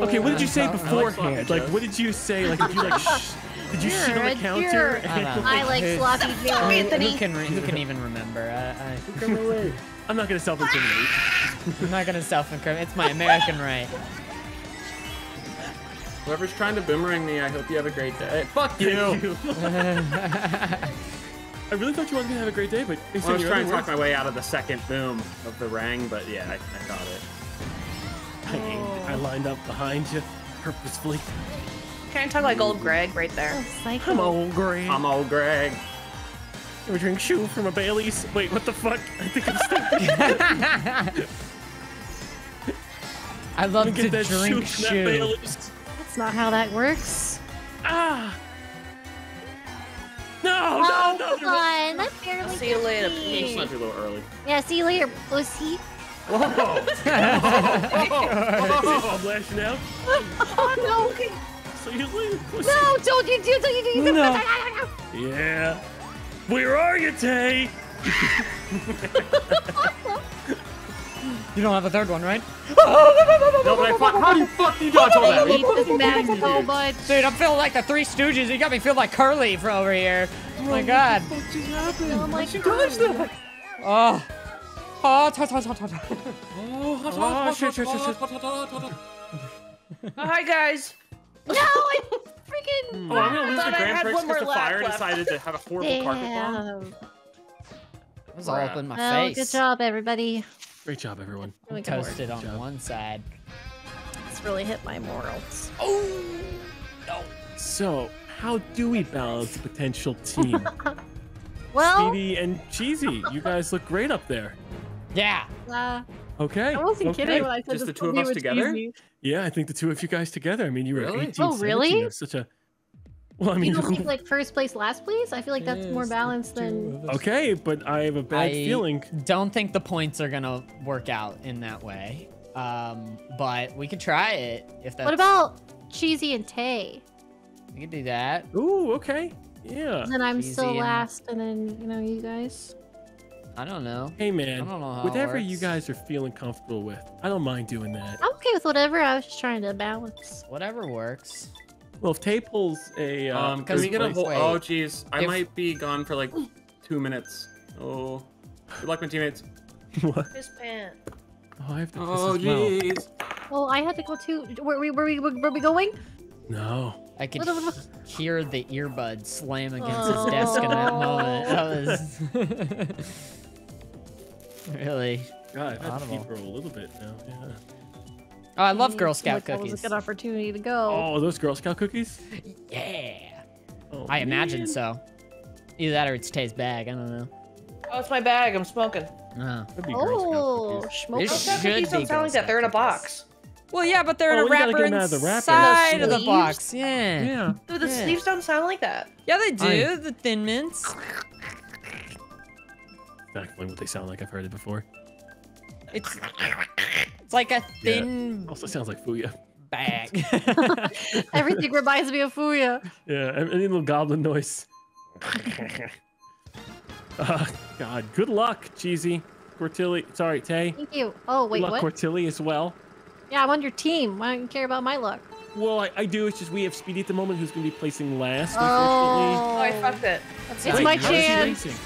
Okay, what did you say I like beforehand? Like, what did you say? Like, did you like, sh- did you shit on the You're counter? I. I like sloppy who, joes. Anthony. who can re- who can even remember? I, I, I'm not gonna self-incriminate. I'm not gonna self-incriminate. It's my American right. Whoever's trying to boomerang me, I hope you have a great day. Fuck you. I really thought you wanted me to have a great day, but based I was trying to other talk my way out of the second boom of the rang, but yeah, I, I got it. words, I, aimed- I lined up behind you purposefully. Can I talk like old Greg right there? Oh, psycho. Come on, Greg. I'm old Greg. We drink shoe from a Bailey's. Wait, what the fuck? I think I'm stupid. I love to that drink shoe from that. Bailey's. That's not how that works. Ah! No, Oh, no, no! come on. That's barely I'll see you later, pussy. This might be a little early. Yeah, see you later, pussy. Whoa! I'm lashing out. Oh, no. So pussy. No, don't you do, don't you do. No. Yeah. Where are you, Tay? You don't have a third one, right? No, but I thought, how do you fuck you dodge all I that? hate this map so much. Dude, I'm feeling like the Three Stooges. You got me feeling like Curly from over here. Oh my god. Oh my god. Oh. Oh, ta ta ta ta ta. Oh, oh shit, shit, shit, shit. Oh, hi guys. No, I freaking. Oh, I'm gonna lose thought the I Grand had Prix one more because the fire left. decided to have a horrible carpet bomb. Damn. It was all up in my Well, face. good job, everybody. Great job, everyone. Really good work. Toasted on job. one side. It's really hit my morals. Oh no. So, how do we balance the potential team? Well, Speedy and Cheesy, you guys look great up there. Yeah. uh, Okay. I wasn't okay. kidding when I said Just this the two of us together? easy. Yeah, I think the two of you guys together. I mean, you were Really? 18, Oh, really? 17. It was such a. Well, I You mean, don't think like first place, last place? I feel like that's more balanced than. okay, but I have a bad I feeling. don't think the points are gonna work out in that way. Um, but we could try it if that's. What about Cheesy and Tay? We could do that. Ooh, okay. Yeah. And then I'm Cheesy still and- last, and then you know you guys. I don't know. Hey, man. I don't know how it whatever you guys are feeling comfortable with, I don't mind doing that. I'm okay with whatever. I was just trying to balance. Whatever works. Well, if Tay pulls a. Uh, Um, can we get a whole? Wait. Oh, jeez, I If- might be gone for like two minutes. Oh, good luck, my teammates. what? Piss pant. Oh, I have to piss Oh, as well. jeez. Well, I had to go too. Were we? Were we? Were we going? No. I could What- what- hear the earbud slam against his desk in that moment. That was really. God, I've had to Audible. keep her a little bit now. Yeah. Oh, I love Girl Scout like That cookies. was a good opportunity to go. Oh, those Girl Scout cookies? Yeah. Oh, I imagine so. Either that or it's Tay's bag. I don't know. Oh, it's my bag. I'm smoking. Oh. Be Girl Oh, cookies. smoke. It Girl Scout should cookies be don't sound like Girl that. They're in a box. Well, yeah, but they're in Oh, a wrapper get 'em out of the wrapper. inside of the box. Yeah. Yeah. Dude, the Yeah. sleeves don't sound like that. Yeah, they do. I- The Thin Mints. Exactly what they sound like. I've heard it before. It's it's like a thin Also sounds like Fuya. bag. Everything reminds me of Fuya. Yeah, any little goblin noise. uh, God, good luck, Cheesy. Cortilli, sorry, Tay. Thank you. Oh wait, good luck, what? Cortilli, as well. Yeah, I'm on your team. Why don't you care about my luck? Well, I, I do. It's just we have Speedy at the moment who's going to be placing last, Oh, Oh, I fucked it. it's unfortunately. my Wait, how is he chance.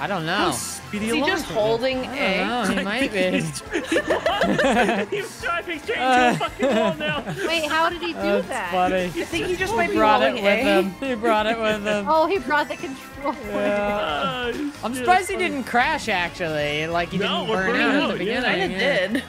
Racing? I don't know. Speedy Is he just right holding I A? don't know. He might be. He's, he's driving straight into a fucking wall now. Wait, how did he do That's that? funny. You think he just might He be brought it with A. him. He brought it with him. Oh, he brought the controller. Yeah. Uh, I'm shit. surprised he didn't crash actually. Like he No, didn't burn out at out, the yeah. beginning. Kinda yeah. did.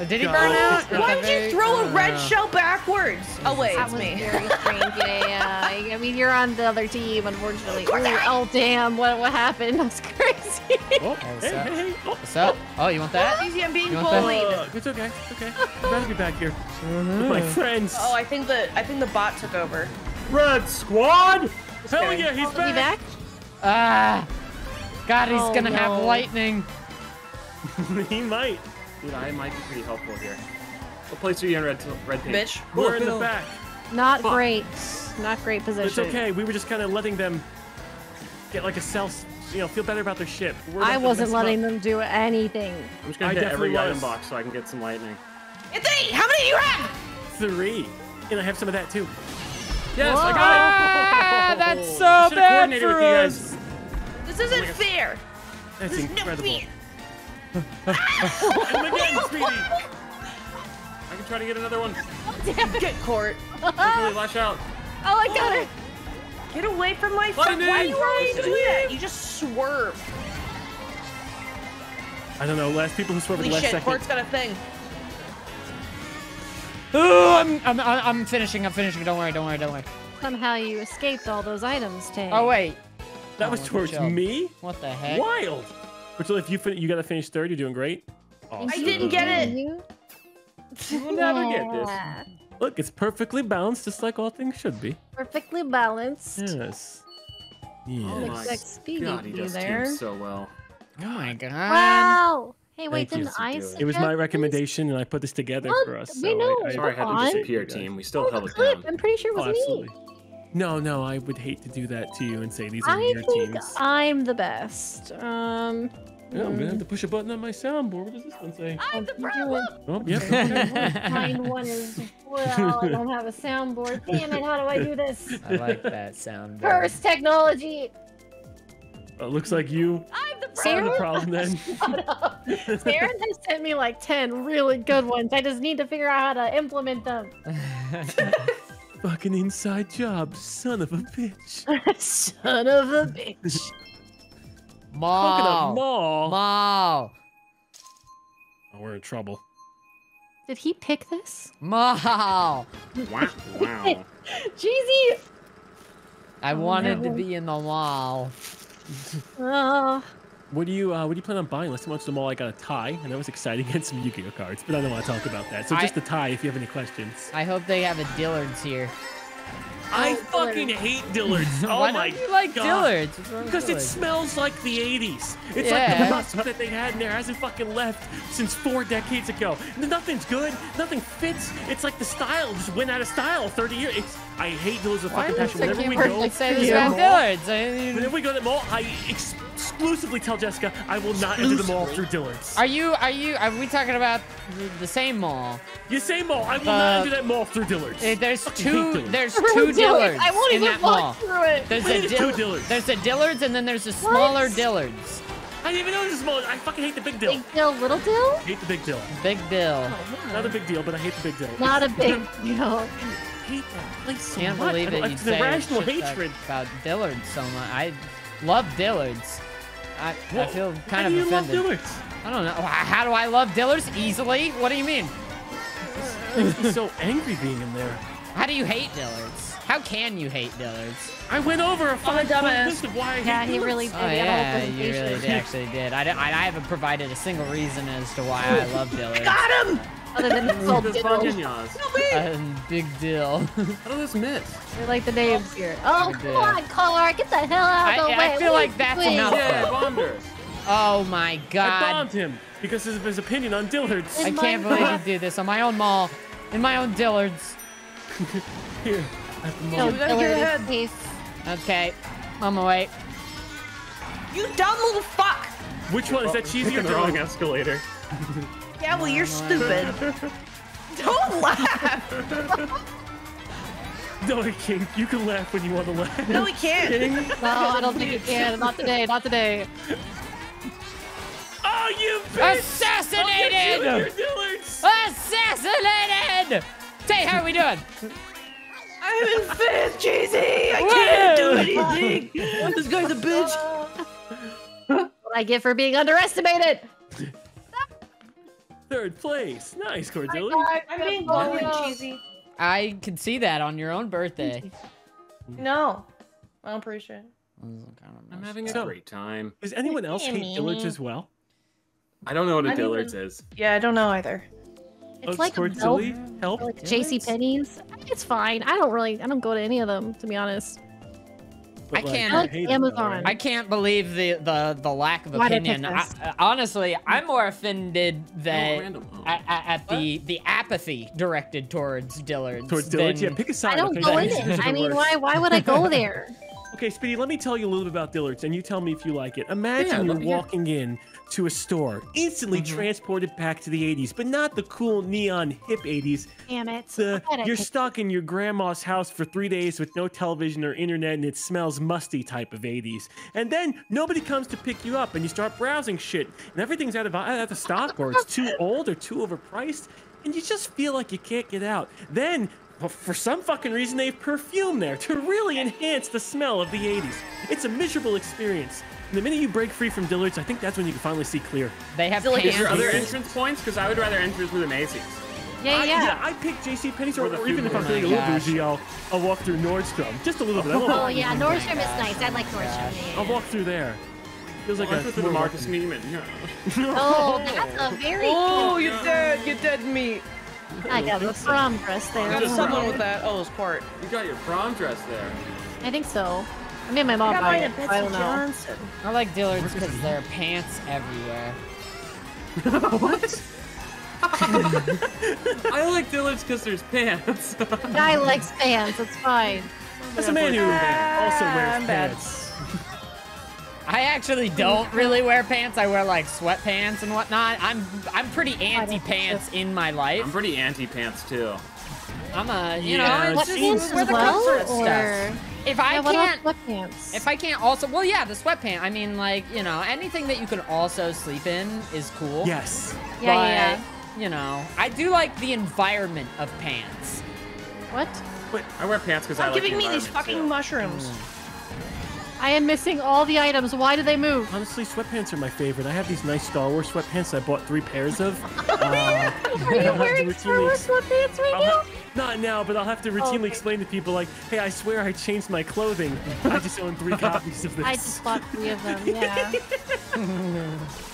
Oh, did he No. burn out? Why the did you throw a red shell backwards? Oh wait, That it's was me. very strange. Yeah, I mean, you're on the other team, unfortunately. Ooh, oh, damn. What what happened? That's crazy. Oh, what's hey, up? hey, hey. Oh, What's up? Oh, you want that? Easy, I'm being You want that? bullied. uh, it's okay. It's okay. I'd rather be back here with my friends. Oh, I think the I think the bot took over. Red Squad. Hell kidding. yeah, he's Is he back. back? Ah! God, he's Oh, gonna have lightning. he might. Dude, I might be pretty helpful here. What place are you in, Red Red Team? Bitch. We're in the back. Not Fuck. great. Not great But position. it's okay. We were just kind of letting them get like a self, you know, feel better about their ship. We're I wasn't letting them do anything. I'm just gonna I hit every definitely item box so I can get some lightning. Anthony, how many do you have? Three, and I have some of that too. Yes, I got Ah, it. that's so bad coordinated for with you us. guys. This isn't fair. That's There's incredible. no fair. and again, Speedy. I can try to get another one. Get court. Quickly, lash out. Oh, I got it. Oh. Get away from my fuck. Why do you always do that? You just swerve. I don't know. Last people who swerved at Holy the last shit, second. court's got a thing. Ooh, I'm, I'm, I'm I'm finishing. I'm finishing. Don't worry. Don't worry. Don't worry. Somehow you escaped all those items, Tay. Oh wait. That Oh, was look towards me. What the heck? Wild. Which if you fin- you got to finish third, you're doing great. I didn't get it. You? You will never get this. Look, it's perfectly balanced, just like all things should be. Perfectly balanced. Yes. I'll Yes. my Speedy God, he does there. so well. Oh my god. Wow. Hey, wait, Thank didn't I It suggest It was my this? recommendation, and I put this together What? for us. We know. I, I, Sorry, I had on. to disappear, team. We still Oh, held the it clip. down. I'm pretty sure it was Oh, me. No, no, I would hate to do that to you and say these are I your think teams. I'm the best. Um. Yeah, I'm gonna have to push a button on my soundboard. What does this one say? I'm the pro. Oh, yep. okay. Find one as well. I don't have a soundboard. Damn it! How do I do this? I like that sound. First technology. Uh, looks like you I'm the are the problem then. Shut up. Sarah has sent me like ten really good ones. I just need to figure out how to implement them. Fucking inside job, son of a bitch. Son of a bitch. Coconut Mall. Mall. Mall. Oh, we're in trouble. Did he pick this? Mall. Wow. wow. Jeezy. I Oh, wanted to be in the mall. Uh, What do you uh, what do you plan on buying? Last time I went to the mall, I got a tie, and that was exciting. And had some Yu-Gi-Oh cards, but I don't want to talk about that. So I- just the tie, if you have any questions. I hope they have a Dillard's here. I Oh, fucking hate Dillard's. Oh Why my don't you like God. Dillard's? What's wrong with Because it smells like the 80s. It's Yeah. like the musk that they had in there hasn't fucking left since four decades ago. Nothing's good. Nothing fits. It's like the style just went out of style 30 years. It's, I hate Dillard's with Why fucking passion. Whenever we perfectly go, say to this the about mall- Dillard's? I mean, Whenever we go to the mall, I ex- exclusively tell Jessica I will not enter the mall through Dillard's. Are you? Are you? Are we talking about the, the same mall? You say mall. I will Uh, not enter that mall through Dillard's. Eh, There's two. Dillard's. There's two Dillard's. Dillards I won't in even that walk mall. through it. There's Wait, a there's two Dillards. There's a Dillard's and then there's a smaller Dillard's. I didn't even know this mall. I fucking hate the big deal. Big deal, little deal? hate the big deal. Big Bill. Not a big deal, but I hate the big deal. Not a big deal. I hate that place so Can't much. believe I that don't- you it's say an irrational hatred. about Dillard's so much. I love Dillard's. I, I Well, feel how kind do of you love offended. Dillard's? I don't know. How do I love Dillard's easily? What do you mean? He's so angry being in there. How do you hate Dillard's? How can you hate Dillard's? I went over a oh, five point list of why I Yeah, hate he really did. Oh He had a whole oh, yeah, you really did, actually did. I, I, I haven't provided a single reason as to why I love Dillard's. Got him! Other than it's called Those diddle. Boganyas. Um, big deal. How did this miss? They like the names here. Oh, come deal. on, car. Get the hell out of the I- I feel Wait, like that's wait. enough. Yeah, I bombed her. oh my god. I bombed him because of his opinion on Dillard's. I can't believe you do this on my own mall, in my own Dillard's. Here, at the No, mall. we gotta get Dillard is Okay, I'm way. You dumb little fuck! Which one is that cheesy or Taking wrong escalator. Yeah, well, you're stupid. Don't laugh! No, I can't. You can laugh when you want to laugh. No, we can't. No, I don't think you can. Not today. Not today. Oh, you bitch! Assassinated! I'll you and your Assassinated! Tay, how are we doing? I'm in fifth, cheesy! I can't do anything! This guy's a bitch! What I get for being underestimated. Third place. Nice, Cordelia. I'm being bullied, cheesy. I can see that on your own birthday. No. I'm pretty sure. I'm having a great time. Does anyone else hate Dillard's as well? I don't know what a I don't Dillard's even- is. Yeah, I don't know either. It's Oh, like Cordelia? Help? like JC Penney's. It's fine. I don't really. I don't go to any of them to be honest. But I like, can't- I I like hate it, though, right? I can't believe the the the lack of Why'd I pick opinion. I. I- honestly, I'm more offended oh, that random. Oh. at, at, at the the apathy directed towards Dillard's. Towards Dillard's, yeah. Pick a side. I don't go in This it. I mean, why? Why would I go there? Okay, Speedy, let me tell you a little bit about Dillard's, and you tell me if you like it. Imagine Yeah, you're let me hear. walking in to a store, instantly Mm-hmm. transported back to the 80s, but not the cool neon hip 80s. Damn it! The, you're stuck in your grandma's house for three days with no television or internet, and it smells musty type of 80s. And then nobody comes to pick you up, and you start browsing shit, and everything's out of out of stock, or it's too old, or too overpriced, and you just feel like you can't get out. Then. well, For some fucking reason, they have perfume there to really enhance the smell of the 80s. It's a miserable experience. And the minute you break free from Dillard's, I think that's when you can finally see clear. They have Is it like- Is there other entrance points? Because I would rather enter through the Macy's. Yeah, I, yeah. yeah, I pick J.C. Penney's, or, Or or even if I'm food feeling a oh little Oh my gosh. bougie, I'll, I'll walk through Nordstrom. Just a little bit. I Oh yeah, Nordstrom is nice. I like Nordstrom. I'll walk through there. Feels like I'll a through the Marcus welcoming- Neiman. No. Oh, that's a very. Oh, cute- you dead, you dead meat. I got the prom dress there. There's Just someone with that. Oh, it's Court. You got your prom dress there. I think so. I made my mom got buy it. at I don't know. Johnson. I like Dillard's because there are pants everywhere. what? I like Dillard's because there's pants. Guy likes pants. It's fine. That's a man who also wears I'm pants. I actually don't really wear pants. I wear like sweatpants and whatnot. I'm I'm pretty anti-pants in my life. I'm pretty anti-pants too. I'm a you Yeah, know What it's just where the well, comfort or stuff. If I yeah, what can't? Sweatpants. If I can't also, well, yeah, the sweatpants. I mean, like, you know, anything that you can also sleep in is cool. Yes. Yeah, but, yeah. You know, I do like the environment of pants. What? I wear pants because I Stop like giving the me these fucking too. mushrooms. I am missing all the items. Why do they move? Honestly, sweatpants are my favorite. I have these nice Star Wars sweatpants I bought three pairs of. Uh, Are you I'll have to wearing Star Wars sweatpants right I'll now? ha- not now, but I'll have to routinely okay. explain to people like, hey, I swear I changed my clothing. I just own three copies of this. I just bought three of them. Yeah.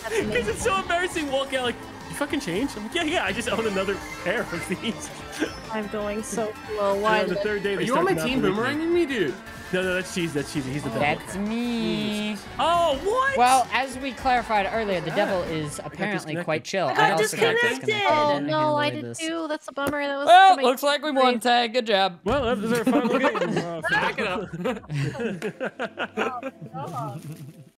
Because it's so embarrassing. walking out like, you fucking changed? I'm like, yeah, yeah, I just own another pair of these. I'm going so slow. Why? on the third day, Are you on my team not boomeranging me, dude? No, no, that's cheese. That's cheesy. He's the devil. That's me. Oh, what? Well, as we clarified earlier, the devil is apparently quite chill. I got also got disconnected. Oh no, I can't did this. too. That's a bummer. That was. Oh, well, looks like we won tag. Good job. well, that was our final game. Back it up. Oh,